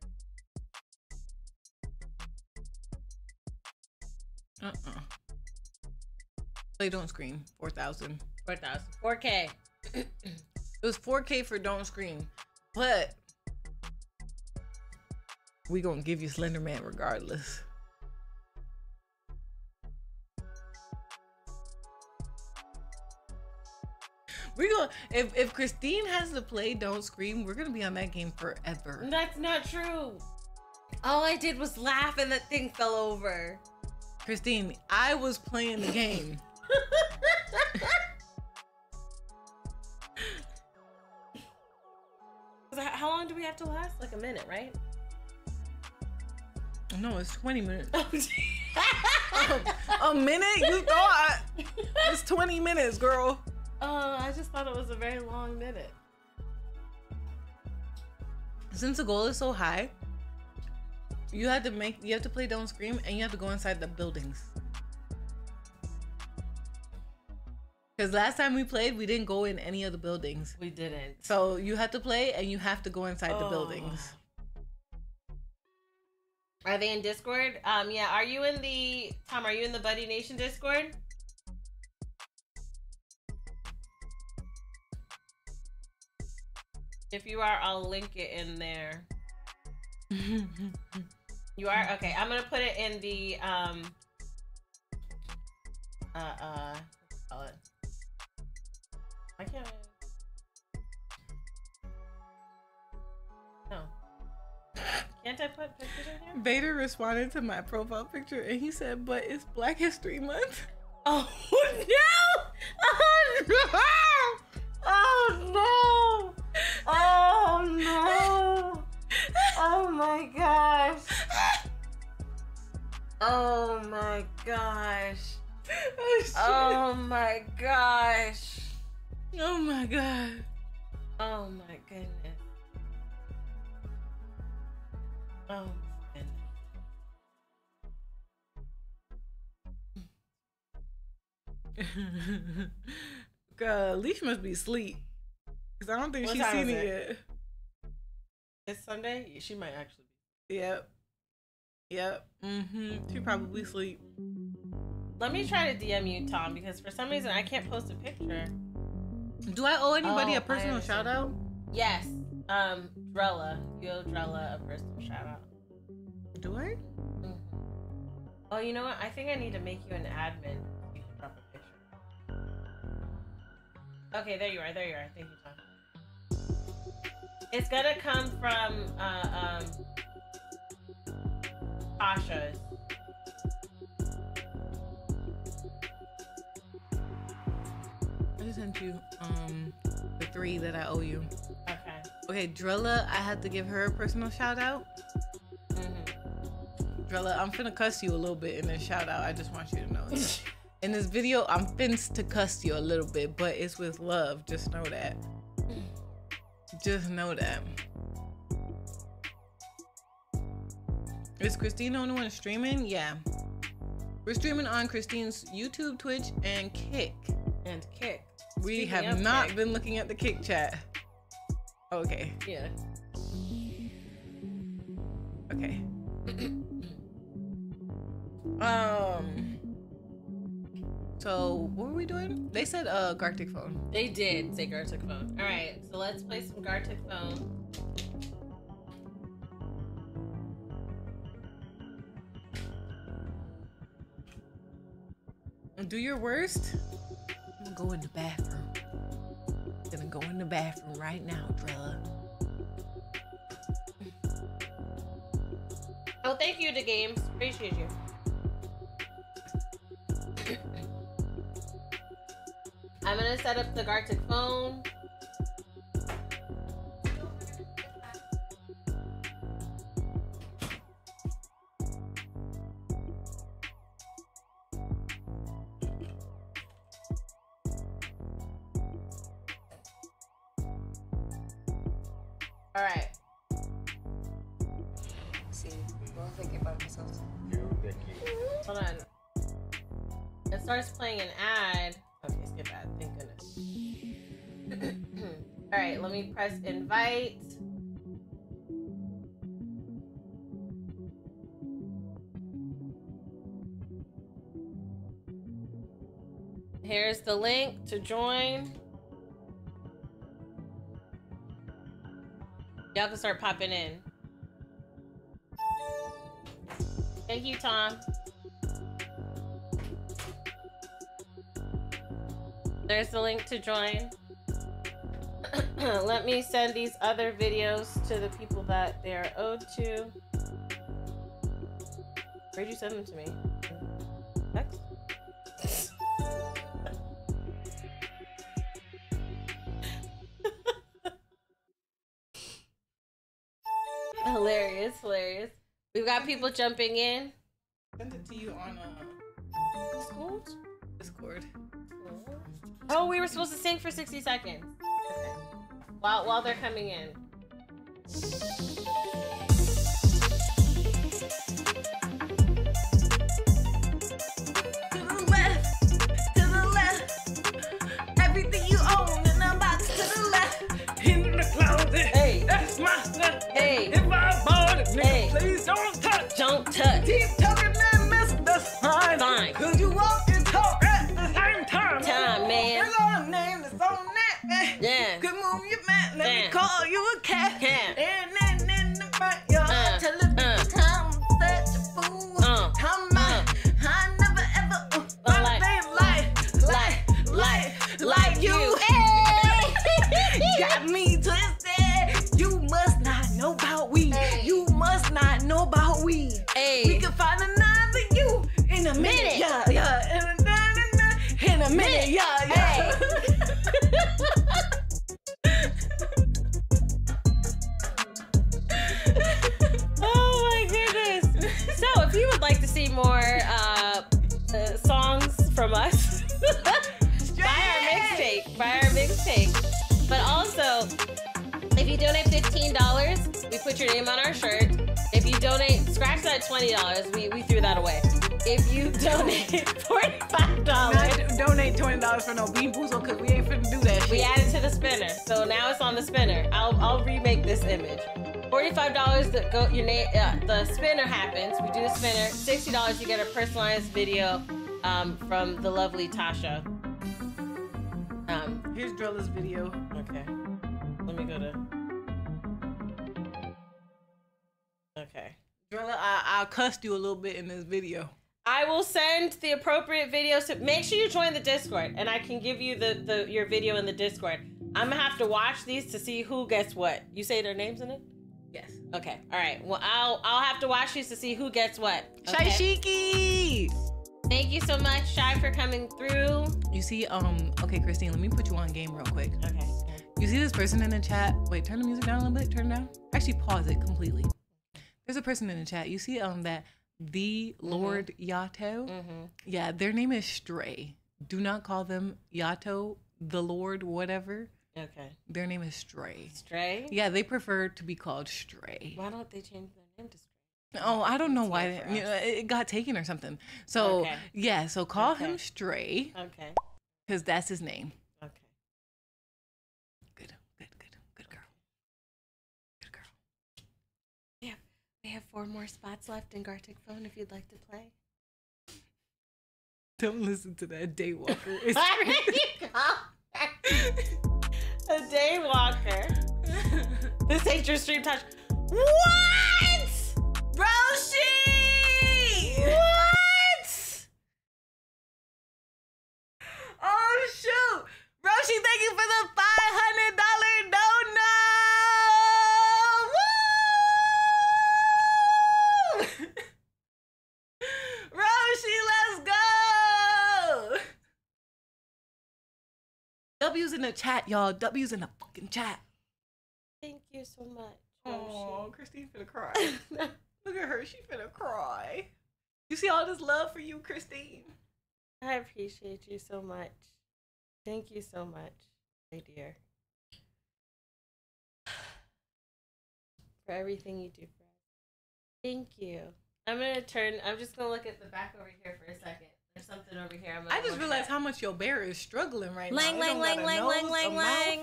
Uh-uh. Play Don't Scream. 4,000. 4,000. 4K. It was 4K for Don't Scream. But we gonna give you Slender Man regardless. We gonna if if Christene has to play Don't Scream, we're gonna be on that game forever. That's not true. All I did was laugh and that thing fell over. Christene, I was playing the game. How long do we have to last? Like a minute, right? No, it's 20 minutes. Oh, a minute? You thought it's 20 minutes, girl. Oh, I just thought it was a very long minute. Since the goal is so high, you have to make you have to play Don't Scream and you have to go inside the buildings. Because last time we played, we didn't go in any of the buildings. We didn't. So you have to play and you have to go inside the Oh. buildings. Are they in Discord? Um, yeah. Are you in the Tom? Are you in the Buddy Nation Discord? If you are, I'll link it in there. You are okay. I'm gonna put it in the um. Uh uh. Call it? I can't. No. Can't I put pictures in here? Vader responded to my profile picture and he said, "But it's Black History Month." Oh no! Oh no! Oh no! Oh no! Oh my gosh! Oh my gosh! Oh, shit. Oh my gosh! oh my god. Oh my goodness! Oh my goodness! Girl, Leash must be asleep. Cause I don't think What she's seen it it? yet. It's Sunday. She might actually. Yep. Yep. Mm-hmm. She probably sleep. Let me try to DM you, Tom, because for some reason I can't post a picture. Do I owe anybody Oh, a personal shout out? Yes. Um, Drella. You owe Drella a personal shout out. Do I? Mhm. Oh, you know what? I think I need to make you an admin. You can drop a picture. Okay, there you are. There you are. Thank you, Tom. It's gonna come from uh, um, Tasha's. I just sent you um the three that I owe you. Okay. Okay, Drella, I had to give her a personal shout out. Mm-hmm. Drella, I'm finna cuss you a little bit in this shout out. I just want you to know. in this video, I'm fins to cuss you a little bit, but it's with love. Just know that. Just know that. Is Christene the only one streaming? Yeah. We're streaming on Christene's YouTube, Twitch, and Kick. And kick. We Speaking have not Kick. been looking at the Kick chat. Okay. Yeah. Okay. Um. So what were we doing? They said uh Gartic phone. They did say Gartic phone. All right, so let's play some Gartic phone. Do your worst. I'm gonna go in the bathroom. gonna go in the bathroom right now, Drella. Oh, thank you to games. Appreciate you. I'm gonna set up the Gartic phone. All right. Sí, voy a thinking about myself. Hold on. It starts playing an ad. Thank goodness. All right, let me press invite. Here's the link to join. Y'all can start popping in. Thank you, Tom. There's the link to join. Let me send these other videos to the people that they are owed to. Where'd you send them to me? Text? hilarious, hilarious. We've got people jumping in. Send it to you on uh Discord. Discord. Oh, we were supposed to sing for 60 seconds. Okay. While while they're coming in. To the left, to the left. Everything you own in a box to the left. In the closet. Hey. That's my stuff. Hey. If I bought it, nigga, Hey. please don't touch. Don't touch. Keep talking and miss that's fine. Fine. Cause you walk and talk at Yeah. Could move your man. Let me call you a cat. Cat. If you would like to see more uh, uh, songs from us, buy our mixtape. Buy our mixtape. But also, if you donate $15, we put your name on our shirt. If you donate, scratch that $20, we, we threw that away. If you donate $45, Not donate twenty dollars for no bean boozle because we ain't finna do that shit. we added to the spinner. So now it's on the spinner. I'll, I'll remake this image. Forty-five dollars. The go your name. Uh, the spinner happens. We do the spinner. Sixty dollars. You get a personalized video um, from the lovely Tasha. Um, Here's Drella's video. okay. Let me go to. Okay. Drella, I, I cussed you a little bit in this video. I will send the appropriate videos to make sure you join the Discord and I can give you the, the your video in the Discord. I'm gonna have to watch these to see who gets what. You say their names in it? Okay. All right. Well, I'll I'll have to watch these to see who gets what. Okay? Thank you so much, Shy, for coming through. You see, um, okay, Christene, let me put you on game real quick. Okay. You see this person in the chat? Wait, turn the music down a little bit. Turn it down. Actually, pause it completely. There's a person in the chat. You see, um, that the Lord Yato. Mm-hmm. Yeah, their name is Stray. Do not call them Yato, the Lord, whatever. Okay. Their name is Stray. Stray. Yeah, they prefer to be called Stray. Why don't they change their name to Stray? Oh, I don't know why they- you know, it got taken or something. So Okay. yeah, so call Okay. him Stray Okay. because that's his name. Okay. Good, good, good, good girl. Good girl. Yeah, We have four more spots left in Gartic Phone if you'd like to play. Don't listen to that daywalker. It's Why did you call her a daywalker? This ain't your stream touch. What? Roshi! What? Oh shoot! Roshi, thank you for the W's in the chat, y'all. W's in the fucking chat. Thank you so much. Oh, Christene finna cry. Look at her, she finna cry. You see all this love for you, Christene. I appreciate you so much. Thank you so much, my dear. For everything you do for us. Thank you. I'm gonna turn I'm just gonna look at the back over here for a second. There's something over here. I'm gonna I just realized at. how much your bear is struggling right Lang, now. It lang, lang, lang, lang, lang, lang.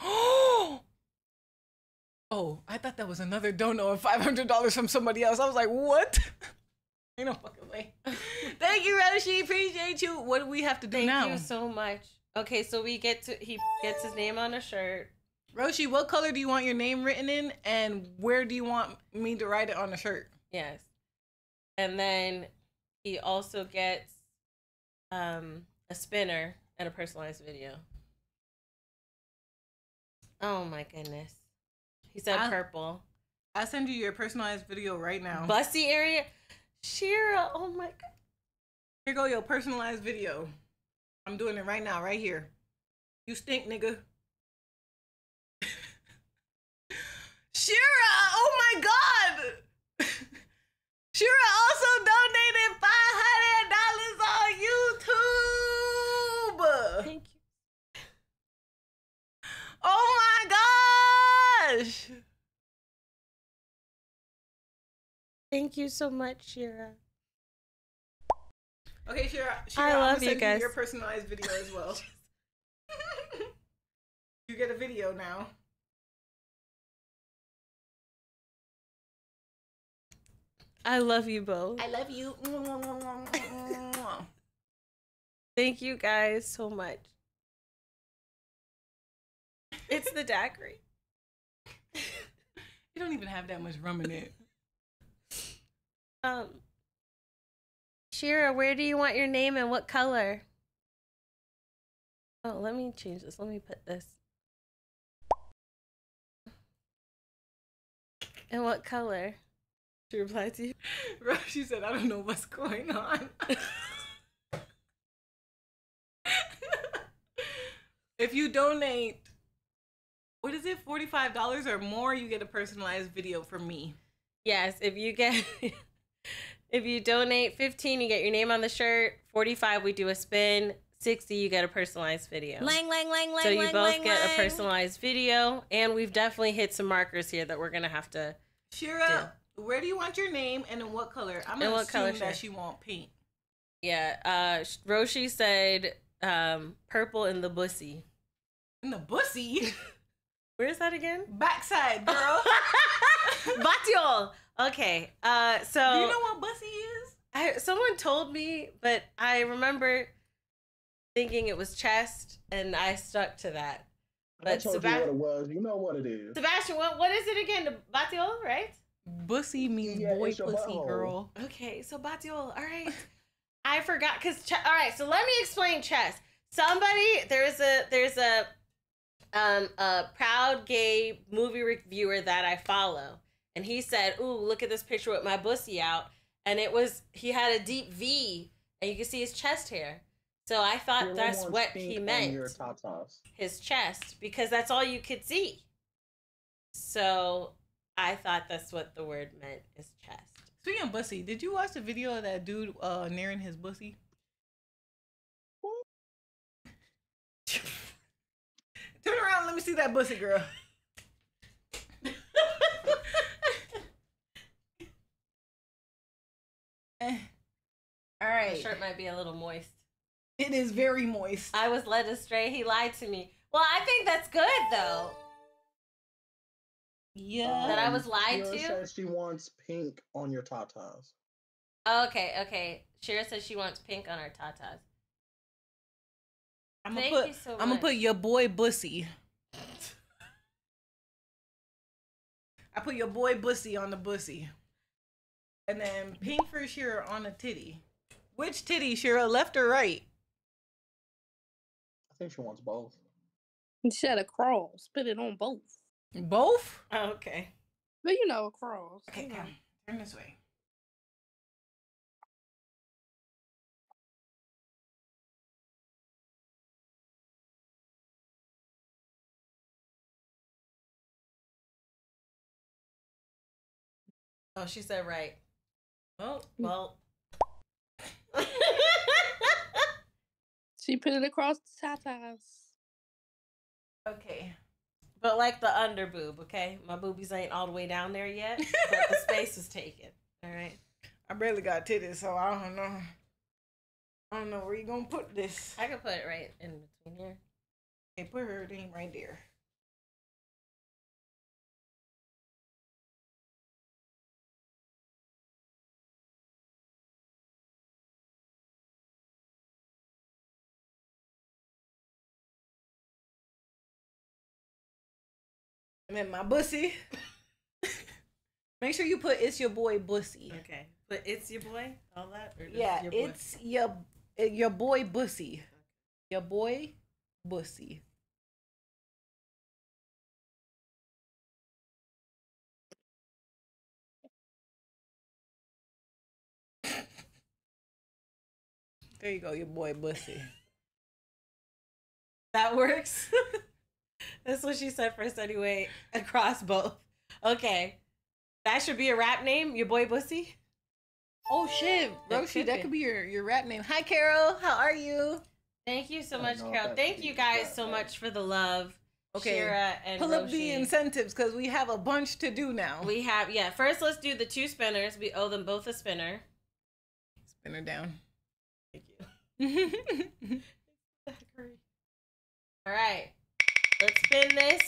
oh, Oh, I thought that was another dono of five hundred dollars from somebody else. I was like, what? Ain't no fucking way. Thank you, Roshi. Appreciate you. What do we have to do Thank now? you so much. Okay, so we get to he gets his name on a shirt. Roshi, what color do you want your name written in, and where do you want me to write it on the shirt? Yes. And then he also gets um a spinner and a personalized video. Oh my goodness. He said I- purple. I'll send you your personalized video right now. Bussy area. Shira, oh my god. Here go your personalized video. I'm doing it right now, right here. You stink, nigga. Shira, oh my god. Shira also donated Thank you so much, Shira. Okay, Shira. Shira I love you guys. your personalized video as well. you get a video now. I love you both. I love you. Thank you guys so much. It's the daiquiri. You don't even have that much rum in it. Um Shira, where do you want your name and what color? Oh, let me change this. Let me put this. And what color? She replied to you. She said, I don't know what's going on. if you donate, what is it, $45 or more, you get a personalized video from me. Yes, if you get if you donate 15, you get your name on the shirt. 45, we do a spin. 60, you get a personalized video. Lang, lang, lang, lang, so you lang, both lang, get lang. a personalized video, and we've definitely hit some markers here that we're gonna have to. Shira, where do you want your name and in what color? I'm going to what color, assume that she want pink. Yeah, uh, Roshi said um, purple in the bussy. In the bussy? Where is that again? Backside, girl. Batiol. Okay. Uh, so do you know what bussy is? I, someone told me, but I remember thinking it was chest, and I stuck to that. I But told you what it was. You know what it is. Sebastian, what what is it again? The Batiol, right? Bussy means Yeah, boy it's pussy, butthole. girl. Okay, so Batiol. All right. I forgot because ch- all right. So let me explain chest. Somebody there's a there's a um a proud gay movie reviewer that I follow, and he said, "Ooh, look at this picture with my bussy out," and it was he had a deep V, and you can see his chest hair. So I thought Your that's what he meant Your his chest because that's all you could see. So I thought that's what the word meant is chest. Speaking of bussy, did you watch the video of that dude uh nearing his bussy? Turn around, let me see that bussy, girl. Eh. All My shirt might be a little moist. It is very moist. I was led astray. He lied to me. Well, I think that's good though. Yeah. That I was lied Kira to? said she wants pink on your tatas. Okay, okay. Shira says she wants pink on her tatas. I'm gonna Thank put you so I'm gonna put your boy Bussy. I put your boy Bussy on the Bussy. And then pink for Shira on a titty. Which titty, Shira, left or right? I think she wants both. She had a cross. Put it on both. Both? Oh, okay. But you know, a cross. Okay, come. Turn this way. Oh, she said right. Oh, well. She put it across the top tatas. Okay. but like the under boob, okay? My boobies ain't all the way down there yet, but the space is taken. All right. I barely got titties, so I don't know. I don't know where you gonna put this. I can put it right in between here. Okay, put her name right there. And my bussy. Make sure you put it's your boy Bussy. Okay. But it's your boy? All that? Or Yeah, your it's your uh, your boy Bussy. Your boy Bussy. There you go, your boy Bussy. That works. That's what she said first anyway, across both. Okay. That should be a rap name, your boy Bussy. Oh shit, That Roshi, that could be your your rap name. Hi Carol, how are you? Thank you so much, Carol. Thank you guys so much for the love. Okay, Shira and Pull up the incentives because we have a bunch to do now. We have yeah. First, let's do the two spinners. We owe them both a spinner. Spinner down. Thank you. All right, let's spin this.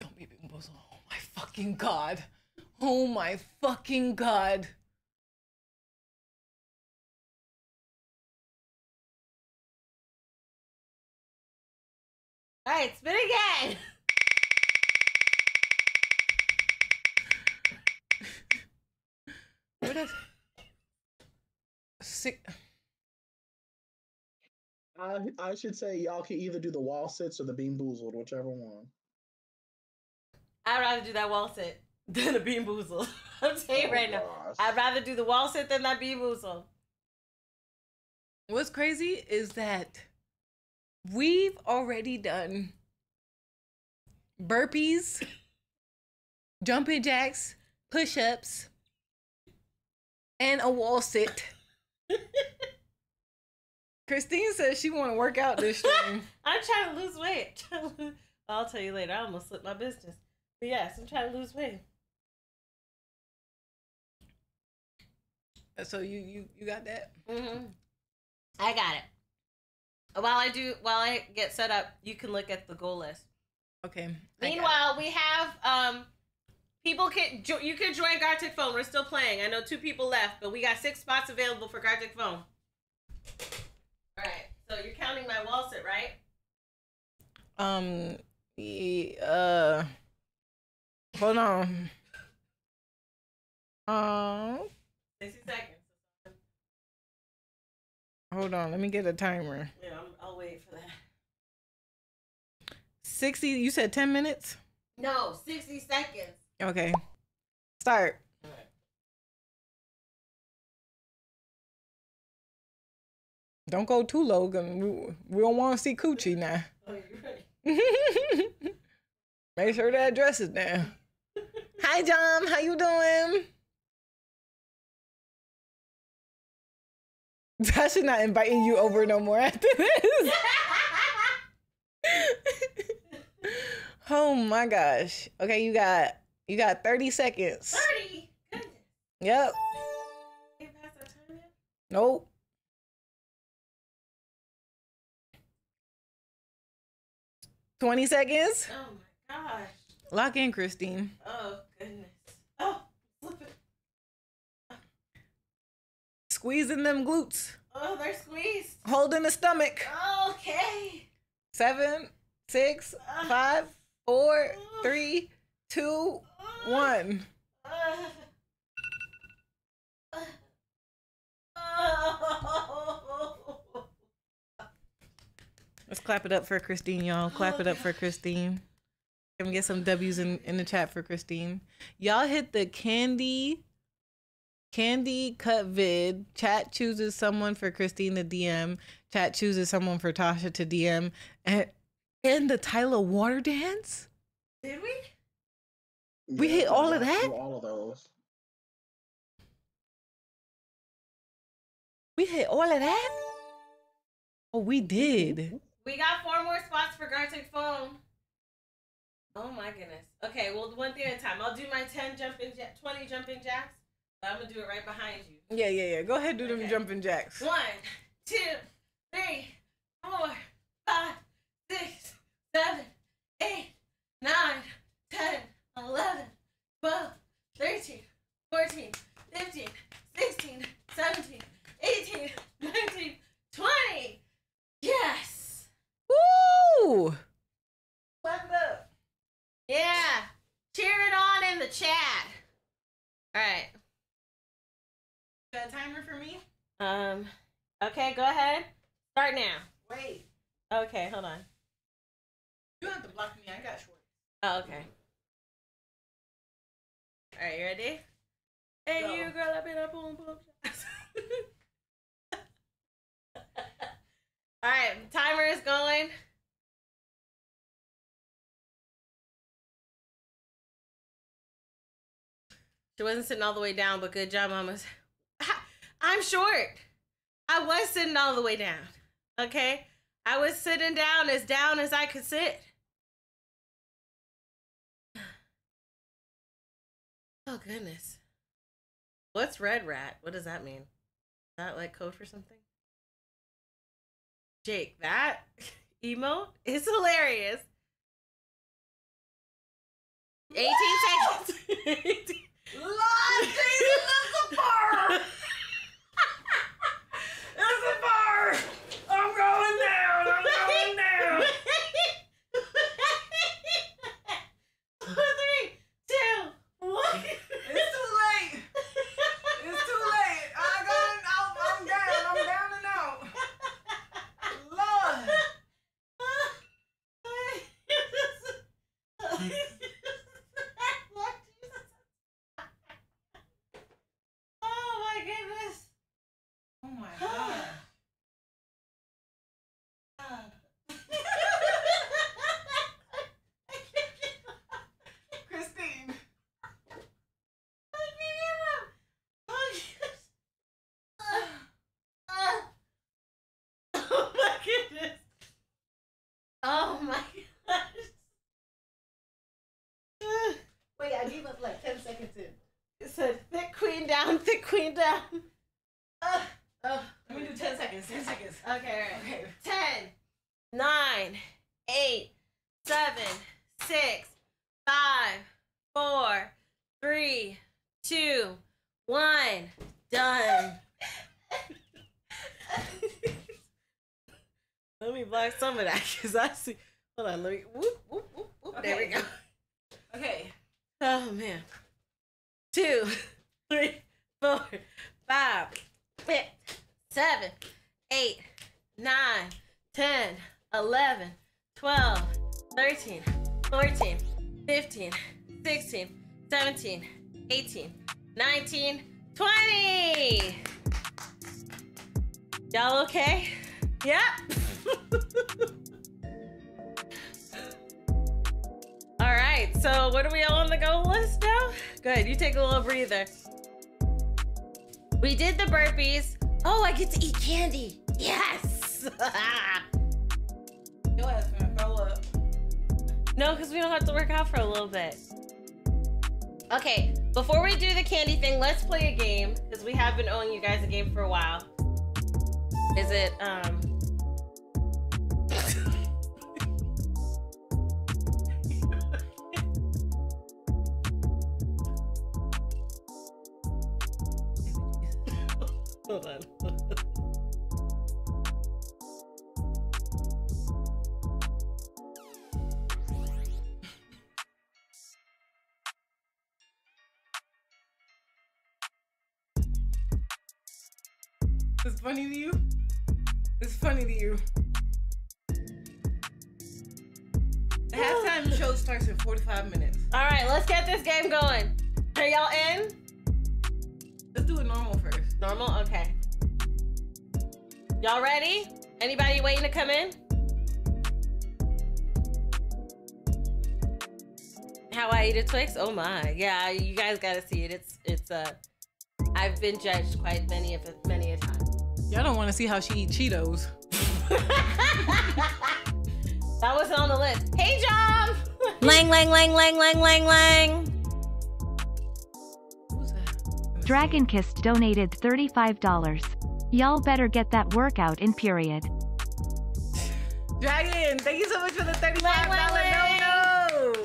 Don't be bamboozled. Oh my fucking god. Oh my fucking god. All right, spin again. What is sick? I I should say y'all can either do the wall sits or the bean boozled, whichever one. I'd rather do that wall sit than a bean boozle. I'm telling you Oh, right now. I'd rather do the wall sit than that bean boozle. What's crazy is that we've already done burpees, jumping jacks, push ups, and a wall sit. Christene says she want to work out this stream. I'm trying to lose weight. To I'll tell you later. I almost slipped my business. But yes, I'm trying to lose weight. so you you you got that? Mm-hmm. I got it. While I do, while I get set up, you can look at the goal list. Okay. I got it. Meanwhile, we have um people can jo- you can join Gartic Phone. We're still playing. I know two people left, but we got six spots available for Gartic Phone. All right. So you're counting my wall sit, right? Um. Uh. Hold on. Um. 60 seconds. Hold on. Let me get a timer. Yeah, I'm, I'll wait for that. Sixty. You said ten minutes. No, 60 seconds. Okay. Start. Don't go too low. 'cause We, we don't want to see coochie now. Oh. Make sure that dress is down. Hi, John. How you doing? Tasha not inviting you over no more after this. oh my gosh. Okay, you got you got 30 seconds. 30. Yep. Ain't past that time yet? Nope. 20 seconds. Oh my gosh. Lock in, Christene. Oh goodness. Oh, Squeezing them glutes. Oh, they're squeezed. Holding the stomach. Okay. Seven, six, uh, five, four, uh, three, two, uh, one. Ah. Ah. Oh. Let's clap it up for Christene, y'all. Clap oh, it up for Christene. Can we get some W's in, in the chat for Christene? Y'all hit the candy candy cut vid. Chat chooses someone for Christene to DM. Chat chooses someone for Tasha to DM. And and the Tyler water dance? Did we? We hit all of that? All of those. We hit all of that? Oh, we mm-hmm. did. We got four more spots for Gartic phone. Oh my goodness. Okay, well, one thing at a time. I'll do my 10 jumping, ja- 20 jumping jacks. But I'm going to do it right behind you. Yeah, yeah, yeah. Go ahead, do them Okay. jumping jacks. One, two, three, four, five, six, seven, eight, nine, ten, eleven, twelve, thirteen, fourteen, fifteen, sixteen, seventeen, eighteen, nineteen, twenty. Yes. Woo! Clap it up. Yeah. Cheer it on in the chat. All right. Got a timer for me? Um. Okay, go ahead. Start now. Wait. Okay, hold on. You don't have to block me. I got short. Oh, okay. All right, you ready? Hey, Go. you girl, I've been a boom boom. All right, timer is going. She wasn't sitting all the way down, but good job, mamas. I'm short. I was sitting all the way down. Okay? I was sitting down as down as I could sit. Oh goodness. What's red rat? What does that mean? Is that like code for something? Jake, that emote is hilarious. 18 seconds. 18 Lord Jesus, it's a bar! It's a bar! I'm going down! I'm going down! Three, two, one. It's too late! It's too late! I got I'm, I'm down! I'm down and out! Lord! oh my goodness. Oh my god. Christene! Oh my goodness. Oh my gosh. Wait, I gave up like 10 seconds in. It said thick queen down, thick queen down. Oh my. Yeah, you guys gotta see it. It's it's uh I've been judged quite many of it many a time. Y'all don't want to see how she eat Cheetos. That wasn't on the list. Hey John! Lang, lang, lang, lang, lang, lang, lang. Who's that? Dragon Kissed donated $35. Y'all better get that workout in period. Dragon, thank you so much for the $35 Lang,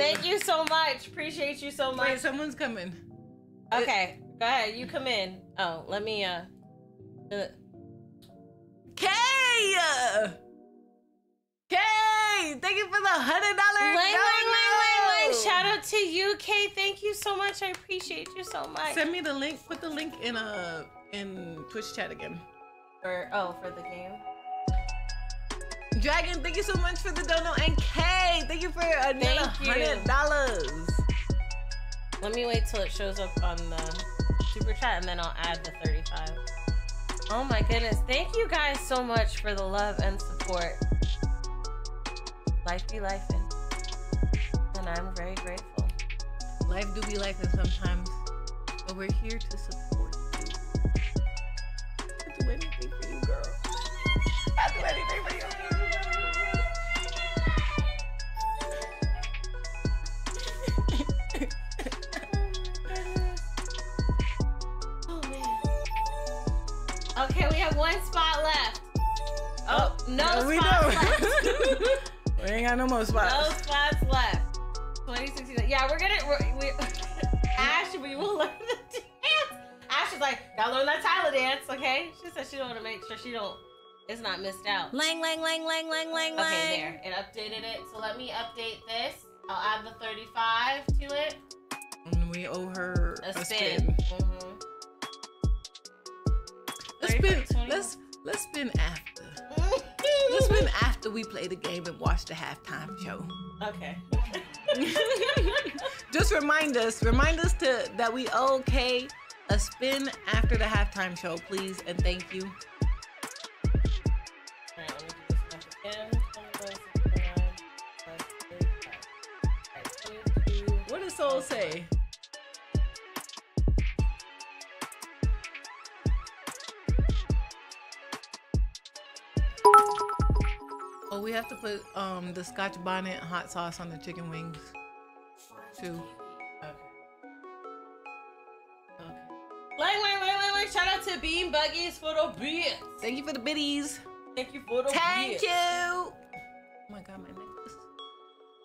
Thank you so much. Appreciate you so much. Wait, someone's coming. Okay, go ahead. You come in. Oh, let me uh, uh Kay! Kay! Thank you for the hundred dollar. Lang, lang, lang, lang, lang. Shout out to you, Kay. Thank you so much. I appreciate you so much. Send me the link. Put the link in uh in Twitch chat again. For oh, for the game. Dragon, thank you so much for the dono. And Kay, thank you for another hundred dollars. Let me wait till it shows up on the super chat, and then I'll add the thirty-five. Oh my goodness! Thank you guys so much for the love and support. Life be life, and I'm very grateful. Life do be life, and sometimes, but we're here to support you. I'll do anything for you, girl. I'll do anything for you. One spot left. Oh, no we spots don't. left. we ain't got no more spots. no spots left. 2016. Yeah, we're gonna. We're, we, Ash, we will learn the dance. Ash is like, gotta learn that Tyler dance, okay? She said she don't want to make sure she don't. It's not missed out. Lang, lang, lang, lang, lang, lang, lang. Okay, there. It updated it. So let me update this. I'll add the 35 to it. And we owe her A, a, spin. spin. Let's 35, spin. Let's let's spin after. Let's spin after we play the game and watch the halftime show. Okay. Just remind us, remind us to that we okay a spin after the halftime show, please, and thank you. We have to put um the Scotch bonnet hot sauce on the chicken wings too. Lang, lang, lang, lang, lang. Shout out to Bean Buggies for the bits. Thank you for the biddies. Thank you for the Thank bits. you. Oh my god, my necklace.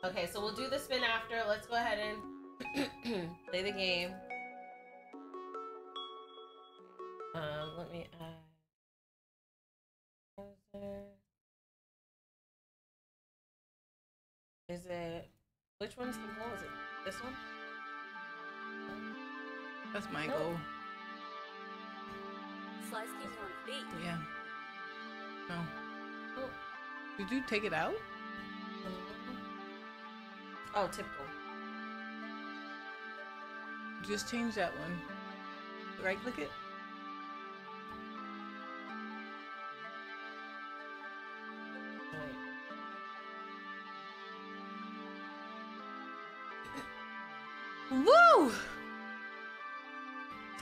Okay, so we'll do the spin after. Let's go ahead and play the game. Um, let me add. Is it which one's the goal? Is it this one? That's my Nope. goal. Slice keeps on beat. Yeah. No. Oh. Did you take it out? Mm-hmm. Oh, typical. Just change that one. Right click it.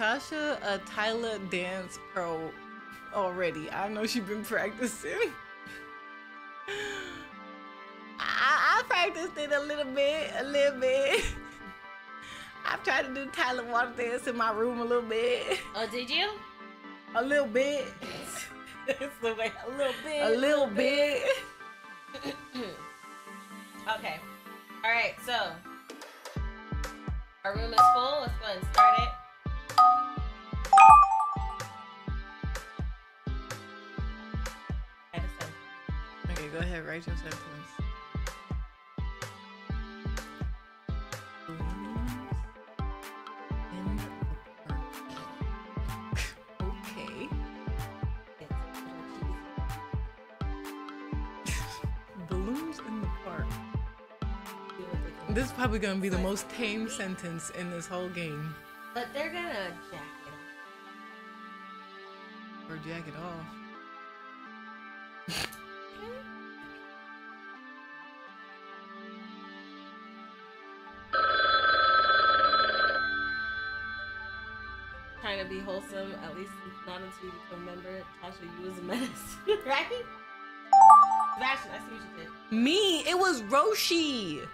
Tasha, a Tyler dance pro already. I know she's been practicing. I, I practiced it a little bit, a little bit. I've tried to do Tyler water dance in my room a little bit. Oh, did you? A little bit. it's the way a little bit. A little bit. okay. All right. So our room is full. Let's go and start the park. Okay. Balloons in the park. This is probably gonna be the most tame sentence in this whole game. But they're gonna jack it Or jack it off. Wholesome, at least not until you become a member. Tasha, you was a menace, right? Sebastian, I see what you did. Me, it was Roshi.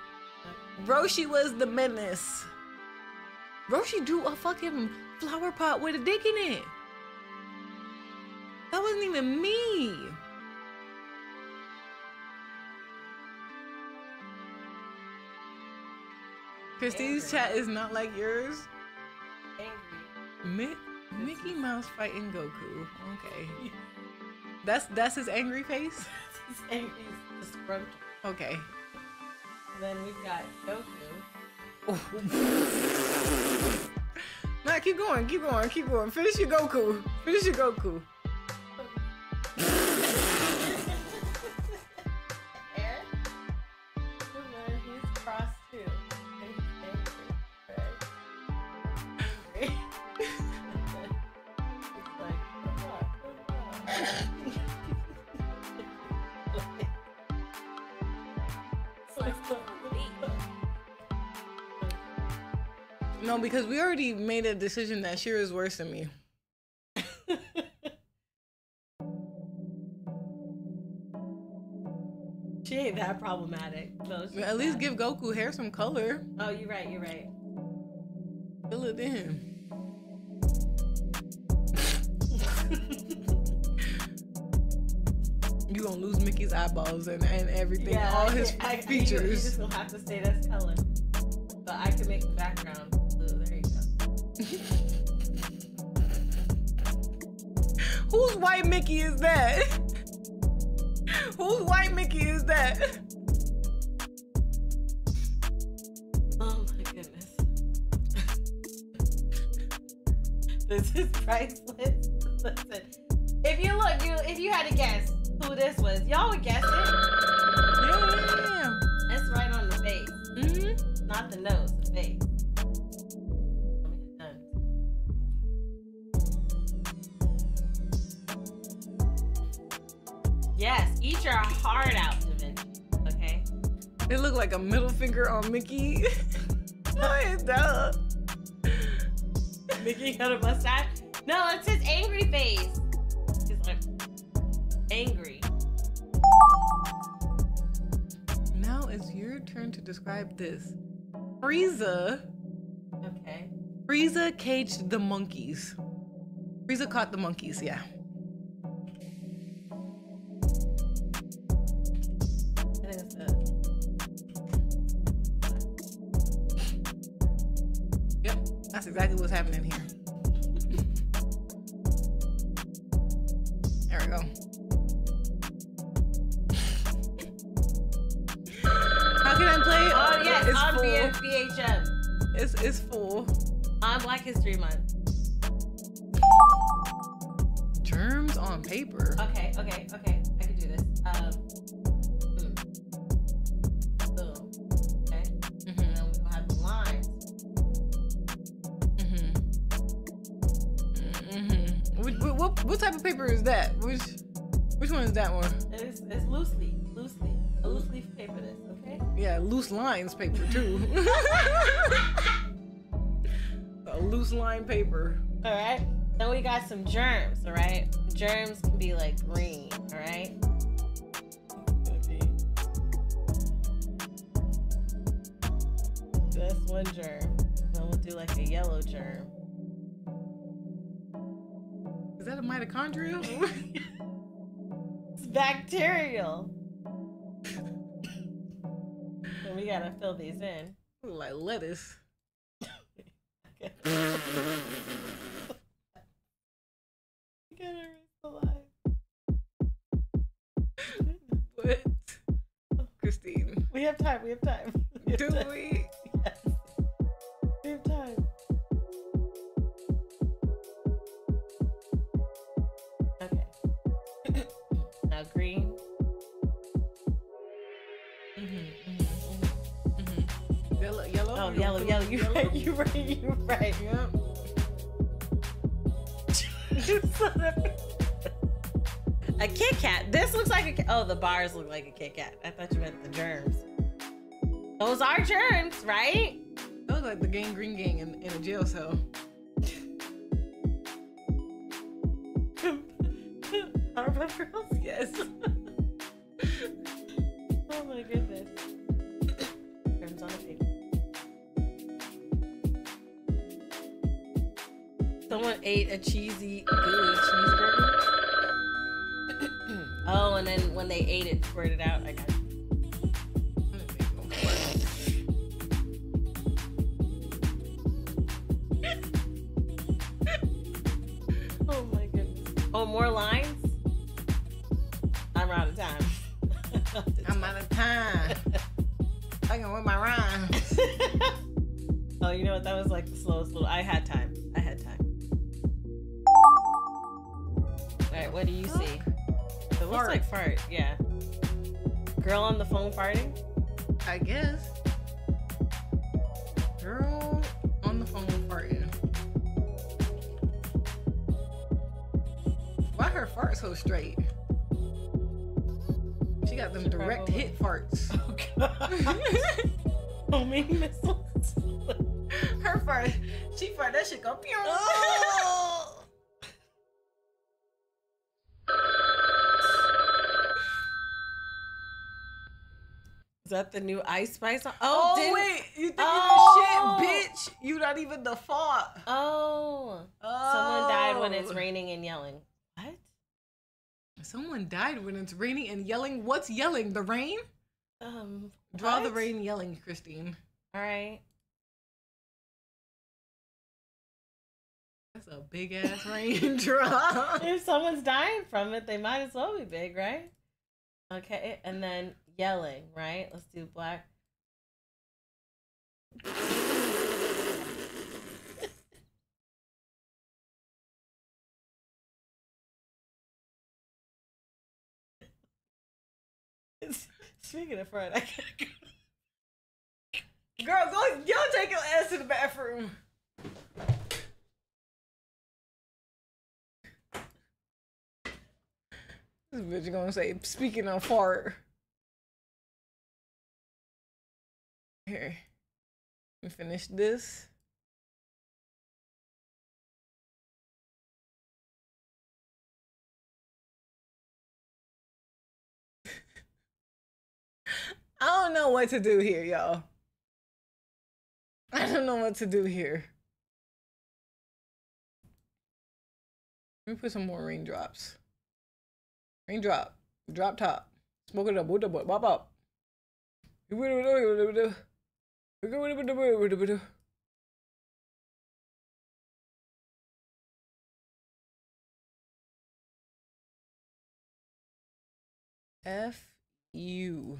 Roshi was the menace. Roshi drew a fucking flower pot with a dick in it. That wasn't even me. Christene's chat is not like yours. Angry. Mi- Mickey Mouse fighting Goku. Okay. That's that's his angry face. He's angry. Disgruntled. Okay. And then we've got Goku. Nah, keep going, keep going, keep going. Finish your Goku. Finish your Goku. Um, because we already made a decision that Shira is worse than me. She ain't that problematic. No, At least give Goku hair some color. Oh, you're right. You're right. Fill it in. you gonna lose Mickey's eyeballs and, and everything, all his I- I- You, you just gonna have to say that's color. But I can make the background Whose white Mickey is that? Whose white Mickey is that? Oh my goodness. this is priceless. Listen, if you look, you if you had to guess who this was, y'all would guess it. Yeah. It's right on the face, Mm-hmm. not the nose, the face. Eat your heart out, Vinci. Okay. It looked like a middle finger on Mickey. no, it don't. Mickey got a mustache. No, it's his angry face. He's like angry. Now it's your turn to describe this. Frieza. Okay. Frieza caged the monkeys. Frieza caught the monkeys, yeah. Exactly what's happening here. There we go. How can I play? Oh yes, it's on full. BHM. It's it's full. On Black History Month. Germs on paper. Okay, okay, okay. I can do this. Um What, type of paper is that? Which which one is that one? It's it's loosely, loosely. A loose leaf paper this, okay? Yeah, loose lines paper too. A loose line paper. Alright. Then we got some germs, alright? Germs can be like green, alright? That's one germ. Then we'll do like a yellow germ. That a mitochondria? It's bacterial. we gotta fill these in. Like lettuce. You gotta the. What? Christene. We have time. We have time. We have Do time. we? Yes. We have time. Yellow, yellow. Oh, You yellow, yellow. You right. You right. You right. Yep. a Kit Kat. This looks like a. Oh, the bars look like a Kit Kat. I thought you meant the germs. Those are germs, right? That look like the gang green gang in, in a jail cell. Powerpuff Girls. Yes. Someone ate a cheesy, gooey cheeseburger. oh, and then when they ate it, squirted out. I got. Oh my goodness. Oh, more lines? I'm out of time. I'm out of time. I can with my rhymes. oh, you know what? That was like the slowest little. I had time. What do you see? It looks like fart. Yeah. Girl on the phone farting. I guess. Girl on the phone farting. Why her fart so straight? She got them She direct probably- hit farts. Oh, maybe missiles. her fart, she fart that shit go pew. Oh. Is that the new Ice Spice? song? Oh, didn't- wait, you think Oh. you the shit, bitch? You not even the fault. Oh. Oh. Someone died when it's raining and yelling. What? Someone died when it's raining and yelling. What's yelling? The rain? Um. Draw the rain yelling, Christene. All right. That's a big ass raindrop. If someone's dying from it, they might as well be big, right? Okay, and then yelling, right? Let's do black. Speaking of fart, I gotta go. Girl, go yo take your ass to the bathroom. This bitch gonna say, speaking of fart. Here. Me finish this. I don't know what to do here, y'all. I don't know what to do here. Let me put some more raindrops. Raindrop. Drop top. Smoke it up. What up? Bop up. F U.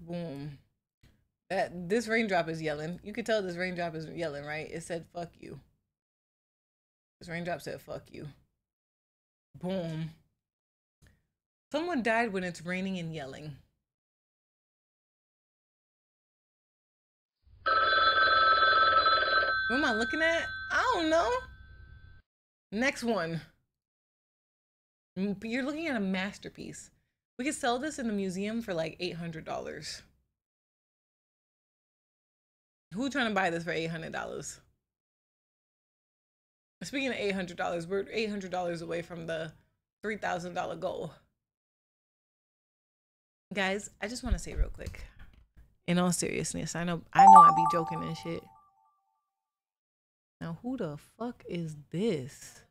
Boom. That this raindrop is yelling. You could tell this raindrop is yelling, right? It said fuck you. This raindrop said fuck you. Boom. Someone died when it's raining and yelling. What am I looking at? I don't know. Next one. You're looking at a masterpiece. We could sell this in the museum for like $800. Who trying to buy this for $800? Speaking of $800, we're $800 away from the $3,000 goal. Guys, I just want to say real quick. In all seriousness, I know I know I be joking and shit. Now, who the fuck is this?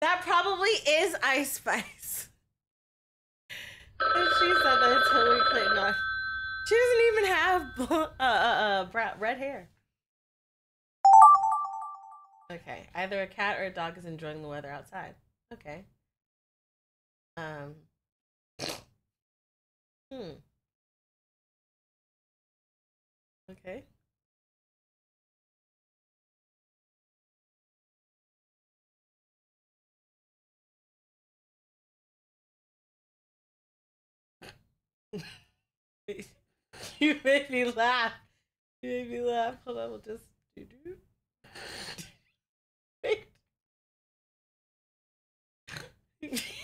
That probably is Ice Spice. She said that it's Hillary Clinton. on- She doesn't even have uh, uh, uh, red hair. Okay, either a cat or a dog is enjoying the weather outside. Okay. Um. Hmm. Okay. you made me laugh. You made me laugh. Hold on, we'll just do do.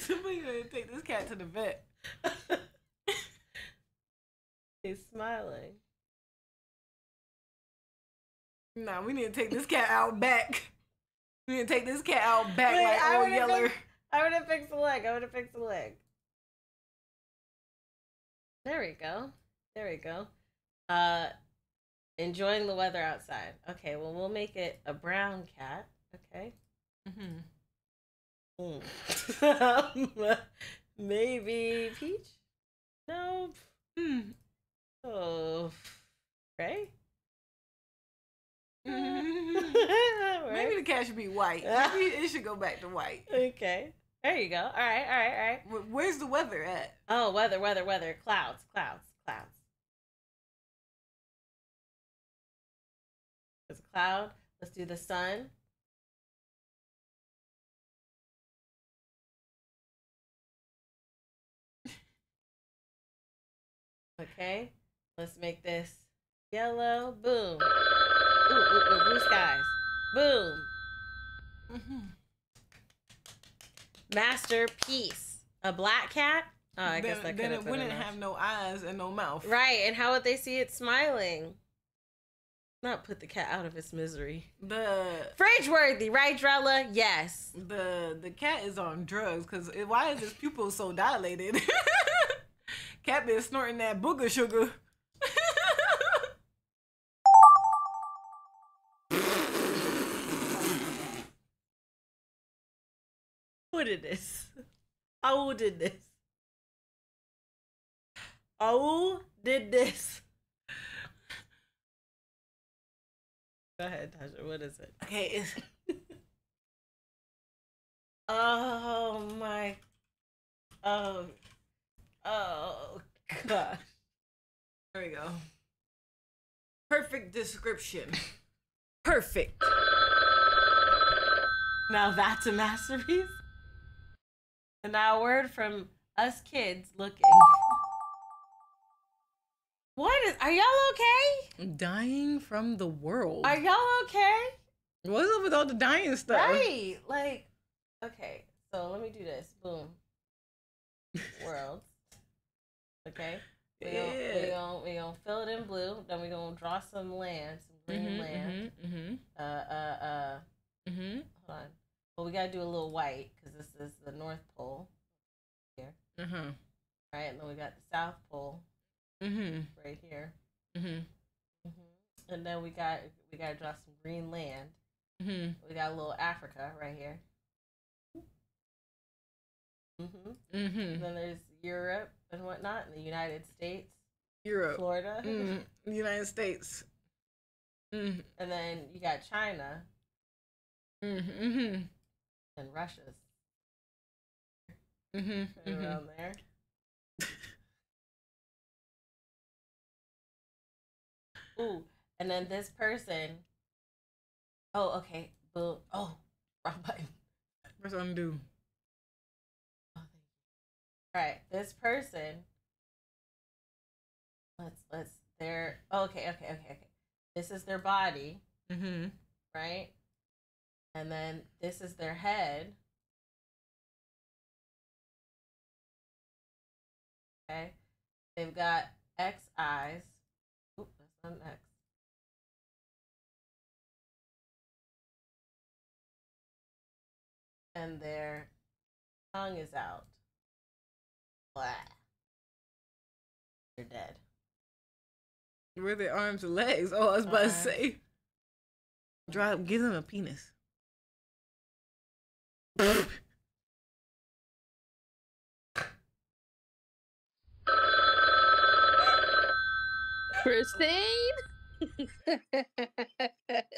Somebody gonna take this cat to the vet. He's smiling. Nah, we need to take this cat out back. We need to take this cat out back Wait, like I old Yeller. fix- I want to fix the leg. I want to fix the leg. There we go. There we go. Uh, enjoying the weather outside. Okay, well we'll make it a brown cat. Okay. Mm-hmm. Mm. Maybe peach. No. Hmm. Oh. Gray. Maybe the cat should be white. Maybe it should go back to white. Okay. There you go. All right. All right. All right. Where's the weather at? Oh, weather, weather, weather. Clouds, clouds, clouds. There's a cloud. Let's do the sun. Okay. Let's make this yellow. Boom. Ooh, ooh, ooh, blue skies. Boom. Mm-hmm. Masterpiece. A black cat? Oh, I guess then, that then could it Then it wouldn't have no eyes and no mouth. Right, and how would they see it smiling? Not put the cat out of its misery. The Fridge worthy, right, Drella? Yes. the the cat is on drugs because why is his pupil so dilated? cat been snorting that booger sugar. Who did this? Who did this? Who did this? Go ahead, Tasha. What is it? Okay, it's Oh my. Oh. Oh gosh. there we go. Perfect description. Perfect. Now that's a masterpiece. And now a word from us kids looking. What is? Are y'all okay? Dying from the world. Are y'all okay? What's up with all the dying stuff? Right. Like, okay. So let me do this. Boom. World. Okay. We gonna, we Yeah. gonna we gonna fill it in blue. Then we are gonna draw some land, some green Mhm, land. mhm, Uh uh uh. mhm. Hold on. Well, we gotta do a little white because this is the North Pole here, Uh huh. right? And then we got the South Pole Mhm. right here. Mhm. hmm And then we got we gotta draw some green land. Mhm. We got a little Africa right here. hmm Mhm. Then there's Europe and whatnot, and the United States, Europe. Florida, Mm. United States. Mm. and then you got China Mm. Mhm. and Russia's right Mhm. around there. Ooh, and then this person. Oh, okay. Boom. Oh, wrong button. Press undo. Right, this person. Let's let's their. Oh, okay, okay, okay, okay. This is their body, Mhm. right? And then this is their head. Okay. They've got X eyes. Oop, that's not an X. and their tongue is out. Blah. They're dead. Where their arms and legs? Oh, I was about to say. Drop, give them a penis. Christene.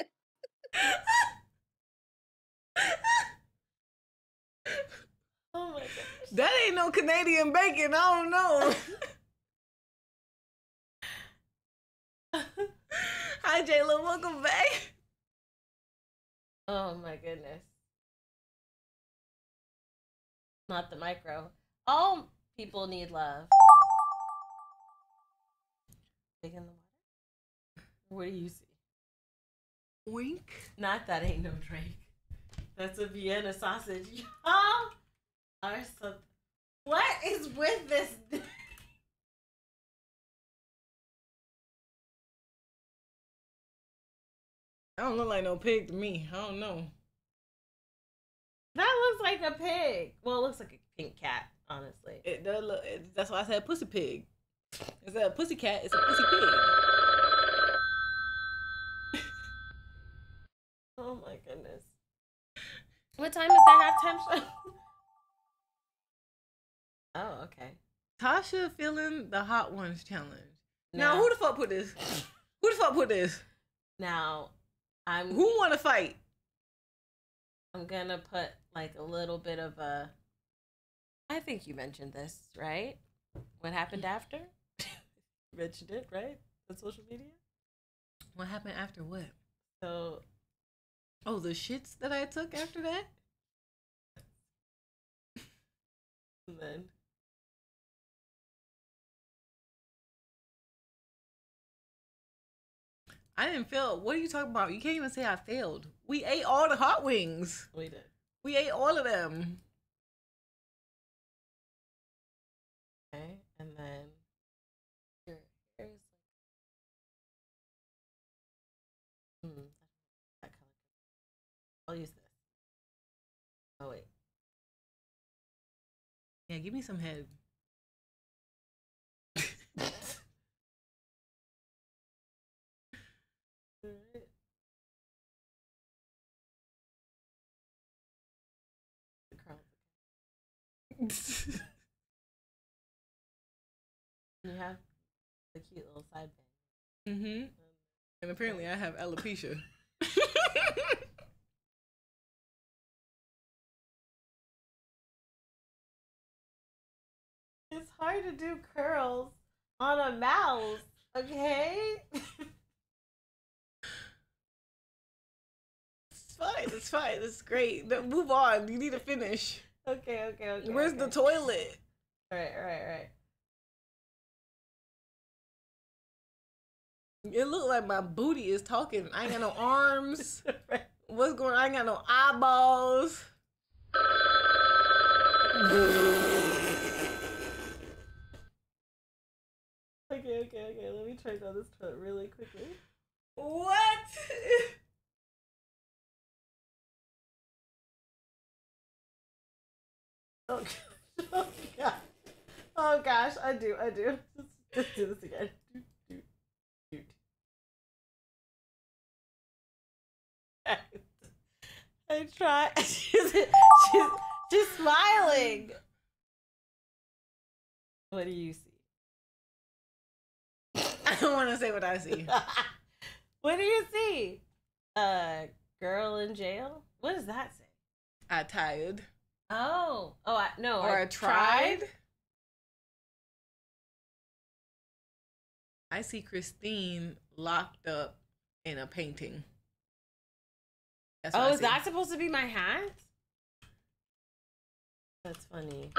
Oh my gosh. That ain't no Canadian bacon. I don't know. Hi, Jayla. Welcome back. Oh my goodness. Not the micro. All people need love. Big in the water? What do you see? Wink. Not that ain't no Drake. That's a Vienna sausage. Y'all are so. What is with this? I don't look like no pig to me. I don't know. That looks like a pig. Well, it looks like a pink cat, honestly. It does look. It, that's why I said pussy pig. It's a pussy cat, it's a pussy pig. Oh my goodness. What time is that halftime show? oh, okay. Tasha feeling the hot ones challenge. Now, Now- who the fuck put this? Who the fuck put this? Now, I'm Who want to fight? I'm gonna put like a little bit of a. I think you mentioned this, right? What happened after? mentioned it, right? On social media. What happened after what? So Oh, the shits that I took after that? and then I didn't fail. What are you talking about? You can't even say I failed. We ate all the hot wings. we did. We ate all of them. Okay, and then here, here's hmm, that color. I'll use this. Oh wait. Yeah, give me some head. You have the cute little side bang. mm-hmm. And apparently I have alopecia. It's hard to do curls on a mouse, okay? It's fine. It's fine. It's great. No, Move on. You need to finish. Okay, okay, okay. Where's the toilet? Alright, alright, alright. It looked like my booty is talking. I ain't got no arms. What's going on? I ain't got no eyeballs. Okay, okay, okay. Let me try down this toilet really quickly. What? Oh, gosh. oh gosh. Oh gosh, I do, I do. Let's, let's do this again. Doot, doot, doot. I try. She's, she's, she's smiling. What do you see? I don't want to say what I see. what do you see? A girl in jail? What does that say? I tired. Oh, oh, I, no. Or I tried. I see Christene locked up in a painting. That's Oh, is that supposed to be my hat? That's funny.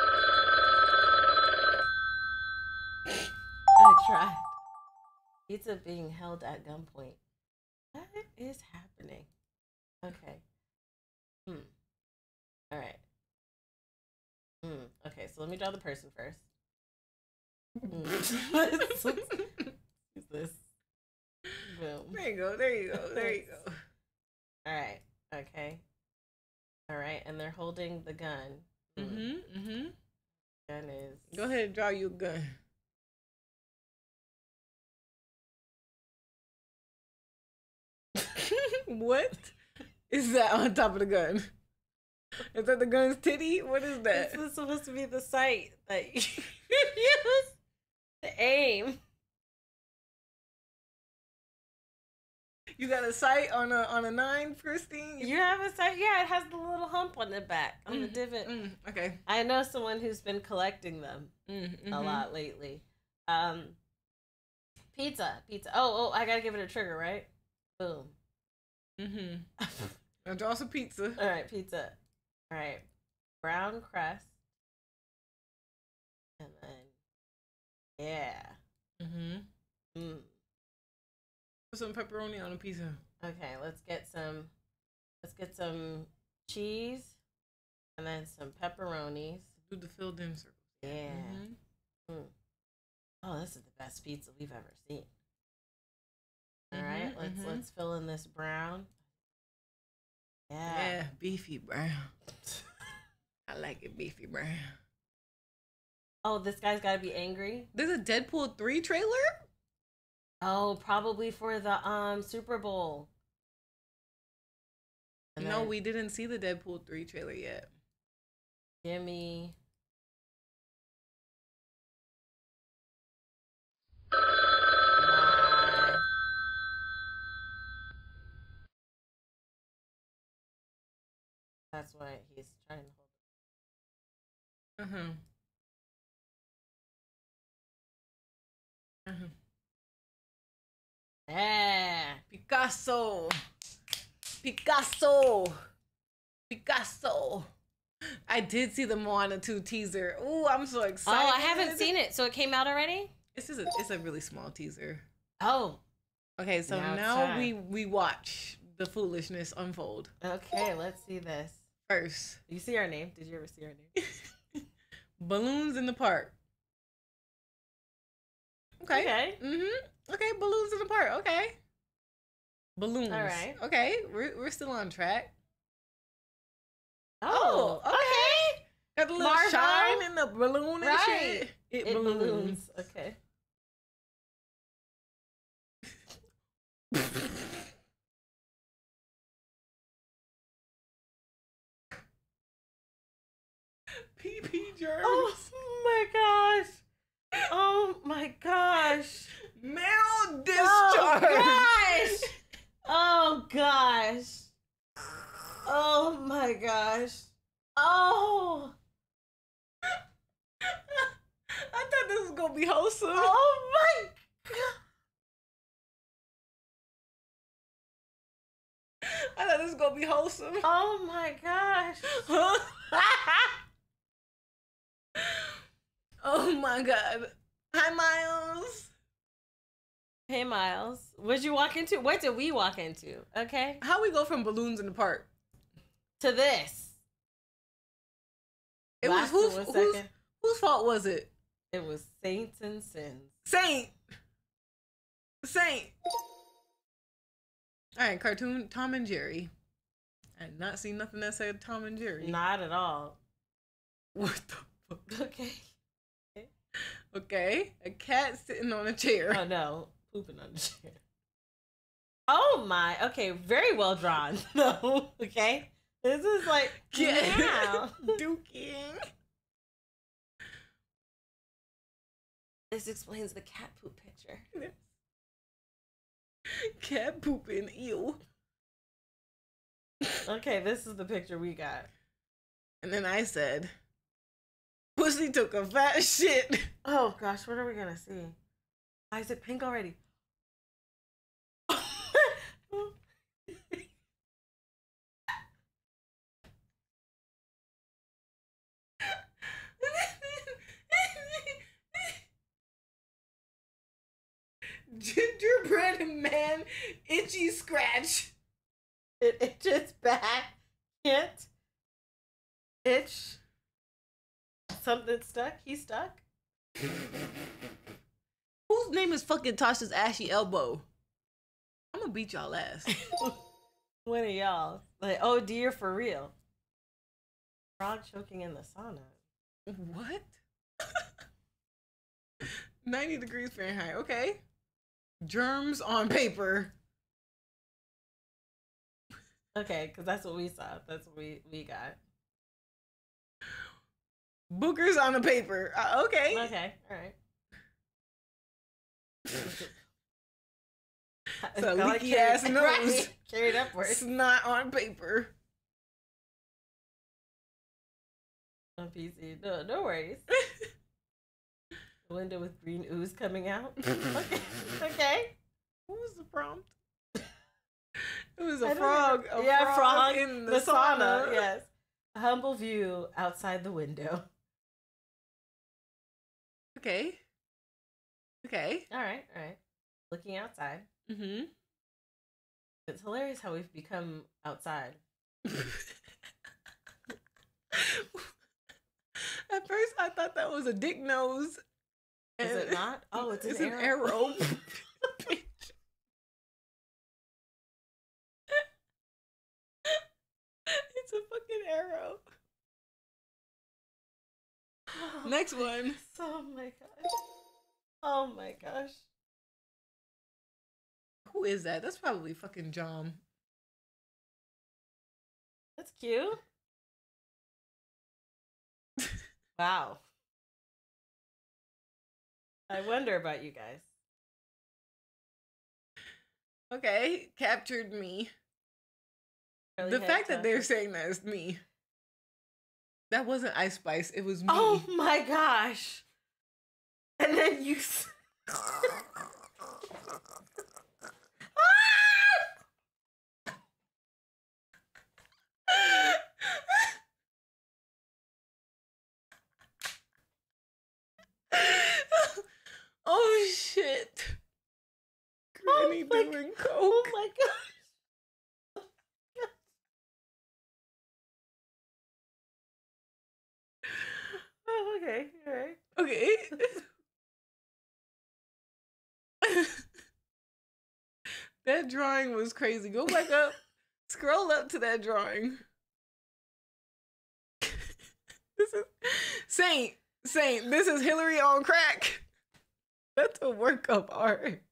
I tried. Pizza being held at gunpoint. What is happening? Okay. Hmm. All right. Hmm. Okay, so let me draw the person first. Use this. Boom. There you go. There you go. There you go. All right. Okay. All right, and they're holding the gun. Mm, Mm-hmm. Mm-hmm. Gun is. Go ahead and draw you a gun. what is that on top of the gun? Is that the gun's titty? What is that? This is supposed to be the sight that you use to aim. You got a sight on a on a nine, Christene? You have a sight? Yeah, it has the little hump on the back, on the Mm, divot. Mm, okay. I know someone who's been collecting them Mm, a mhm. lot lately. Um, pizza, pizza. Oh, oh, I gotta give it a trigger, right? Boom. Mm-hmm. Draw some pizza. All right, pizza. All right, brown crust, and then yeah. Mm-hmm. Mm. Put some pepperoni on a pizza. Okay, let's get some. Let's get some cheese, and then some pepperonis. Do the filled in circles. Yeah. Mhm. Mm. Oh, this is the best pizza we've ever seen. All right, Mhm, let's mhm. let's fill in this brown. Yeah. Yeah, beefy brown. I like it beefy brown. Oh, this guy's got to be angry. There's a Deadpool 3 trailer? Oh, probably for the um Super Bowl. And no, we didn't see the Deadpool 3 trailer yet. Jimmy. That's why he's trying to hold. Uh-huh. Uh-huh. Yeah. Picasso. Picasso. Picasso. I did see the Moana 2 teaser. Ooh, I'm so excited. Oh. I haven't seen it. So it came out already? It's just a, it's a really small teaser. Oh. Okay, so Now now, we we watch the foolishness unfold Okay, let's see this. First. You see her name? Did you ever see her name? Balloons in the park. Okay. Okay. Mm-hmm. Okay, balloons in the park. Okay. Balloons. All right. Okay, we're we're still on track. Oh, okay. Got the little Marvel? shine in the balloon and Right. shit. It, It balloons. balloons. Okay. PP germs. Oh my gosh. Oh my gosh. Male discharge. Oh gosh. Oh gosh. Oh my gosh. Oh. I thought this was gonna be wholesome. Oh my god. I thought this was gonna be wholesome. Oh my gosh. oh my god. Hi Miles. Hey Miles, what'd you walk into? What did we walk into? Okay. How we go from balloons in the park? To this. It was whose one whose, whose fault was it? It was Saints and Sins. Saint. Saint. All right, cartoon Tom and Jerry. I had not seen nothing that said Tom and Jerry. Not at all. What the fuck? Okay. Okay, a cat sitting on a chair. Oh no, pooping on the chair. Oh my. Okay, very well drawn. No. Okay. This is like Yeah. yeah. Duking. This explains the cat poop picture. Cat pooping. Ew. Okay, this is the picture we got. And then I said, Pussy took a fat shit. Oh gosh, what are we gonna see? Why is it pink already? Gingerbread man, itchy scratch. It itches back. Can't itch. Something stuck. He stuck. Whose name is fucking Tasha's ashy elbow? I'm gonna beat y'all ass. One of y'all. Like, oh dear, for real. Frog choking in the sauna. What? 90 degrees Fahrenheit. Okay. Germs on paper. Okay, because that's what we saw. That's what we we got. Bookers on the paper. Uh, okay. Okay, all right. So leaky carried- ass nose. right, carried upwards. Snot on paper. on PC. No, no worries. Window with green ooze coming out. okay. okay. What was the prompt? It was a frog. A yeah, frog in the, the sauna. sauna. Yes. A humble view outside the window. Okay. Okay. All right, all right. Looking outside. Mm-hmm. It's hilarious how we've become outside. At first, I thought that was a dick nose. Is it not? Oh, it's, it's an, an arrow. arrow. it's a fucking arrow. Next one. Oh my gosh. Oh my gosh. Who is that? That's probably fucking John. That's cute. wow. I wonder about you guys. Okay, captured me. Curly the fact that they're saying that is me. That wasn't Ice Spice. It was oh me. Oh my gosh. And then you. s- oh shit. Granny oh my- doing coke. Oh my gosh. Oh, okay, all right. Okay. that drawing was crazy. Go back up. Scroll up to that drawing. this is Saint. Saint, this is Hillary on crack. That's a work of art.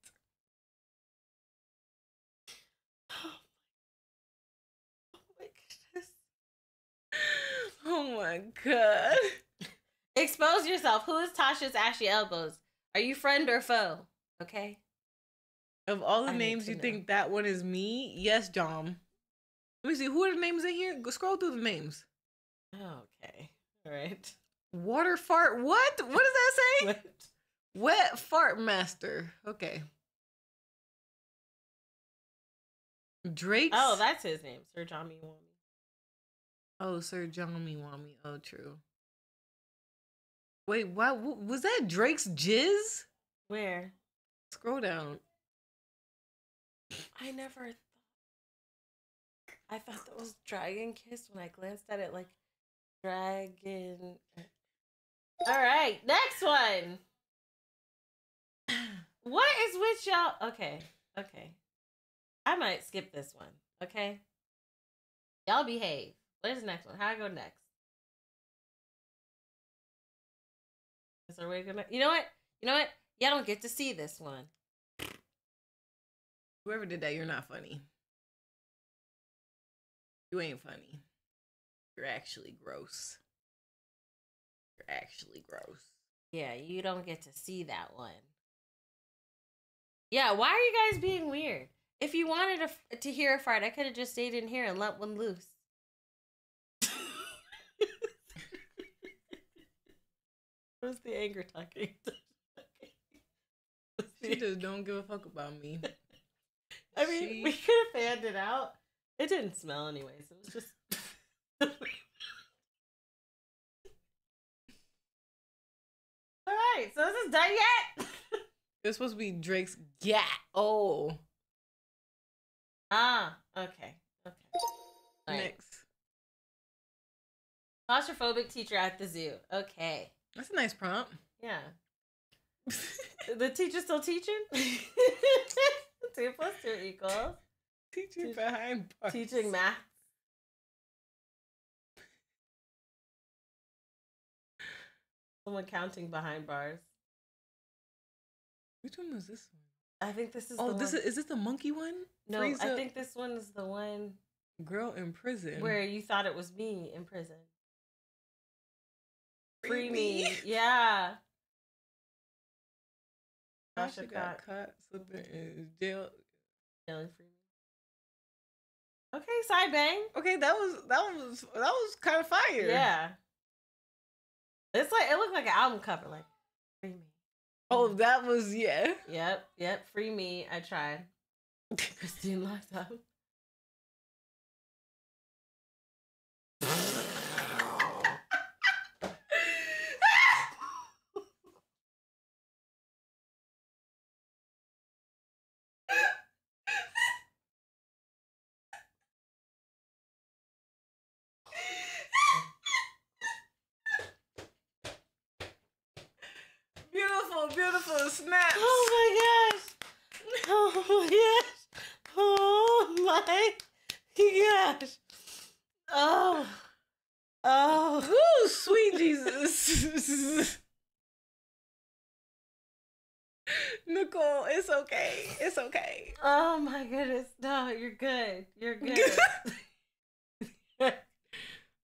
Oh my goodness. Oh my god. Expose yourself. Who is Tasha's ashy elbows? Are you friend or foe? Okay. Of all the I names you know. think that one is me? Yes, John. Let me see. Who are the names in here? Go scroll through the names. Okay. All right. Water fart. What? What does that say? Wet fart master. Okay. Drake's. Oh, that's his name, Sir Johnny Wami. Oh, Sir John Me Wami. Oh, true. Wait, what? Was that Drake's jizz? Where? Scroll down. I never thought. I thought that was Dragon Kiss when I glanced at it like Dragon. All right, next one. What is with y'all? Okay, okay. I might skip this one. Okay. Y'all behave. What is the next one? How I go next? Is there a way gonna? You know what? You know what? Y'all don't get to see this one. Whoever did that, you're not funny. You ain't funny. You're actually gross. You're actually gross. Yeah, you don't get to see that one. Yeah, why are you guys being weird? If you wanted to, to hear a fart, I could have just stayed in here and let one loose. What's the anger talking? She just don't give a fuck about me. I mean, She- we could have fanned it out. It didn't smell anyways. It was just. All right, so this is done yet? It's supposed to be Drake's gat. Oh, ah, okay, okay. All right. next. Claustrophobic teacher at the zoo. Okay. That's a nice prompt. Yeah. the teacher still teaching? two plus two equals. Teaching behind bars. Teaching math. Someone counting behind bars. Which one was this one? I think this is. Oh, the this one. is is this the monkey one? No, Freeze I think this one is the one girl in prison. where you thought it was me in prison. Free Free me. me. Yeah. Tasha got caught slipping in jail. Dylan Freeman. Okay, side bang. Okay, that was that was that was kind of fire. Yeah. It's like it looked like an album cover, like free. Oh, that was yeah. Yep, yep, free me. I tried. Christene locked up. Beautiful, beautiful snap. Oh my gosh. Oh my gosh. Oh my gosh. Oh. Oh. Ooh, sweet Jesus. Nicole, it's okay. It's okay. Oh my goodness. No, you're good. You're good.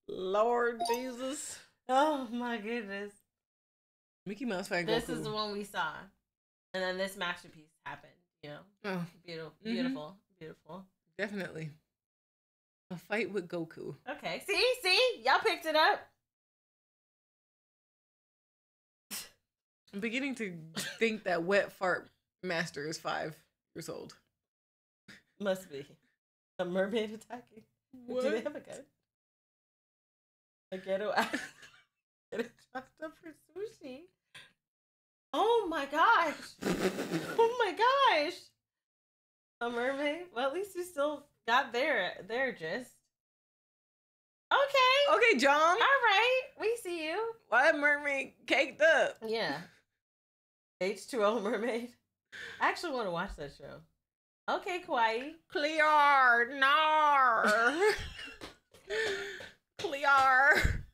Lord Jesus. oh my goodness. Mickey Mouse fan This Goku. is the one we saw. And then this masterpiece happened, you know. Oh, Beautiful. Mhm. Beautiful. Beautiful. definitely. A fight with Goku. Okay. See? See? Y'all picked it up. I'm beginning to think that Wet Fart Master is five years old. Must be. A mermaid attacking. Do they have a gun? A ghetto Get it chopped up for sushi. Oh my gosh. oh my gosh. A mermaid? Well, at least you still got there there just. Okay. Okay, John. All right. We see you. Why mermaid caked up? Yeah. H2O mermaid. I actually want to watch that show. Okay, Kawaii. Clear, nar. Clear.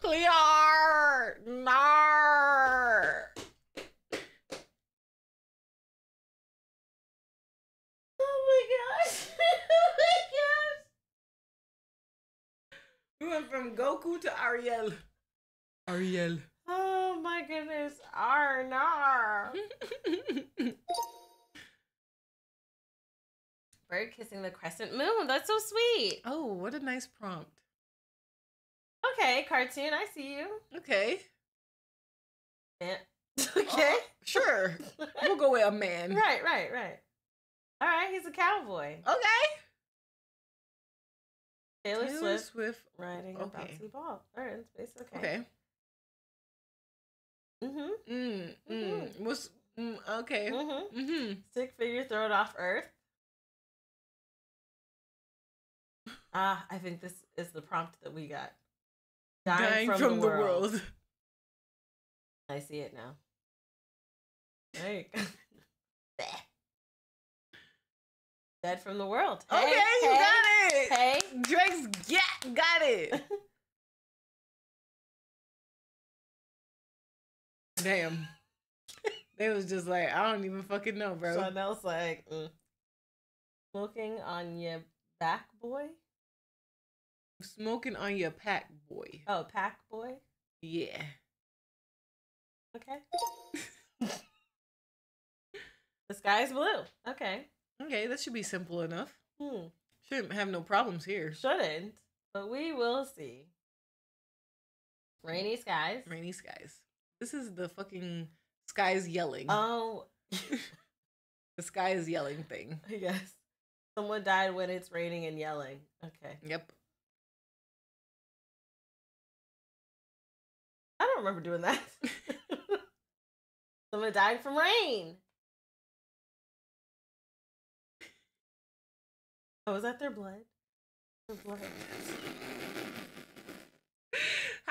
Clear, nar. Oh my gosh. oh my gosh. We went from Goku to Ariel. Ariel. Oh my goodness. Arnar. Bird kissing the crescent moon. That's so sweet. oh, what a nice prompt. Okay, cartoon. I see you. Okay. Yeah. Okay. Oh. Sure. We'll go with a man. right, right, right. All right, he's a cowboy. Okay. Taylor, Taylor Swift Swift. riding a Okay. bouncy ball. All right, in space. Okay. Okay. Mm-hmm. Mm, mm. What's mm, okay? Mm-hmm. Mm-hmm. Stick figure throw it off Earth. Ah, I think this is the prompt that we got. Dying, from, the, world. I see it now. There you go. Dead from the world. Okay, Hey, you hey, got it. Hey. Drake's yeah, got it. Damn. They was just like, I don't even fucking know, bro. So that was like, mm. smoking on your back, boy. Smoking on your pack, boy. Oh, pack boy. Yeah. Okay. the sky's blue. Okay. Okay, that should be simple enough. Hmm. Shouldn't have no problems here. Shouldn't, but we will see. Rainy skies. Rainy skies. This is the fucking skies yelling. Oh, the sky is yelling thing. yes. Someone died when it's raining and yelling. Okay. Yep. I don't remember doing that. Someone died from rain. Oh, is that their blood? Their blood.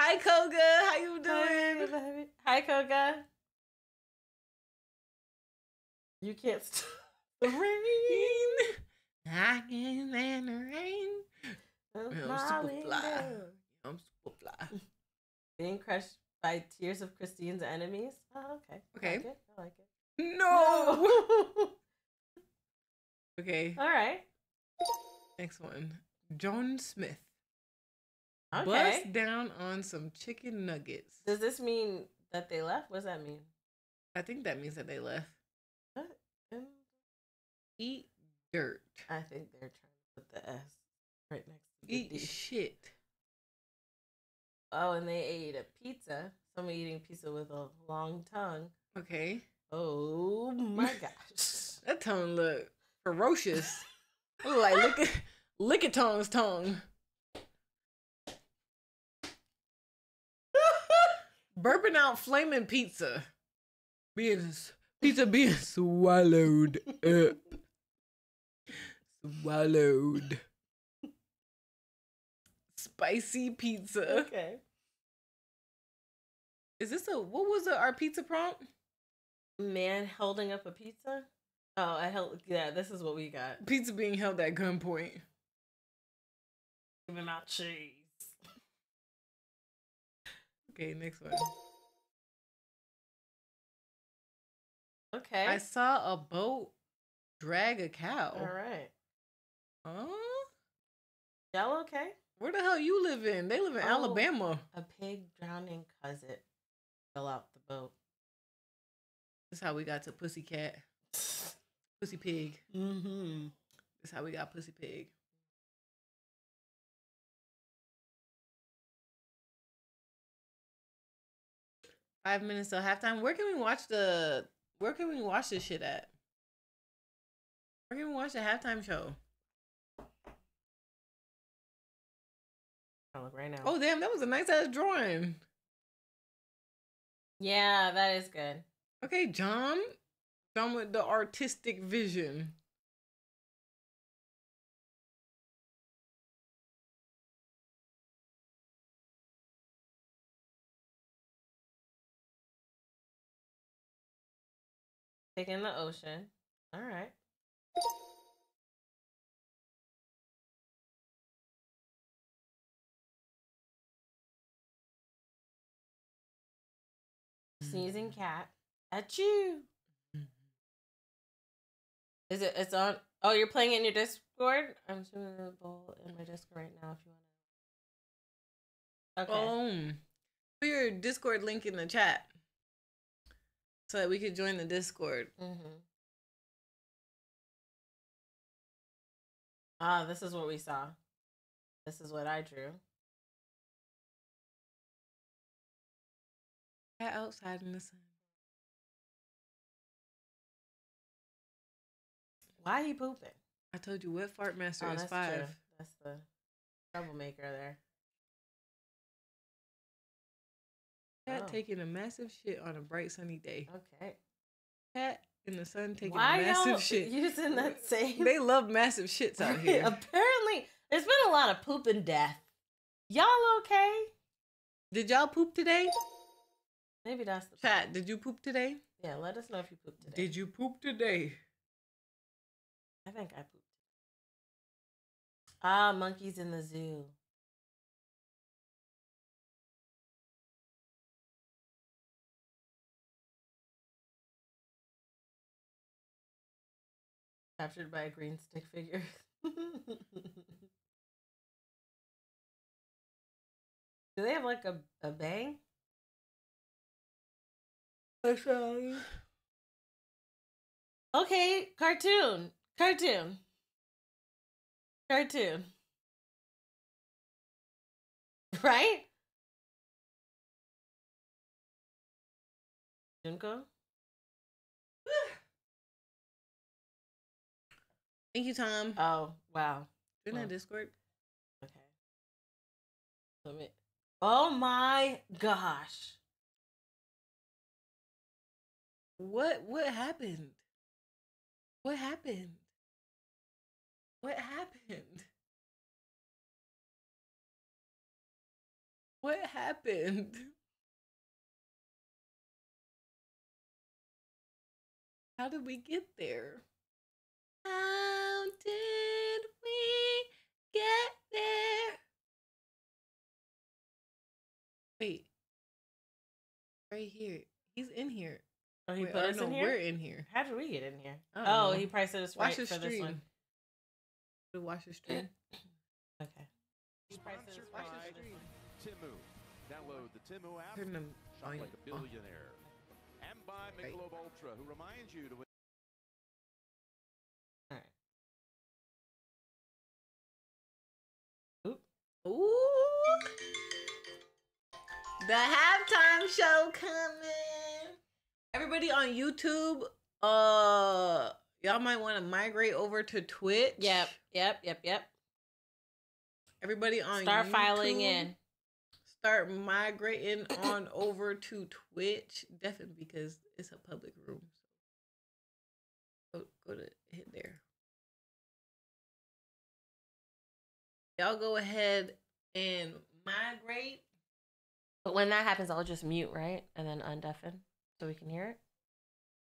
Hi Koga, how you doing? Hi, Koga. You can't stop the rain. I can stand the rain. I'm super fly. I'm super fly. Being crushed by Tears of Christene's Enemies. Oh, okay. I Okay. like it. I like it. No. okay. All right. Next one. John Smith. Okay. Bust down on some chicken nuggets. Does this mean that they left? What does that mean? I think that means that they left. What? Eat dirt. I think they're trying to put the S right next to the Eat D. shit. Oh, and they ate a pizza. Someone eating pizza with a long tongue. Okay. Oh my gosh. That tongue look ferocious. It look at lick lick it tongue's tongue. Burping out flaming pizza. Being pizza being swallowed up. Swallowed. Spicy pizza. okay. Is this a what was the, our pizza prompt? Man holding up a pizza? Oh, I held yeah, this is what we got. Pizza being held at gunpoint. Giving out cheese. Okay, next one. Okay. I saw a boat drag a cow. All right. Huh? Y'all okay? Where the hell you live in? They live in Oh. Alabama. A pig drowning cousin fell out the boat. That's how we got to Pussycat. Pussy Pig. Mm-hmm. That's how we got Pussy Pig. Five minutes till halftime. Where can we watch the where can we watch this shit at? Where can we watch the halftime show? I'll look right now. Oh damn, that was a nice ass drawing. yeah, that is good. Okay, John. John with the artistic vision. Taking the ocean. All right. Sneezing cat. At you. Is it? It's on. Oh, you're playing it in your Discord. I'm doing the bowl in my Discord right now. If you want to. Okay. Um, put your Discord link in the chat so that we could join the Discord. Mm-hmm. Ah, this is what we saw. This is what I drew. Cat outside in the sun. Why he pooping? I told you, what fart master Oh, is that's five. true. That's the troublemaker there. Cat Oh. taking a massive shit on a bright sunny day. Okay. Cat in the sun taking Why a massive shit. using that same? They love massive shits out here. Apparently, there's been a lot of poop and death. Y'all okay? Did y'all poop today? Maybe that's the Chat, did you poop today? yeah. Let us know if you pooped today. Did you poop today? I think I pooped. Ah, monkeys in the zoo. Captured by a green stick figure. Do they have like a, a bang? Okay, cartoon. Cartoon. Cartoon. Right? Junko? Thank you, Tom. Oh, wow. You're well. in Discord. Okay. Let me. Oh my gosh. What what happened? What happened? What happened? What happened? How did we get there? How did we get there? Wait. Right here. He's in here. Oh, he Wait, put us no, in here. We're in here. How did we get in here? Oh, know. he priced us Watch right the for this stream. one. To watch the stream. Okay. Sponsored by Temu. Download the Temu app. Turn them Shop like a billionaire. And by Right. Michelob Ultra, who reminds you to Ooh. The halftime show coming. Everybody on YouTube, uh y'all might want to migrate over to Twitch. Yep. Yep. Yep. Yep. Everybody on Start filing in. Start migrating on over to Twitch. Definitely because it's a public room. So go, go to hit there. Y'all go ahead and migrate. But when that happens, I'll just mute, right? And then undeafen so we can hear it.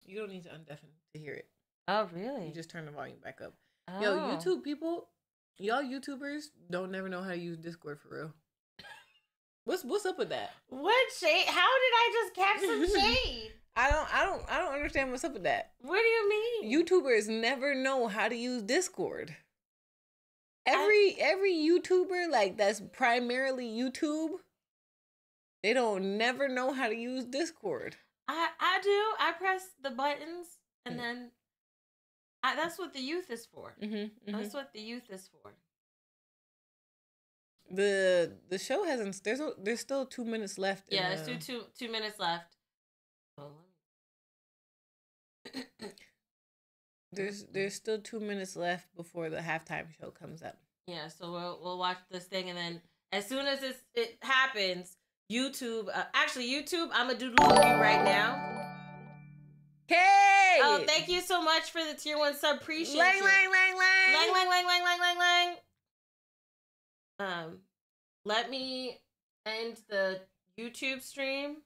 You don't need to undeafen to hear it. Oh, really? You just turn the volume back up. oh. Yo, YouTube people, y'all YouTubers don't never know how to use Discord for real. What's what's up with that? What shade? How did I just catch some shade? I don't I don't I don't understand what's up with that. What do you mean? YouTubers never know how to use Discord. Every every YouTuber like that's primarily YouTube, they don't never know how to use Discord. I I do. I press the buttons and Mm. then I, that's what the youth is for. Mm-hmm, That's what the youth is for. The the show hasn't. There's a- there's still two minutes left. Yeah, let's the- do two two minutes left. Oh, There's there's still two minutes left before the halftime show comes up. yeah, so we'll we'll watch this thing and then as soon as it's, it happens, YouTube. Uh, actually, YouTube. I'm gonna do the review right now. Hey! Oh, thank you so much for the tier one sub. Appreciate Lang, you. lang, lang, lang. lang, lang, lang, lang, lang, lang, lang. Um, let me end the YouTube stream